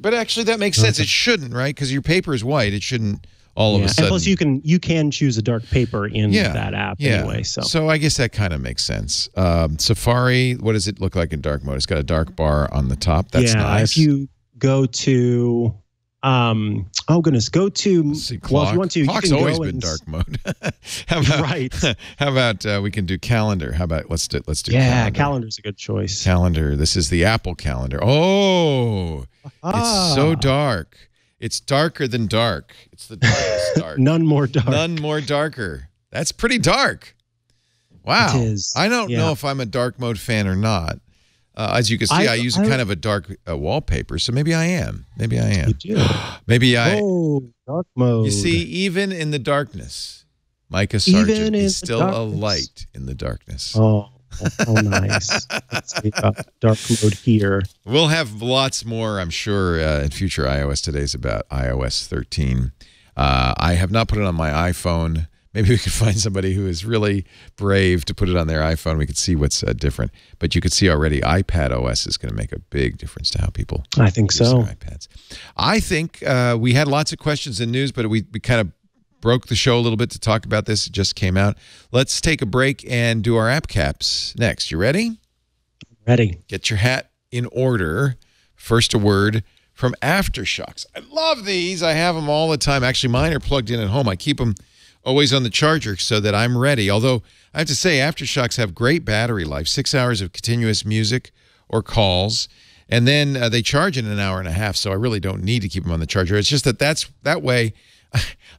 [SPEAKER 1] But actually, that makes sense. It shouldn't, right? Because your paper is white. It shouldn't all of
[SPEAKER 4] Yeah.
[SPEAKER 1] a sudden.
[SPEAKER 4] And plus, you can you can choose a dark paper in
[SPEAKER 1] yeah,
[SPEAKER 4] that app
[SPEAKER 1] yeah.
[SPEAKER 4] anyway. So.
[SPEAKER 1] so I guess that kind of makes sense. Um, Safari, what does it look like in dark mode? It's got a dark bar on the top. That's
[SPEAKER 4] yeah,
[SPEAKER 1] nice.
[SPEAKER 4] if you go to um oh goodness, go to
[SPEAKER 1] see,
[SPEAKER 4] well if you want to,
[SPEAKER 1] Clock's
[SPEAKER 4] you can
[SPEAKER 1] always
[SPEAKER 4] go
[SPEAKER 1] been dark mode. how about,
[SPEAKER 4] Right.
[SPEAKER 1] How about uh, we can do calendar? How about let's do let's do
[SPEAKER 4] Yeah,
[SPEAKER 1] calendar.
[SPEAKER 4] calendar's a good choice.
[SPEAKER 1] Calendar. This is the Apple calendar. Oh, it's so
[SPEAKER 4] Ah,
[SPEAKER 1] dark. It's darker than dark. It's the darkest dark.
[SPEAKER 4] None more dark.
[SPEAKER 1] None more darker. That's pretty dark. Wow.
[SPEAKER 4] It is,
[SPEAKER 1] I don't know if I'm a dark mode fan or not. Uh, as you can see, I,
[SPEAKER 4] I-
[SPEAKER 1] use
[SPEAKER 4] I-
[SPEAKER 1] kind of a dark uh, wallpaper, so maybe I am. Maybe I
[SPEAKER 4] You
[SPEAKER 1] am.
[SPEAKER 4] do.
[SPEAKER 1] Maybe I.
[SPEAKER 4] oh, dark mode.
[SPEAKER 1] You see, even in the darkness, Mikah Sargent is still a light in the darkness.
[SPEAKER 4] Oh, oh, oh, nice. Let's see about dark mode here.
[SPEAKER 1] We'll have lots more, I'm sure, uh, in future iOS Todays about iOS 13. Uh, I have not put it on my iPhone Maybe we could find somebody who is really brave to put it on their iPhone. We could see what's uh, different. But you could see already iPadOS is going to make a big difference to how people
[SPEAKER 4] I think
[SPEAKER 1] use
[SPEAKER 4] so.
[SPEAKER 1] iPads. I think uh, we had lots of questions and news, but we, we kind of broke the show a little bit to talk about this. It just came out. Let's take a break and do our app caps next. You ready?
[SPEAKER 4] Ready.
[SPEAKER 1] Get your hat in order. First, a word from AfterShokz. I love these. I have them all the time. Actually, mine are plugged in at home. I keep them always on the charger so that I'm ready. Although I have to say, AfterShokz have great battery life six hours of continuous music or calls. And then uh, they charge in an hour and a half, so I really don't need to keep them on the charger. It's just that that's that way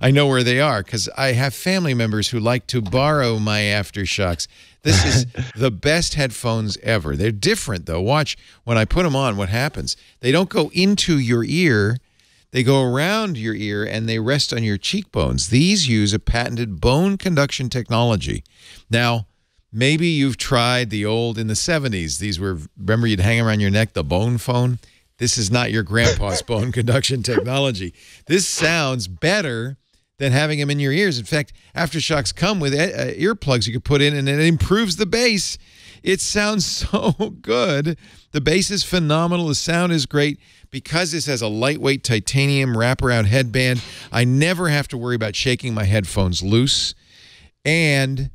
[SPEAKER 1] I know where they are because I have family members who like to borrow my AfterShokz. This is the best headphones ever. They're different though. Watch when I put them on, what happens? They don't go into your ear. They go around your ear and they rest on your cheekbones. These use a patented bone conduction technology. Now, maybe you've tried the old in the 70s. These were, remember, you'd hang around your neck the bone phone? This is not your grandpa's bone conduction technology. This sounds better than having them in your ears. In fact, AfterShokz come with uh, earplugs you can put in and it improves the bass. It sounds so good. The bass is phenomenal. The sound is great. Because this has a lightweight titanium wraparound headband, I never have to worry about shaking my headphones loose. And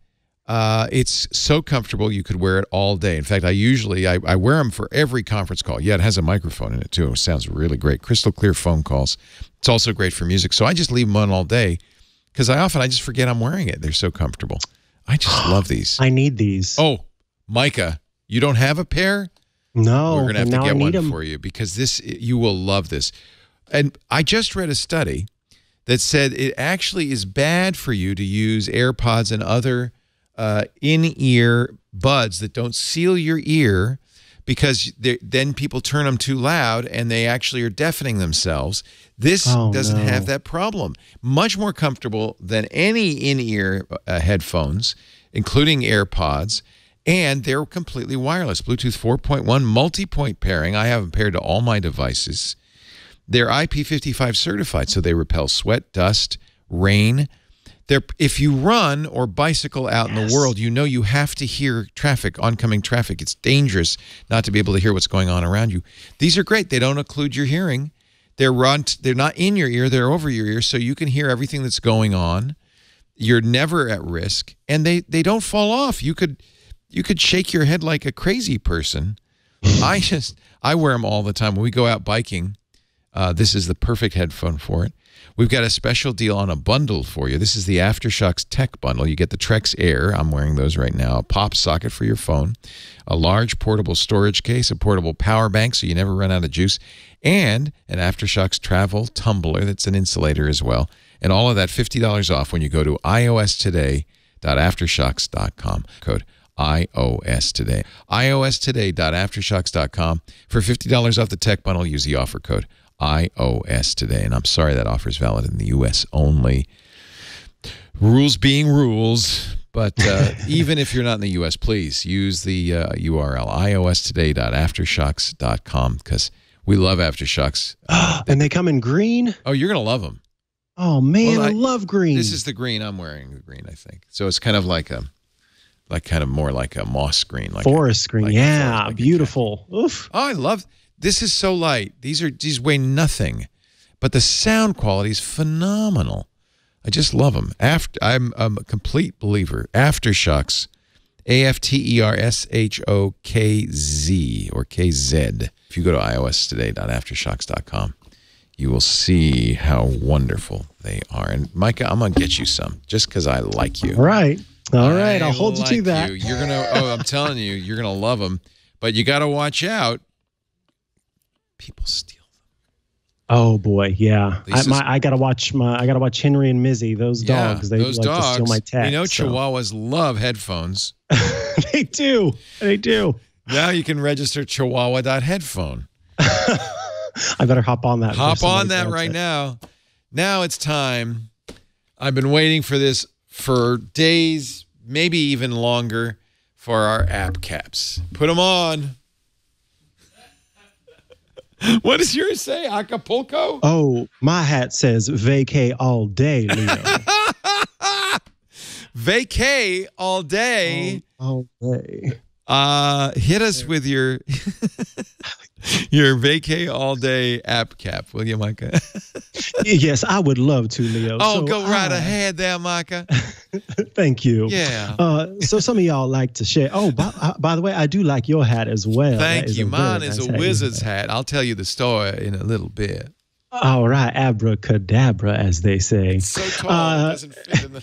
[SPEAKER 1] uh, it's so comfortable you could wear it all day. In fact, I usually I, I wear them for every conference call. Yeah, it has a microphone in it too. It sounds really great. Crystal clear phone calls. It's also great for music. So I just leave them on all day because I often I just forget I'm wearing it. They're so comfortable. I just love these.
[SPEAKER 4] I need these.
[SPEAKER 1] Oh, Mikah, you don't have a pair?
[SPEAKER 4] no.
[SPEAKER 1] We're gonna have to get one for you because this you will love this. And I just read a study that said it actually is bad for you to use AirPods and other uh, in-ear buds that don't seal your ear because then people turn them too loud and they actually are deafening themselves. This
[SPEAKER 4] Oh,
[SPEAKER 1] doesn't
[SPEAKER 4] no.
[SPEAKER 1] have that problem. Much more comfortable than any in-ear uh, headphones, including AirPods, and they're completely wireless. Bluetooth 4.1 multi-point pairing. I have them paired to all my devices. They're IP55 certified, so they repel sweat, dust, rain. They're, if you run or bicycle out in the world, you know you have to hear traffic, oncoming traffic. It's dangerous not to be able to hear what's going on around you. These are great. They don't occlude your hearing. They're run. They're not in your ear. They're over your ear, so you can hear everything that's going on. You're never at risk, and they they don't fall off. You could you could shake your head like a crazy person. I just I wear them all the time when we go out biking. Uh, this is the perfect headphone for it. We've got a special deal on a bundle for you. This is the AfterShokz Tech Bundle. You get the Trekz Air. I'm wearing those right now. A pop socket for your phone, a large portable storage case, a portable power bank so you never run out of juice, and an AfterShokz travel tumbler that's an insulator as well. And all of that $50 off when you go to iostoday.aftershokz.com. Code iOS today. iOstoday.aftershokz.com. For $50 off the tech bundle, use the offer code iOS today. And I'm sorry that offer is valid in the U.S. only. Rules being rules. But uh, even if you're not in the U.S., please use the uh, URL iostoday.aftershokz.com because we love AfterShokz.
[SPEAKER 4] and they come in green.
[SPEAKER 1] Oh, you're going to love them.
[SPEAKER 4] Oh man,
[SPEAKER 1] Well,
[SPEAKER 4] I,
[SPEAKER 1] I-
[SPEAKER 4] love green.
[SPEAKER 1] This is the green I'm wearing. The green, I think. So it's kind of like a, like kind of more like a moss green, like a-
[SPEAKER 4] forest green.
[SPEAKER 1] like
[SPEAKER 4] yeah,
[SPEAKER 1] forest, like a
[SPEAKER 4] beautiful. Oof.
[SPEAKER 1] Oh, I love this. Is so light. These are these weigh nothing, but the sound quality is phenomenal. I just love them. After I'm, I'm a complete believer. AfterShokz, A F T E R S H O K Z or K Z. If you go to iostoday.aftershokz.com, you will see how wonderful they are. And Mikah, I'm gonna get you some just because I like you.
[SPEAKER 4] All right. All right. I'll hold you to that.
[SPEAKER 1] You. You're gonna. Oh, I'm telling you, you're gonna love them. But you got to watch out. People steal. Them.
[SPEAKER 4] Oh boy, yeah. I, my, I gotta watch my. I gotta watch Henry and Mizzy. Those
[SPEAKER 1] Yeah,
[SPEAKER 4] dogs. They
[SPEAKER 1] those
[SPEAKER 4] like
[SPEAKER 1] dogs.
[SPEAKER 4] to steal my text.
[SPEAKER 1] you know,
[SPEAKER 4] so-
[SPEAKER 1] Chihuahuas love headphones.
[SPEAKER 4] they do. They do.
[SPEAKER 1] now you can register Chihuahua.headphone.
[SPEAKER 4] I better hop on that.
[SPEAKER 1] Hop on that right
[SPEAKER 4] it.
[SPEAKER 1] now. Now it's time. I've been waiting for this for days, maybe even longer, for our app caps. Put them on. what does yours say? Acapulco?
[SPEAKER 4] Oh, my hat says vacay all day, Leo.
[SPEAKER 1] vacay all day.
[SPEAKER 4] All day.
[SPEAKER 1] Uh, hit us with your your vacay all day app cap, will you, Mikah?
[SPEAKER 4] yes, I would love to, Leo.
[SPEAKER 1] oh,
[SPEAKER 4] So
[SPEAKER 1] go right
[SPEAKER 4] I-
[SPEAKER 1] ahead there, Mikah.
[SPEAKER 4] Thank you.
[SPEAKER 1] Yeah.
[SPEAKER 4] Uh, so some of y'all like to share. Oh, by, uh, by the way, I do like your hat as well.
[SPEAKER 1] Thank you. Mine is
[SPEAKER 4] nice
[SPEAKER 1] a
[SPEAKER 4] hat.
[SPEAKER 1] wizard's hat. I'll tell you the story in a little bit.
[SPEAKER 4] All right, abracadabra, as they say.
[SPEAKER 1] So tall,
[SPEAKER 4] Uh,
[SPEAKER 1] it doesn't fit in the.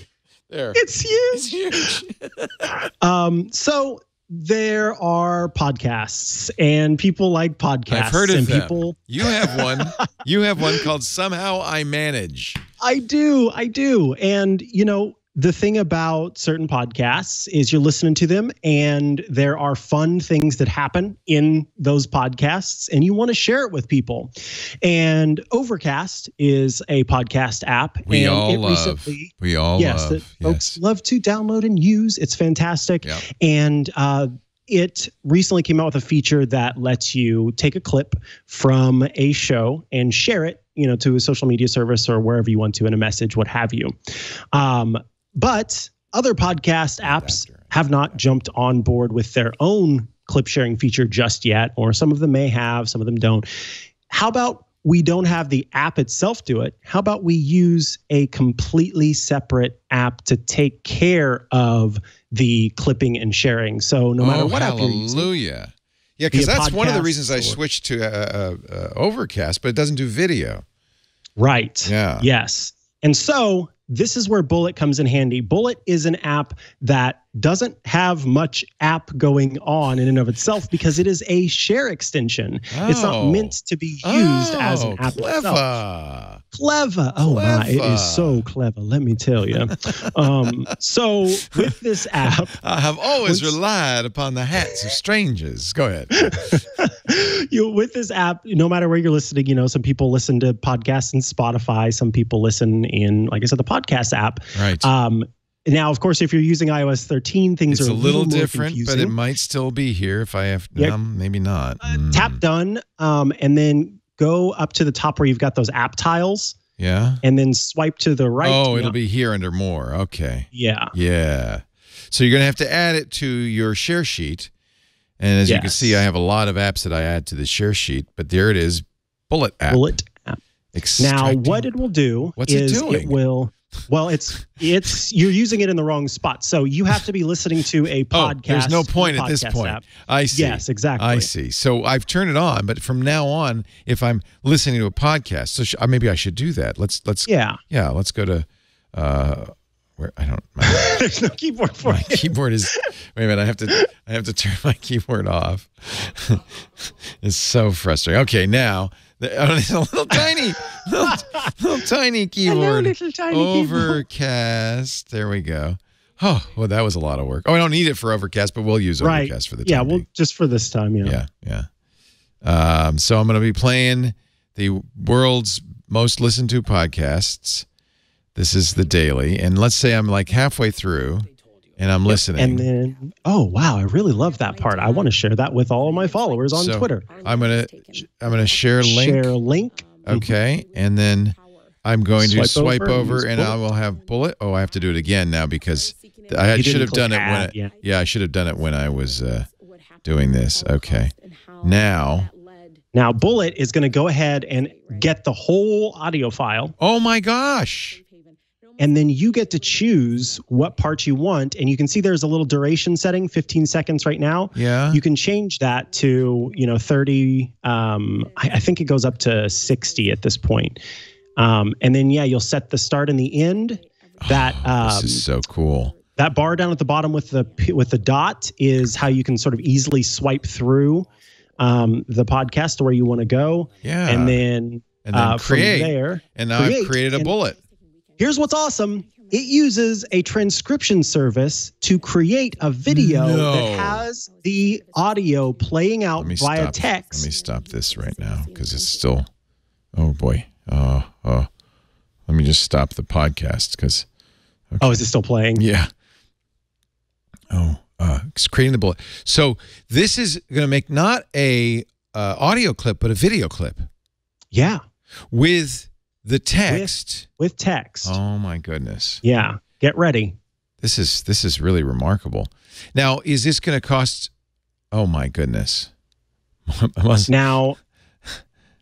[SPEAKER 1] There.
[SPEAKER 4] It's
[SPEAKER 1] It's
[SPEAKER 4] huge.
[SPEAKER 1] huge.
[SPEAKER 4] Um, so there are podcasts, and people like podcasts.
[SPEAKER 1] I've heard of
[SPEAKER 4] and
[SPEAKER 1] them.
[SPEAKER 4] people.
[SPEAKER 1] You have one. You have one called Somehow I Manage.
[SPEAKER 4] I do, I do, and you know. The thing about certain podcasts is you're listening to them and there are fun things that happen in those podcasts and you want to share it with people. And Overcast is a podcast app.
[SPEAKER 1] We
[SPEAKER 4] and
[SPEAKER 1] all
[SPEAKER 4] it
[SPEAKER 1] love.
[SPEAKER 4] recently-
[SPEAKER 1] we all
[SPEAKER 4] yes,
[SPEAKER 1] love.
[SPEAKER 4] that folks love to download and use. It's fantastic.
[SPEAKER 1] Yep.
[SPEAKER 4] And uh, it recently came out with a feature that lets you take a clip from a show and share it, you know, to a social media service or wherever you want to in a message, what have you. Um, but other podcast apps have not jumped on board with their own clip sharing feature just yet, or some of them may have, some of them don't. How about we don't have the app itself do it? How about we use a completely separate app to take care of the clipping and sharing? So no matter
[SPEAKER 1] oh,
[SPEAKER 4] what app you're using,
[SPEAKER 1] hallelujah. Yeah, because that's one of the reasons I switched to uh, uh, uh, Overcast, but it doesn't do video.
[SPEAKER 4] Right.
[SPEAKER 1] Yeah.
[SPEAKER 4] Yes. And so this is where Bullet comes in handy. Bullet is an app that doesn't have much app going on in and of itself because it is a share extension. It's not
[SPEAKER 1] Oh.
[SPEAKER 4] meant to be used as an
[SPEAKER 1] Oh,
[SPEAKER 4] app
[SPEAKER 1] clever.
[SPEAKER 4] itself. Clever. Oh my, it is so clever. Let me tell you. um, so with this app,
[SPEAKER 1] I have always
[SPEAKER 4] Once-
[SPEAKER 1] relied upon the hats of strangers. Go ahead.
[SPEAKER 4] you with this app, no matter where you're listening, you know, some people listen to podcasts in Spotify, some people listen in, like I said, the podcast app.
[SPEAKER 1] Right.
[SPEAKER 4] Um, now, of course, if you're using iOS 13, things
[SPEAKER 1] it's
[SPEAKER 4] are
[SPEAKER 1] a little
[SPEAKER 4] more
[SPEAKER 1] different, but it might still be here if I have.
[SPEAKER 4] Yeah.
[SPEAKER 1] Um, maybe not.
[SPEAKER 4] Uh,
[SPEAKER 1] Mm,
[SPEAKER 4] Tap done, um, and then go up to the top where you've got those app tiles,
[SPEAKER 1] Yeah.
[SPEAKER 4] and then swipe to the right.
[SPEAKER 1] oh, it'll
[SPEAKER 4] No,
[SPEAKER 1] be here under more. Okay.
[SPEAKER 4] yeah.
[SPEAKER 1] Yeah. So you're going to have to add it to your share sheet. And as you can see, I have a lot of apps that I add to the share sheet, but there it is Bullet app.
[SPEAKER 4] Bullet app. Now, what it will do
[SPEAKER 1] What's it
[SPEAKER 4] is
[SPEAKER 1] doing?
[SPEAKER 4] will. Well, it's it's you're using it in the wrong spot. So you have to be listening to a podcast.
[SPEAKER 1] Oh, there's no point at this point.
[SPEAKER 4] app.
[SPEAKER 1] I see.
[SPEAKER 4] Yes, exactly.
[SPEAKER 1] I see. So I've turned it on, but from now on, if I'm listening to a podcast, so sh- uh, maybe I should do that. Let's let's
[SPEAKER 4] Yeah.
[SPEAKER 1] yeah, let's go to uh where I don't my,
[SPEAKER 4] There's no keyboard for
[SPEAKER 1] my
[SPEAKER 4] it.
[SPEAKER 1] keyboard is wait a minute, I have to I have to turn my keyboard off. it's so frustrating. Okay, now it's a little tiny little, little tiny keyboard.
[SPEAKER 4] little tiny keyboard.
[SPEAKER 1] Overcast. There we go. Oh, well, that was a lot of work. Oh, I don't need it for Overcast, but we'll use
[SPEAKER 4] Right.
[SPEAKER 1] Overcast for the
[SPEAKER 4] Yeah.
[SPEAKER 1] time
[SPEAKER 4] Well, just for this time. Yeah.
[SPEAKER 1] Yeah, yeah. Um, so I'm going to be playing the world's most listened to podcasts. This is the daily, and let's say I'm like halfway through, and I'm listening.
[SPEAKER 4] And then, oh wow, I really love that part. I want to share that with all of my followers on
[SPEAKER 1] So,
[SPEAKER 4] Twitter.
[SPEAKER 1] I'm gonna I'm gonna share a link.
[SPEAKER 4] Share a link.
[SPEAKER 1] Okay, and then I'm going to
[SPEAKER 4] Swipe
[SPEAKER 1] swipe
[SPEAKER 4] over and
[SPEAKER 1] and I will have bullet. Oh, I have to do it again now because I
[SPEAKER 4] You
[SPEAKER 1] should have done it when.
[SPEAKER 4] add,
[SPEAKER 1] I,
[SPEAKER 4] yeah.
[SPEAKER 1] yeah, I should have done it when I was uh, doing this. Okay, now.
[SPEAKER 4] Now, Bullet is going to go ahead and get the whole audio file,
[SPEAKER 1] Oh my gosh!
[SPEAKER 4] And then you get to choose what part you want. And you can see there's a little duration setting, 15 seconds right now.
[SPEAKER 1] Yeah.
[SPEAKER 4] You can change that to, you know, 30. Um, I, I think it goes up to 60 at this point. Um, and then, yeah, you'll set the start and the end. That um,
[SPEAKER 1] this is so cool.
[SPEAKER 4] that bar down at the bottom with the with the dot is how you can sort of easily swipe through um, the podcast to where you want to go,
[SPEAKER 1] Yeah.
[SPEAKER 4] and then
[SPEAKER 1] and then
[SPEAKER 4] uh,
[SPEAKER 1] create.
[SPEAKER 4] from there.
[SPEAKER 1] and now I've created a
[SPEAKER 4] and-
[SPEAKER 1] bullet.
[SPEAKER 4] Here's what's awesome. It uses a transcription service to create a video
[SPEAKER 1] No.
[SPEAKER 4] that has the audio playing out
[SPEAKER 1] Let me
[SPEAKER 4] via
[SPEAKER 1] stop.
[SPEAKER 4] text.
[SPEAKER 1] Let me stop this right now because it's still. Oh boy. Oh oh. Let me just stop the podcast because.
[SPEAKER 4] Oh, is it still playing?
[SPEAKER 1] Yeah. Oh, uh, it's creating the bullet. So this is going to make not a uh, audio clip, but a video clip
[SPEAKER 4] Yeah,
[SPEAKER 1] with the text.
[SPEAKER 4] with text.
[SPEAKER 1] Oh my goodness.
[SPEAKER 4] Yeah, get ready.
[SPEAKER 1] This is this is really remarkable. Now, is this going to cost? Oh my goodness!
[SPEAKER 4] Now,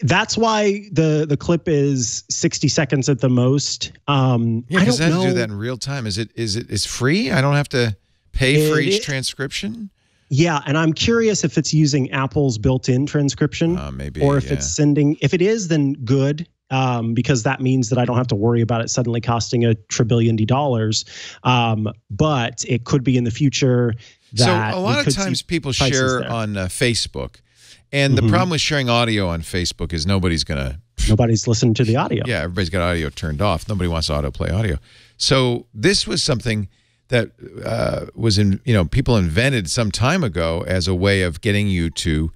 [SPEAKER 4] that's why the the clip is 60 seconds at the most. Um,
[SPEAKER 1] yeah,
[SPEAKER 4] I
[SPEAKER 1] because
[SPEAKER 4] don't
[SPEAKER 1] I have to do that in real time. Is it is it is free? I don't have to pay for each
[SPEAKER 4] is-
[SPEAKER 1] transcription.
[SPEAKER 4] Yeah, and I'm curious if it's using Apple's built-in transcription
[SPEAKER 1] Uh, maybe,
[SPEAKER 4] or if
[SPEAKER 1] yeah.
[SPEAKER 4] it's sending. If it is, then good. Um, because that means that I don't have to worry about it suddenly costing a trillion dollars. Um, but it could be in the future that
[SPEAKER 1] so a lot of times people share
[SPEAKER 4] there.
[SPEAKER 1] on uh, Facebook, and the
[SPEAKER 4] Mhm.
[SPEAKER 1] problem with sharing audio on Facebook is nobody's gonna.
[SPEAKER 4] Nobody's listening to the audio.
[SPEAKER 1] Yeah, everybody's got audio turned off. Nobody wants to autoplay audio. So this was something that uh, was in you know people invented some time ago as a way of getting you to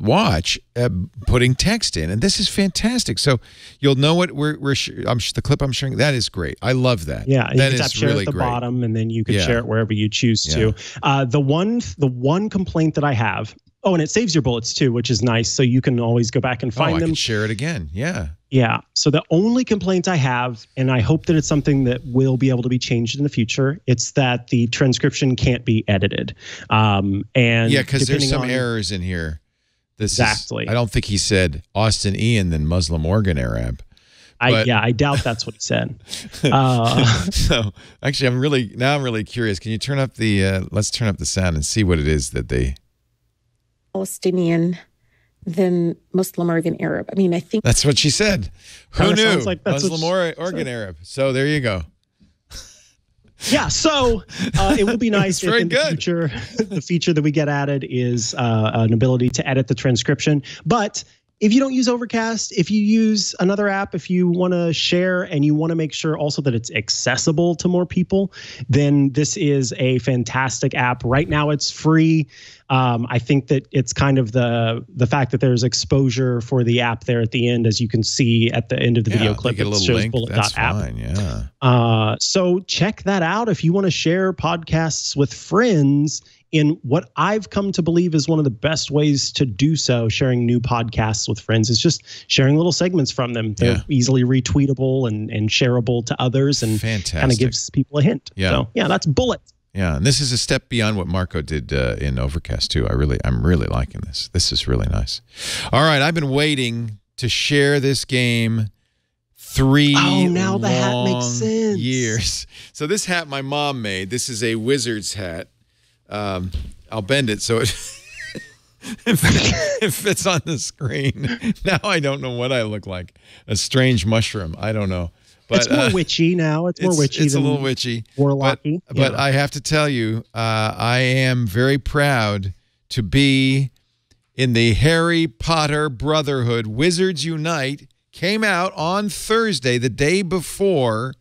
[SPEAKER 1] watch uh, putting text in and this is fantastic so you'll know what we're, we're sh- I'm sh- the clip I'm sharing that is great I love that
[SPEAKER 4] Yeah, you can share
[SPEAKER 1] really
[SPEAKER 4] at the
[SPEAKER 1] great
[SPEAKER 4] bottom, and then you can
[SPEAKER 1] Yeah.
[SPEAKER 4] share it wherever you choose to. Uh, the one, the one complaint that I have. Oh, and it saves your bullets too, which is nice. So you can always go back and find
[SPEAKER 1] oh
[SPEAKER 4] find
[SPEAKER 1] I
[SPEAKER 4] them.
[SPEAKER 1] can share it again yeah
[SPEAKER 4] Yeah. So the only complaint I have, and I hope that it's something that will be able to be changed in the future, it's that the transcription can't be edited. Um, and
[SPEAKER 1] yeah because there's some
[SPEAKER 4] on-
[SPEAKER 1] errors in here this is-
[SPEAKER 4] Exactly.
[SPEAKER 1] I don't think he said Austin Ian then Muslim Organ Arab.
[SPEAKER 4] I,
[SPEAKER 1] but-
[SPEAKER 4] yeah, I doubt that's what he said. Uh,
[SPEAKER 1] so actually i'm really now i'm really curious. Can you turn up the uh, let's turn up the sound and see what it is that they
[SPEAKER 5] Palestinian than Muslim organ Arab. I mean, I think
[SPEAKER 1] that's what she said. Who
[SPEAKER 4] Kinda
[SPEAKER 1] knew?
[SPEAKER 4] like that's
[SPEAKER 1] muslim
[SPEAKER 4] she
[SPEAKER 1] or organ arab. So there you go
[SPEAKER 4] yeah so uh, it will be nice if in the
[SPEAKER 1] good.
[SPEAKER 4] future the feature that we get added is uh, an ability to edit the transcription but if you don't use overcast if you use another app if you want to share and you want to make sure also that it's accessible to more people then this is a fantastic app right now it's free um, I think that it's kind of the the fact that there's exposure for the app there at the end, as you can see at the end of the
[SPEAKER 1] yeah,
[SPEAKER 4] video clip. it shows
[SPEAKER 1] link
[SPEAKER 4] bullet
[SPEAKER 1] that's
[SPEAKER 4] dot app.
[SPEAKER 1] fine yeah
[SPEAKER 4] Uh, so check that out if you want to share podcasts with friends in what I've come to believe is one of the best ways to do so. Sharing new podcasts with friends is just sharing little segments from them. They're
[SPEAKER 1] Yeah.
[SPEAKER 4] easily retweetable and and shareable to others, and kind of gives people a hint.
[SPEAKER 1] Yeah.
[SPEAKER 4] So yeah, that's bullet.
[SPEAKER 1] Yeah, and this is a step beyond what Marco did uh, in Overcast too. I really, I'm really liking this. This is really nice. All right, I've been waiting to share this game three.
[SPEAKER 4] Oh, now the hat makes sense.
[SPEAKER 1] Years. So this hat my mom made. This is a wizard's hat. Um, I'll bend it so it. it fits on the screen. Now I don't know what I look like. A strange mushroom. I don't know. But,
[SPEAKER 4] it's more
[SPEAKER 1] uh,
[SPEAKER 4] witchy now. It's more witchy
[SPEAKER 1] It's a little witchy.
[SPEAKER 4] warlocky.
[SPEAKER 1] But, but I have to tell you, uh, I am very proud to be in the Harry Potter Brotherhood. Wizards Unite came out on Thursday, the day before.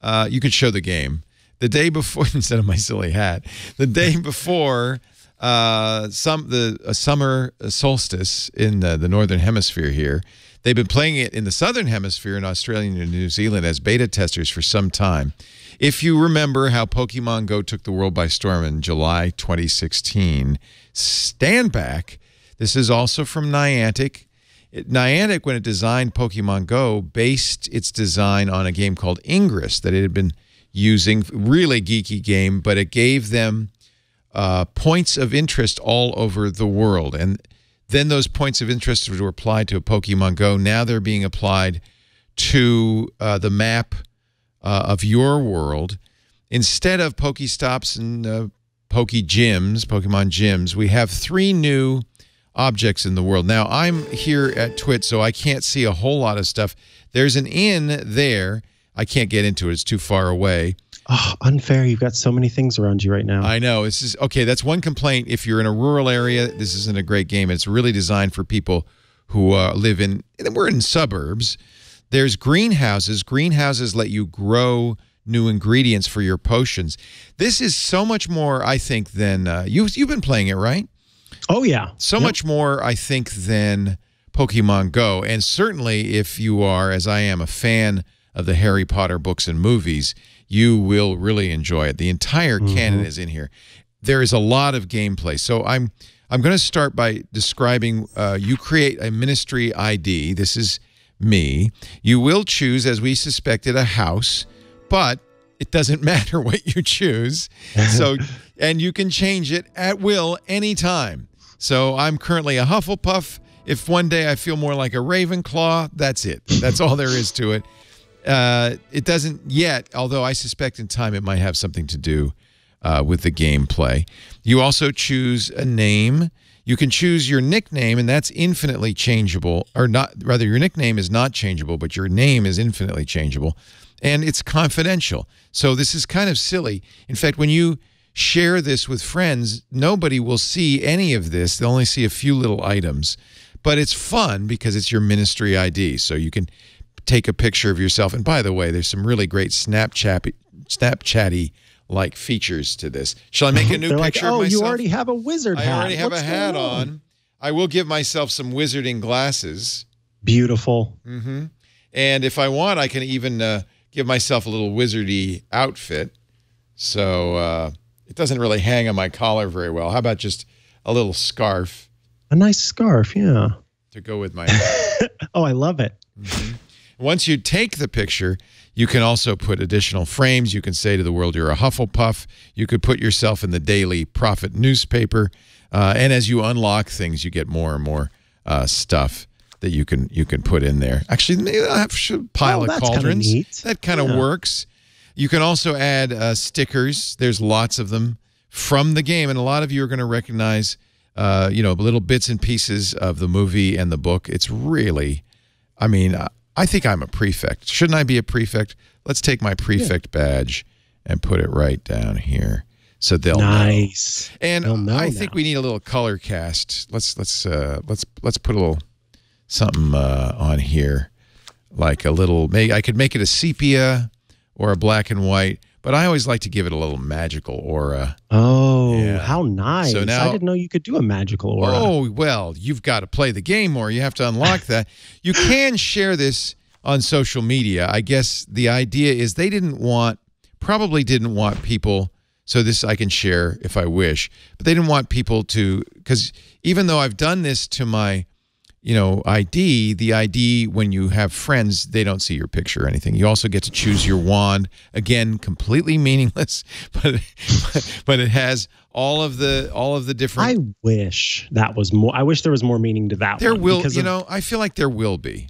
[SPEAKER 1] Uh, you could show the game. The day before, instead of my silly hat, the day before uh, some the a summer solstice in the, the northern hemisphere here. They've been playing it in the southern hemisphere in Australia and New Zealand as beta testers for some time. If you remember how Pokemon Go took the world by storm in July 2016, stand back. This is also from Niantic. It, Niantic, when it designed Pokemon Go, based its design on a game called Ingress that it had been using. Really geeky game, but it gave them uh, points of interest all over the world. And then those points of interest were applied to a Pokemon Go. Now they're being applied to uh, the map uh, of your world. Instead of Pokestops and uh, Poke Gyms, Pokemon Gyms, we have three new objects in the world. Now, I'm here at TWiT, so I can't see a whole lot of stuff. There's an inn there. I can't get into it, it's too far away.
[SPEAKER 4] Oh, unfair. You've got so many things around you right now.
[SPEAKER 1] I know. This is okay. That's one complaint. If you're in a rural area, this isn't a great game. It's really designed for people who uh, live in. We're in suburbs. There's greenhouses. Greenhouses let you grow new ingredients for your potions. This is so much more, I think, than uh, you. You've been playing it, right?
[SPEAKER 4] oh yeah.
[SPEAKER 1] So
[SPEAKER 4] Yep.
[SPEAKER 1] much more, I think, than Pokemon Go. And certainly, if you are, as I am, a fan of the Harry Potter books and movies, you will really enjoy it. The entire canon is in here. There is a lot of gameplay. So I'm I'm going to start by describing. Uh, you create a ministry ID. This is me. You will choose, as we suspected, a house, but it doesn't matter what you choose. So, and you can change it at will anytime. So I'm currently a Hufflepuff. If one day I feel more like a Ravenclaw, that's it. That's all there is to it. Uh, it doesn't yet, although I suspect in time it might have something to do uh, with the gameplay. You also choose a name. You can choose your nickname, and that's infinitely changeable, or not, rather, your nickname is not changeable, but your name is infinitely changeable, and it's confidential. So this is kind of silly. In fact, when you share this with friends, nobody will see any of this. They'll only see a few little items, but it's fun because it's your ministry ID. So you can take a picture of yourself. And by the way, there's some really great Snapchat, Snapchatty like features to this. Shall I make a new picture
[SPEAKER 4] like, oh,
[SPEAKER 1] of myself?
[SPEAKER 4] you already have a wizard
[SPEAKER 1] I
[SPEAKER 4] hat.
[SPEAKER 1] already have
[SPEAKER 4] What's
[SPEAKER 1] a hat
[SPEAKER 4] going
[SPEAKER 1] on. I will give myself some wizarding glasses.
[SPEAKER 4] Beautiful.
[SPEAKER 1] hmm And if I want, I can even uh, give myself a little wizardy outfit. So uh, it doesn't really hang on my collar very well. How about just a little scarf
[SPEAKER 4] A nice scarf. Yeah.
[SPEAKER 1] to go with my.
[SPEAKER 4] Oh, I love it.
[SPEAKER 1] Once you take the picture, you can also put additional frames. You can say to the world you're a Hufflepuff. You could put yourself in the Daily Prophet newspaper. Uh, and as you unlock things, you get more and more uh, stuff that you can you can put in there. Actually, have a pile
[SPEAKER 4] Oh,
[SPEAKER 1] of cauldrons. That kind of
[SPEAKER 4] Yeah.
[SPEAKER 1] works. You can also add uh, stickers. There's lots of them from the game, and a lot of you are going to recognize, uh, you know, little bits and pieces of the movie and the book. It's really, I mean, I- think I'm a prefect. Shouldn't I be a prefect? Let's take my prefect badge and put it right down here, so they'll know.
[SPEAKER 4] nice.
[SPEAKER 1] And
[SPEAKER 4] They'll know
[SPEAKER 1] I think we need a little color cast. Let's let's uh, let's let's put a little something uh, on here, like a little. Maybe I could make it a sepia or a black and white, but I always like to give it a little magical aura.
[SPEAKER 4] Oh,
[SPEAKER 1] Yeah.
[SPEAKER 4] how nice.
[SPEAKER 1] So now-
[SPEAKER 4] I didn't know you could do a magical aura.
[SPEAKER 1] Oh well, you've got to play the game more. You have to unlock that. You can share this on social media. I guess the idea is they didn't want, probably didn't want people. So this I can share if I wish, but they didn't want people to because even though I've done this to my, you know, ID, the ID when you have friends, they don't see your picture or anything. You also get to choose your wand. Again, completely meaningless, but but it has all of the all of the different
[SPEAKER 4] I wish that was more. I wish there was more meaning to that.
[SPEAKER 1] there will, you
[SPEAKER 4] of-
[SPEAKER 1] know, I feel like there will be.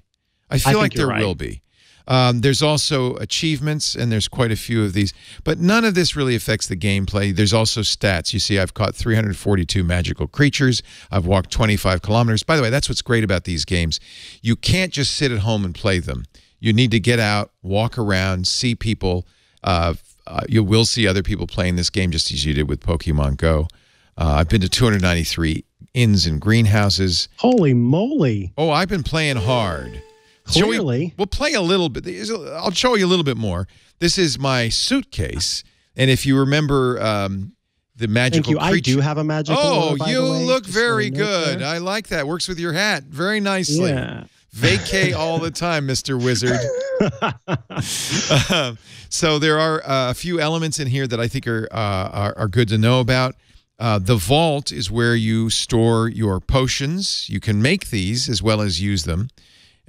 [SPEAKER 1] I feel
[SPEAKER 4] think
[SPEAKER 1] like there
[SPEAKER 4] right.
[SPEAKER 1] will be. Um, there's also achievements, and there's quite a few of these, but none of this really affects the gameplay. There's also stats. You see, I've caught 342 magical creatures. I've walked 25 kilometers. By the way, that's what's great about these games. You can't just sit at home and play them. You need to get out, walk around, see people. Uh, uh, you will see other people playing this game just as you did with Pokemon Go. Uh, I've been to 293 inns and greenhouses.
[SPEAKER 4] Holy moly!
[SPEAKER 1] Oh, I've been playing hard. Shall we-
[SPEAKER 4] Clearly.
[SPEAKER 1] we'll play a little bit. I'll show you a little bit more. This is my suitcase, and if you remember um, the magical
[SPEAKER 4] Thank you. I do have a magical.
[SPEAKER 1] Oh, you
[SPEAKER 4] the way,
[SPEAKER 1] look
[SPEAKER 4] just
[SPEAKER 1] very
[SPEAKER 4] so you know
[SPEAKER 1] good. I like that. Works with your hat very nicely.
[SPEAKER 4] Yeah.
[SPEAKER 1] Vacay all the time, Mr. Wizard. Um, so there are uh, a few elements in here that I think are uh, are, are good to know about. Uh, the vault is where you store your potions. You can make these as well as use them.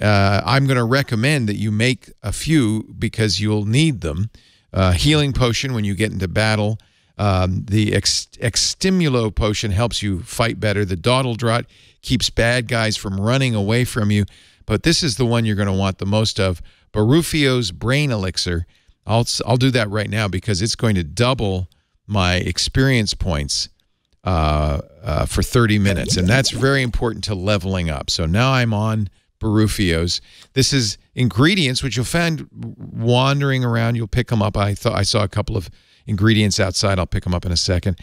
[SPEAKER 1] Uh, I'm going to recommend that you make a few because you'll need them. Uh, healing potion when you get into battle. Um, the ex- Extimulo potion helps you fight better. The Dawdle Draught keeps bad guys from running away from you. But this is the one you're going to want the most of. Baruffio's Brain Elixir. I'll, I'll do that right now because it's going to double my experience points uh, uh, for 30 minutes. And that's very important to leveling up. So now I'm on Baruffio's. This is ingredients, which you'll find wandering around. You'll pick them up. I thought I saw a couple of ingredients outside. I'll pick them up in a second.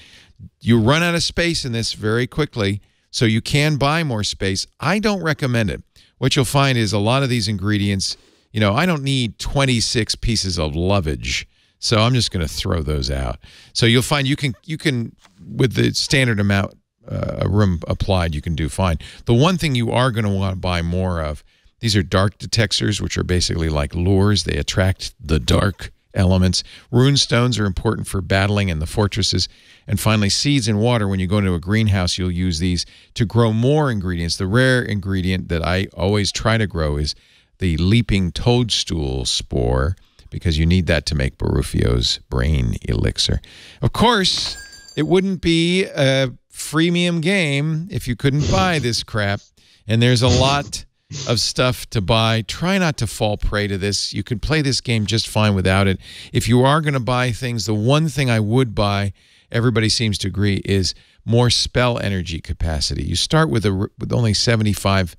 [SPEAKER 1] You run out of space in this very quickly, so you can buy more space. I don't recommend it. What you'll find is a lot of these ingredients, you know, I don't need 26 pieces of lovage. So I'm just going to throw those out. So you'll find you can you can with the standard amount uh, room applied, you can do fine. The one thing you are going to want to buy more of, these are dark detectors, which are basically like lures. They attract the dark elements. Rune stones are important for battling in the fortresses. And finally, seeds and water. When you go into a greenhouse, you'll use these to grow more ingredients. The rare ingredient that I always try to grow is the leaping toadstool spore because you need that to make Baruffio's brain elixir. Of course, it wouldn't be a freemium game if you couldn't buy this crap. And there's a lot of stuff to buy. Try not to fall prey to this. You can play this game just fine without it. If you are going to buy things, the one thing I would buy, everybody seems to agree, is more spell energy capacity. You start with a with only 75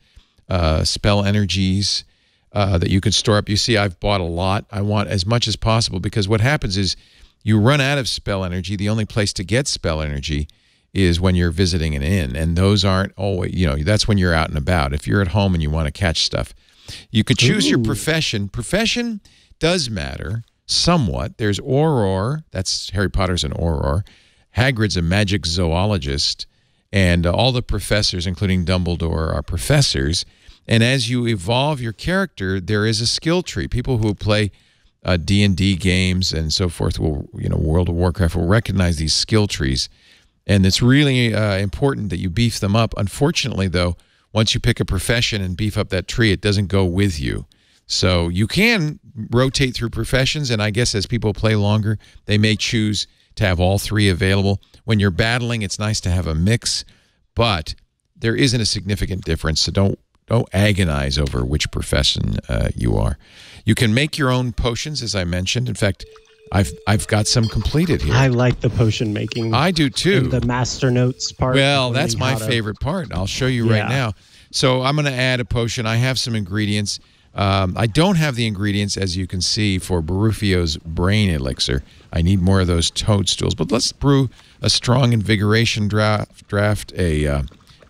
[SPEAKER 1] uh, spell energies uh, that you can store up. You see, I've bought a lot. I want as much as possible because what happens is you run out of spell energy. The only place to get spell energy is when you're visiting an inn, and those aren't always, you know, that's when you're out and about. If you're at home and you want to catch stuff, you could choose Ooh. your profession. Profession does matter somewhat. There's Auror, that's Harry Potter's an Auror. Hagrid's a Magizoologist, and uh, all the professors, including Dumbledore, are professors. And as you evolve your character, there is a skill tree. People who play uh, D&D games and so forth will, you know, World of Warcraft will recognize these skill trees and it's really uh, important that you beef them up. Unfortunately, though, once you pick a profession and beef up that tree, it doesn't go with you. So you can rotate through professions, and I guess as people play longer, they may choose to have all three available. When you're battling, it's nice to have a mix, but there isn't a significant difference, so don't don't agonize over which profession uh, you are. You can make your own potions, as I mentioned. In fact, I've I've got some completed here.
[SPEAKER 4] I like the potion making.
[SPEAKER 1] I do too.
[SPEAKER 4] The master notes part.
[SPEAKER 1] Well, that's my favorite part. I'll show you yeah. right now. So I'm going to add a potion. I have some ingredients. Um, I don't have the ingredients, as you can see, for Baruffio's brain elixir. I need more of those toadstools. But let's brew a strong invigoration draft, draft a, uh,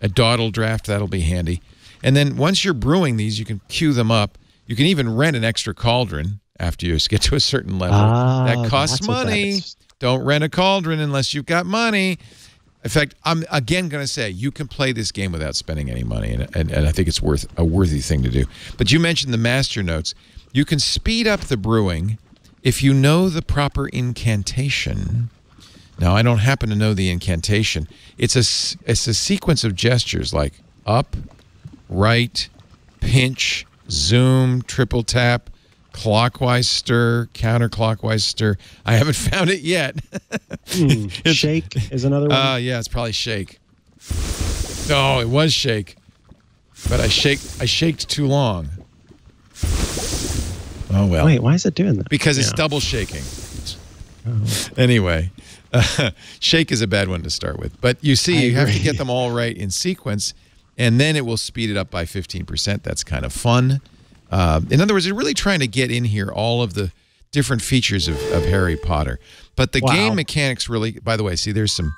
[SPEAKER 1] a dawdle draft. That'll be handy. And then once you're brewing these, you can queue them up. You can even rent an extra cauldron after you get to a certain level.
[SPEAKER 4] Ah,
[SPEAKER 1] that costs money. That Don't rent a cauldron unless you've got money. In fact, I'm again going to say you can play this game without spending any money, and, and, and I think it's worth a worthy thing to do. But you mentioned the master notes. You can speed up the brewing if you know the proper incantation. Now, I don't happen to know the incantation. It's a, it's a sequence of gestures like up, right, pinch, zoom, triple tap, clockwise stir, counterclockwise stir. I haven't found it yet.
[SPEAKER 4] mm, shake is another one.
[SPEAKER 1] Uh, yeah, it's probably shake. No, it was shake, but I shake I shaked too long. Oh well.
[SPEAKER 4] Wait, why is it doing that?
[SPEAKER 1] Because it's yeah. double shaking. Oh. Anyway, uh, shake is a bad one to start with, but you see, I you agree. have to get them all right in sequence, and then it will speed it up by 15%. That's kind of fun. Uh, in other words, they're really trying to get in here all of the different features of, of Harry Potter. But the wow. game mechanics really, by the way, see, there's some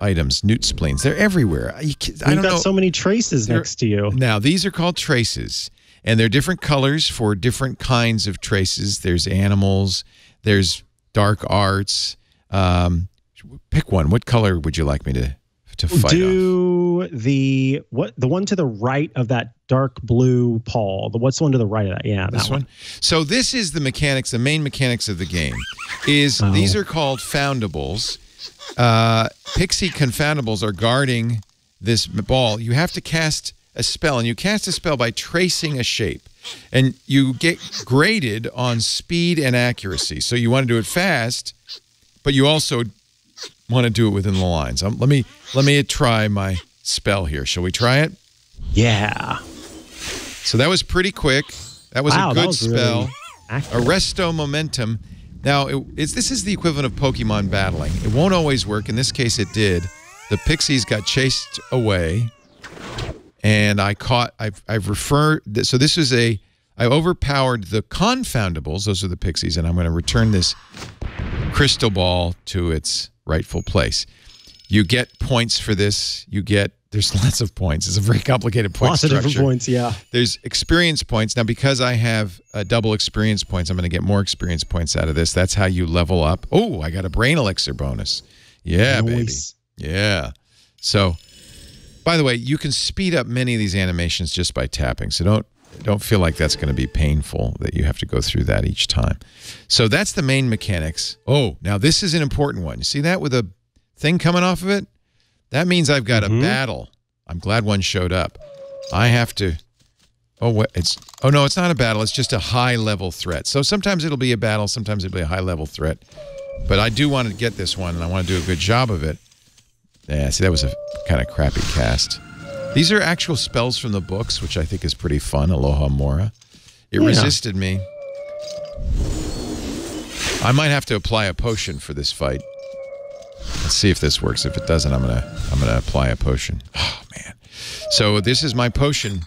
[SPEAKER 1] items, newt spleens. They're everywhere. You,
[SPEAKER 4] I You've got know. so many traces they're, next to you.
[SPEAKER 1] Now, these are called traces, and they're different colors for different kinds of traces. There's animals, there's dark arts. Um, pick one. What color would you like me to to fight
[SPEAKER 4] Do off. The what the one to the right of that dark blue Paul. The what's the one to the right of that? Yeah,
[SPEAKER 1] this that one. one. So this is the mechanics. The main mechanics of the game is oh. these are called foundables. Uh, Pixie confoundables are guarding this ball. You have to cast a spell, and you cast a spell by tracing a shape. And you get graded on speed and accuracy. So you want to do it fast, but you also want to do it within the lines. Um, let me let me try my spell here. Shall we try it?
[SPEAKER 4] Yeah.
[SPEAKER 1] So that was pretty quick. That was wow, a good was spell. Really Arresto momentum. Now, it, this is the equivalent of Pokemon battling. It won't always work. In this case, it did. The pixies got chased away, and I caught. I've, I've referred. So this is a. I overpowered the confoundables. Those are the pixies, and I'm going to return this crystal ball to its rightful place. You get points for this. You get there's lots of points. It's a very complicated point
[SPEAKER 4] Lots
[SPEAKER 1] structure.
[SPEAKER 4] of different points, yeah.
[SPEAKER 1] There's experience points. Now, because I have a double experience points, I'm going to get more experience points out of this. That's how you level up. Oh, I got a brain elixir bonus. Yeah, nice. baby. Yeah. So, by the way, you can speed up many of these animations just by tapping. So don't don't feel like that's going to be painful that you have to go through that each time. So that's the main mechanics. Oh, now this is an important one. You see that with a thing coming off of it? That means I've got mm -hmm. a mm-hmm. battle. I'm glad one showed up. I have to Oh, what? It's oh no, it's not a battle. It's just a high level threat. So sometimes it'll be a battle, sometimes it'll be a high level threat. But I do want to get this one, and I want to do a good job of it. Yeah, see, that was a kind of crappy cast. These are actual spells from the books, which I think is pretty fun. Alohomora. It
[SPEAKER 4] Yeah.
[SPEAKER 1] resisted me. I might have to apply a potion for this fight. Let's see if this works. If it doesn't, I'm gonna I'm gonna apply a potion. Oh man. So this is my potion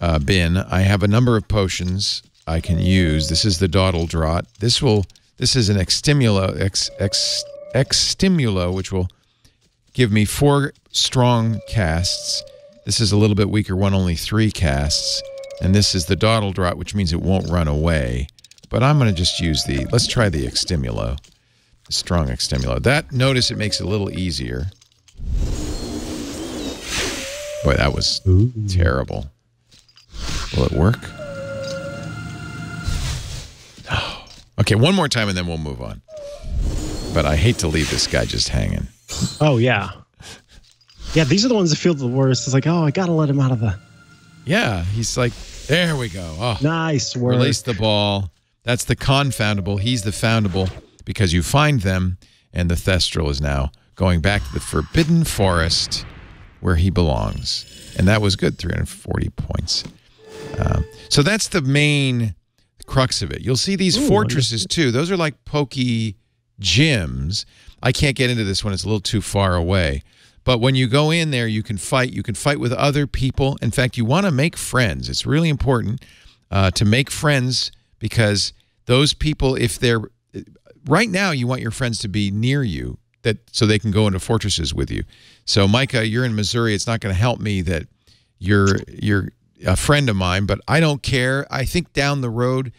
[SPEAKER 1] uh, bin. I have a number of potions I can use. This is the Dawdle Draught. This will this is an extimulo ex, ex, extimulo, which will give me four strong casts. This is a little bit weaker one, only three casts. And this is the Dawdle Draught, which means it won't run away. But I'm going to just use the, let's try the Extimulo, strong Extimulo. That, notice it makes it a little easier. Boy, that was terrible. Will it work? No. Okay, one more time and then we'll move on. But I hate to leave this guy just hanging.
[SPEAKER 4] Oh yeah. Yeah, these are the ones that feel the worst. It's like, oh, I gotta let him out of the
[SPEAKER 1] Yeah, he's like, there we go. Oh,
[SPEAKER 4] nice work.
[SPEAKER 1] release the ball. That's the confoundable. He's the foundable because you find them, and the Thestral is now going back to the Forbidden Forest where he belongs. And that was good, 340 points. Um, so that's the main crux of it. You'll see these fortresses too. Those are like pokey gyms. I can't get into this one, it's a little too far away. But when you go in there, you can fight. You can fight with other people. In fact, you want to make friends. It's really important uh, to make friends because those people, if they're right now, you want your friends to be near you that so they can go into fortresses with you. So, Mikah, you're in Missouri. It's not going to help me that you're you're a friend of mine, but I don't care. I think down the road,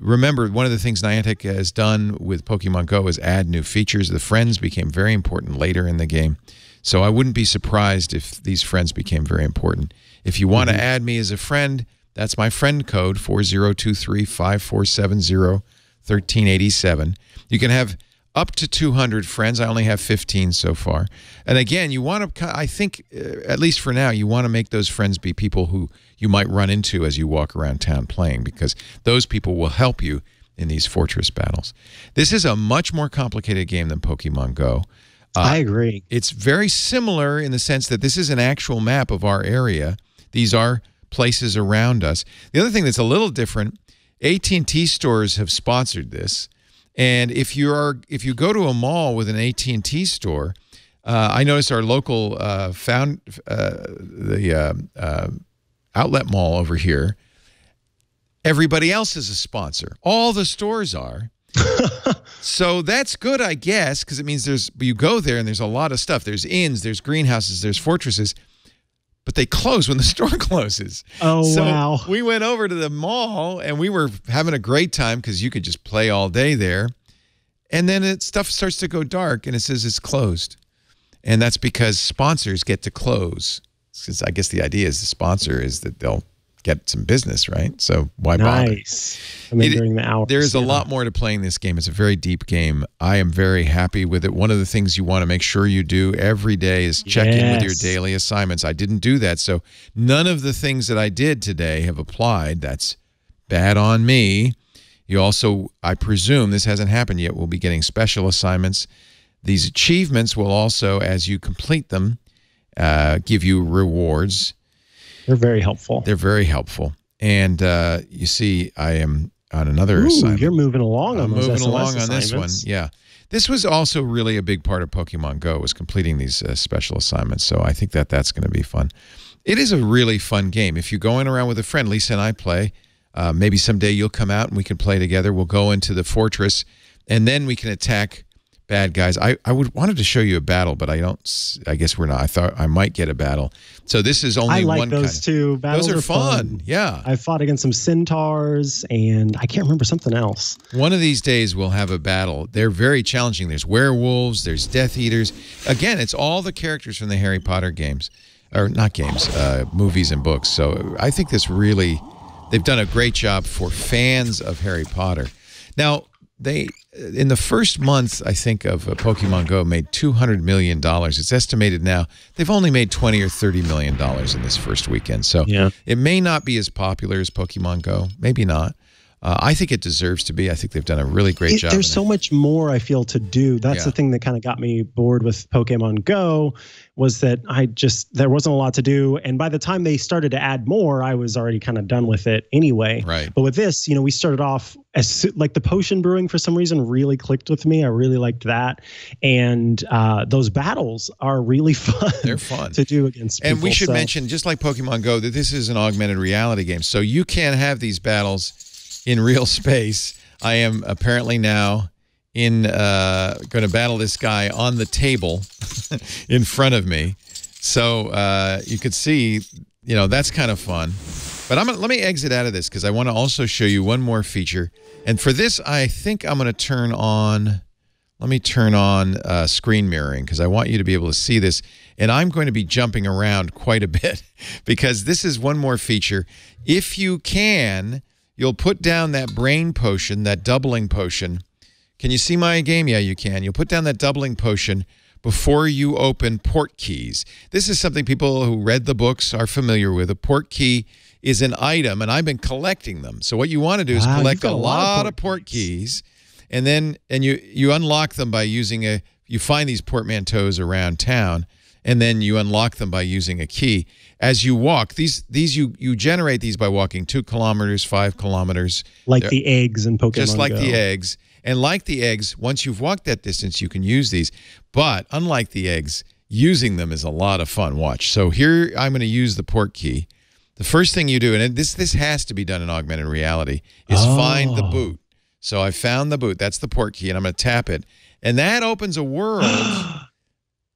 [SPEAKER 1] remember one of the things Niantic has done with Pokemon Go is add new features. The friends became very important later in the game. So I wouldn't be surprised if these friends became very important. If you want to mm-hmm. add me as a friend, that's my friend code 4023-5470-1387. You can have up to 200 friends. I only have 15 so far. And again, you want to I think uh, at least for now, you want to make those friends be people who you might run into as you walk around town playing because those people will help you in these fortress battles. This is a much more complicated game than Pokemon Go.
[SPEAKER 4] I agree.
[SPEAKER 1] It's very similar in the sense that this is an actual map of our area. These are places around us. The other thing that's a little different, AT&T stores have sponsored this. And if you are if you go to a mall with an AT&T store, uh, I noticed our local uh, found uh, the uh, uh, outlet mall over here. Everybody else is a sponsor. All the stores are. so that's good, I guess, because it means there's you go there and there's a lot of stuff. There's inns, there's greenhouses, there's fortresses, but they close when the store closes.
[SPEAKER 4] Oh,
[SPEAKER 1] so
[SPEAKER 4] wow.
[SPEAKER 1] We went over to the mall and we were having a great time because you could just play all day there. And then it, stuff starts to go dark and it says it's closed. And that's because sponsors get to close. Because I guess the idea is the sponsor is that they'll get some business, right? So why bother?
[SPEAKER 4] Nice. I mean,
[SPEAKER 1] It-
[SPEAKER 4] during the hours.
[SPEAKER 1] There is a lot more to playing this game. It's a very deep game. I am very happy with it. One of the things you want to make sure you do every day is check in with your daily assignments. I didn't do that. So none of the things that I did today have applied. That's bad on me. You also, I presume this hasn't happened yet, we will be getting special assignments. These achievements will also, as you complete them, uh, give you rewards.
[SPEAKER 4] They're very helpful.
[SPEAKER 1] They're very helpful. And uh, you see, I am on another
[SPEAKER 4] Ooh,
[SPEAKER 1] assignment.
[SPEAKER 4] you're moving along on
[SPEAKER 1] I'm
[SPEAKER 4] those
[SPEAKER 1] moving along on this one. Yeah. This was also really a big part of Pokemon Go was completing these uh, special assignments. So I think that that's going to be fun. It is a really fun game. If you're going around with a friend, Lisa and I play. Uh, maybe someday you'll come out and we can play together. We'll go into the fortress, and then we can attack bad guys. I, I would wanted to show you a battle, but I don't. s- I guess we're not. I thought I might get a battle. So this is only
[SPEAKER 4] I like
[SPEAKER 1] one.
[SPEAKER 4] those
[SPEAKER 1] kind
[SPEAKER 4] too. Battles
[SPEAKER 1] Those are,
[SPEAKER 4] are
[SPEAKER 1] fun. Yeah.
[SPEAKER 4] I fought against some centaurs, and I can't remember something else.
[SPEAKER 1] One of these days we'll have a battle. They're very challenging. There's werewolves, there's Death Eaters. Again, it's all the characters from the Harry Potter games, or not games, uh, movies and books. So I think this really, they've done a great job for fans of Harry Potter. Now, they in the first month, I think of uh, Pokemon Go made two hundred million dollars. It's estimated now they've only made twenty or thirty million dollars in this first weekend. So
[SPEAKER 4] Yeah.
[SPEAKER 1] it may not be as popular as Pokemon Go. Maybe not. Uh, I think it deserves to be. I think they've done a really great
[SPEAKER 4] It-
[SPEAKER 1] job.
[SPEAKER 4] there's so
[SPEAKER 1] it.
[SPEAKER 4] much more I feel to do. That's
[SPEAKER 1] Yeah.
[SPEAKER 4] the thing that kind of got me bored with Pokemon Go was that I just there wasn't a lot to do and by the time they started to add more I was already kind of done with it anyway.
[SPEAKER 1] Right.
[SPEAKER 4] But with this, you know, we started off as like the potion brewing for some reason really clicked with me. I really liked that. And uh, those battles are really fun.
[SPEAKER 1] They're fun.
[SPEAKER 4] to do against people.
[SPEAKER 1] And we should
[SPEAKER 4] So-
[SPEAKER 1] mention, just like Pokemon Go, that this is an augmented reality game. So you can have these battles in real space. I am apparently now in uh, going to battle this guy on the table in front of me. So uh, you could see, you know, that's kind of fun. But I'm gonna, let me exit out of this because I want to also show you one more feature. And for this, I think I'm going to turn on. Let me turn on uh, screen mirroring because I want you to be able to see this. And I'm going to be jumping around quite a bit because this is one more feature. If you can, you'll put down that brain potion, that doubling potion. Can you see my game? Yeah, you can. You'll put down that doubling potion before you open port keys. This is something people who read the books are familiar with. A port key is an item, and I've been collecting them. So what you want to do is
[SPEAKER 4] Wow,
[SPEAKER 1] collect a
[SPEAKER 4] a lot
[SPEAKER 1] lot
[SPEAKER 4] of
[SPEAKER 1] of
[SPEAKER 4] port
[SPEAKER 1] port keys and then and you you unlock them by using a you find these portmanteaus around town and then you unlock them by using a key as you walk these these you you generate these by walking two kilometers five kilometers.
[SPEAKER 4] Like
[SPEAKER 1] They're-
[SPEAKER 4] the eggs in Pokemon
[SPEAKER 1] just like
[SPEAKER 4] Go.
[SPEAKER 1] the eggs. And like the eggs once you've walked that distance you can use these. But unlike the eggs using them is a lot of fun. Watch. So here i'm going to use the port key. The first thing you do and this this has to be done in augmented reality is find the
[SPEAKER 4] Oh.
[SPEAKER 1] boot. So i found the boot. That's the port key and i'm going to tap it. And that opens a world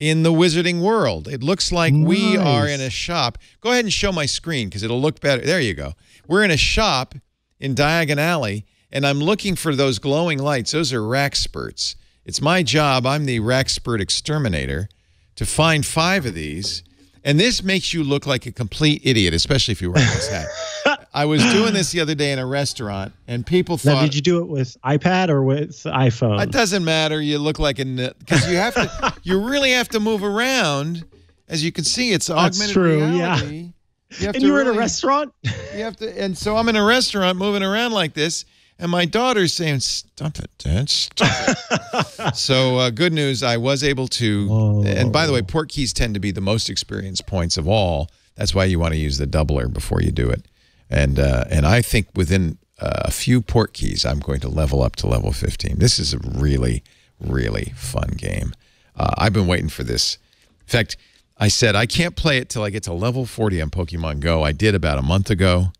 [SPEAKER 1] in the wizarding world it looks like we are in a shop go ahead and show my screen because it'll look better there you go we're in a shop in Diagon Alley, and I'm looking for those glowing lights. Those are Wrackspurts. It's my job. I'm the Wrackspurt exterminator to find five of these. And this makes you look like a complete idiot, especially if you wear this hat. I was doing this the other day in a restaurant, and people thought.
[SPEAKER 4] Now, did you do it with iPad or with iPhone?
[SPEAKER 1] it doesn't matter. You look like a because you have to. you really have to move around. As you can see, it's augmented That's
[SPEAKER 4] true, yeah.
[SPEAKER 1] reality. You have
[SPEAKER 4] and
[SPEAKER 1] to
[SPEAKER 4] you were in a restaurant?
[SPEAKER 1] you have to, and so I'm in a restaurant moving around like this, and my daughter's saying, "Stop it, Dad! Stop it." so, uh, good news, I was able to.
[SPEAKER 4] Whoa.
[SPEAKER 1] And by the way, Portkeys tend to be the most experienced points of all. That's why you want to use the doubler before you do it. And uh, and I think within uh, a few Portkeys, I'm going to level up to level 15. This is a really, really fun game. Uh, I've been waiting for this. In fact, I said I can't play it till I get to level 40 on Pokemon Go. I did about a month ago.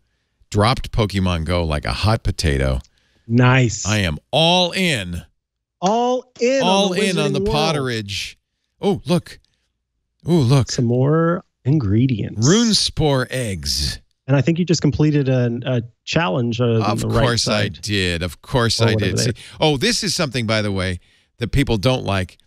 [SPEAKER 1] Dropped Pokemon Go like a hot potato.
[SPEAKER 4] Nice.
[SPEAKER 1] I am all in,
[SPEAKER 4] all in.
[SPEAKER 1] all
[SPEAKER 4] on
[SPEAKER 1] in on the
[SPEAKER 4] World.
[SPEAKER 1] potterage. Oh, look. Oh, look.
[SPEAKER 4] Some more ingredients.
[SPEAKER 1] Runespoor eggs.
[SPEAKER 4] And I think you just completed a, a challenge. On
[SPEAKER 1] Of
[SPEAKER 4] the right
[SPEAKER 1] course I did. Of course
[SPEAKER 4] Or
[SPEAKER 1] I did. See- oh, this is something, by the way, that people don't like.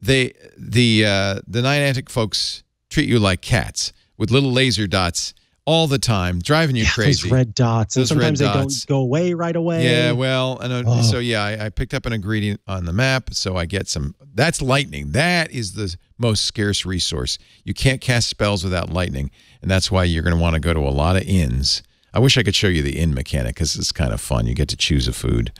[SPEAKER 1] They the uh, the Niantic folks treat you like cats with little laser dots all the time, driving you
[SPEAKER 4] Yeah,
[SPEAKER 1] crazy.
[SPEAKER 4] Those red dots.
[SPEAKER 1] Those
[SPEAKER 4] and
[SPEAKER 1] red
[SPEAKER 4] sometimes they
[SPEAKER 1] dots.
[SPEAKER 4] don't go away right away.
[SPEAKER 1] Yeah, well, and
[SPEAKER 4] Oh.
[SPEAKER 1] so yeah, I, I picked up an ingredient on the map, so I get some. That's lightning. That is the most scarce resource. You can't cast spells without lightning, and that's why you're going to want to go to a lot of inns. I wish I could show you the inn mechanic because it's kind of fun. You get to choose a food.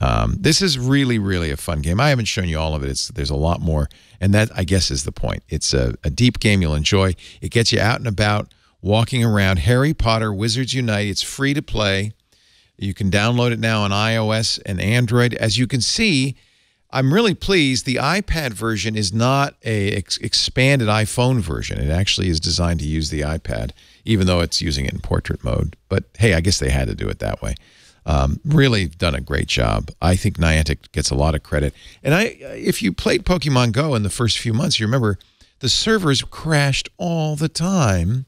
[SPEAKER 1] Um, this is really, really a fun game. I haven't shown you all of it. It's there's a lot more, and that I guess is the point. It's a, a deep game you'll enjoy. It gets you out and about, walking around. Harry Potter Wizards Unite. It's free to play. You can download it now on iOS and Android. As you can see, I'm really pleased. The iPad version is not a ex- expanded iPhone version. It actually is designed to use the iPad, even though it's using it in portrait mode. But hey, I guess they had to do it that way. Um, really done a great job. I think Niantic gets a lot of credit. And I, if you played Pokemon Go in the first few months, you remember the servers crashed all the time.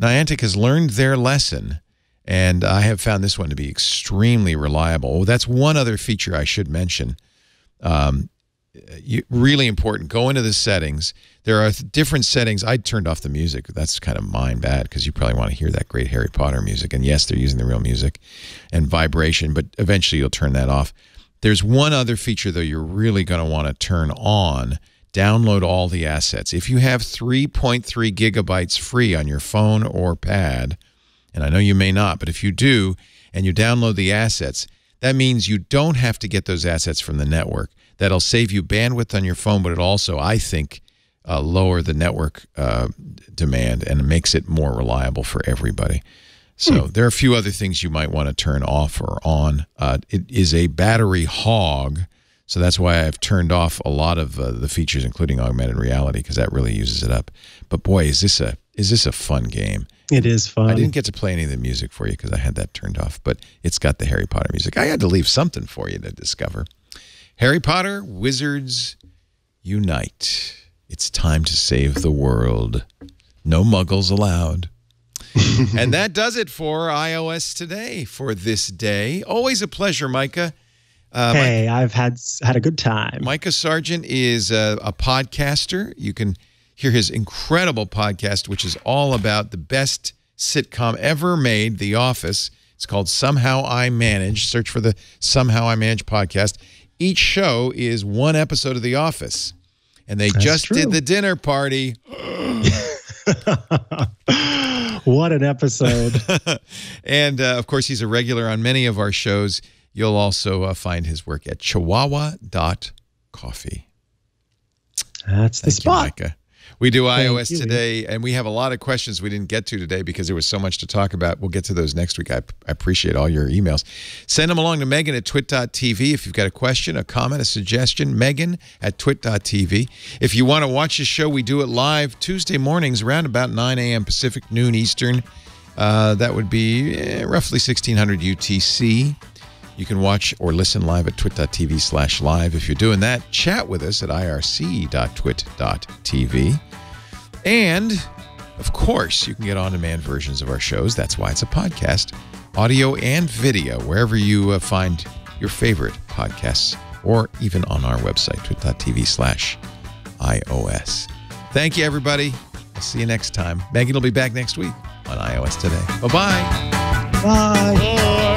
[SPEAKER 1] Niantic has learned their lesson, and I have found this one to be extremely reliable. That's one other feature I should mention. Um, you, really important. Go into the settings. There are th- different settings. I turned off the music. That's kind of mine bad because you probably want to hear that great Harry Potter music. And yes, they're using the real music and vibration, but eventually you'll turn that off. There's one other feature, though, you're really going to want to turn on. Download all the assets. If you have 3.3 gigabytes free on your phone or pad, and I know you may not, but if you do and you download the assets, that means you don't have to get those assets from the network. That'll save you bandwidth on your phone, but it also, I think, uh, lower the network uh, demand and makes it more reliable for everybody. So hmm. there are a few other things you might want to turn off or on. Uh, it is a battery hog, so that's why I've turned off a lot of uh, the features, including augmented reality, because that really uses it up. But boy, is this a is this a fun game?
[SPEAKER 4] It is fun.
[SPEAKER 1] I didn't get to play any of the music for you because I had that turned off, but it's got the Harry Potter music. I had to leave something for you to discover. Harry Potter, Wizards Unite. It's time to save the world. No muggles allowed. and that does it for iOS today for this day. Always a pleasure, Mikah.
[SPEAKER 4] Uh, hey, Mike, I've had had a good time.
[SPEAKER 1] Mikah Sargent is a, a podcaster. You can hear his incredible podcast, which is all about the best sitcom ever made, The Office. It's called Somehow I Manage. Search for the Somehow I Manage podcast. Each show is one episode of The Office. And they That's just true. did the dinner party.
[SPEAKER 4] what an episode.
[SPEAKER 1] and uh, of course, he's a regular on many of our shows. You'll also uh, find his work at chihuahua.coffee.
[SPEAKER 4] That's the Thank spot.
[SPEAKER 1] You, we do iOS today, and we have a lot of questions we didn't get to today because there was so much to talk about. We'll get to those next week. I, I appreciate all your emails. Send them along to Megan at twit.tv if you've got a question, a comment, a suggestion. Megan at twit.tv. If you want to watch the show, we do it live Tuesday mornings around about 9 a.m. Pacific, noon Eastern. Uh, that would be eh, roughly 1600 UTC. You can watch or listen live at twit.tv slash live. If you're doing that, chat with us at irc.twit.tv. And of course, you can get on demand versions of our shows. That's why it's a podcast, audio and video, wherever you uh, find your favorite podcasts, or even on our website, twit.tv slash iOS. Thank you, everybody. I'll see you next time. Megan will be back next week on iOS Today. Bye-bye.
[SPEAKER 4] Bye.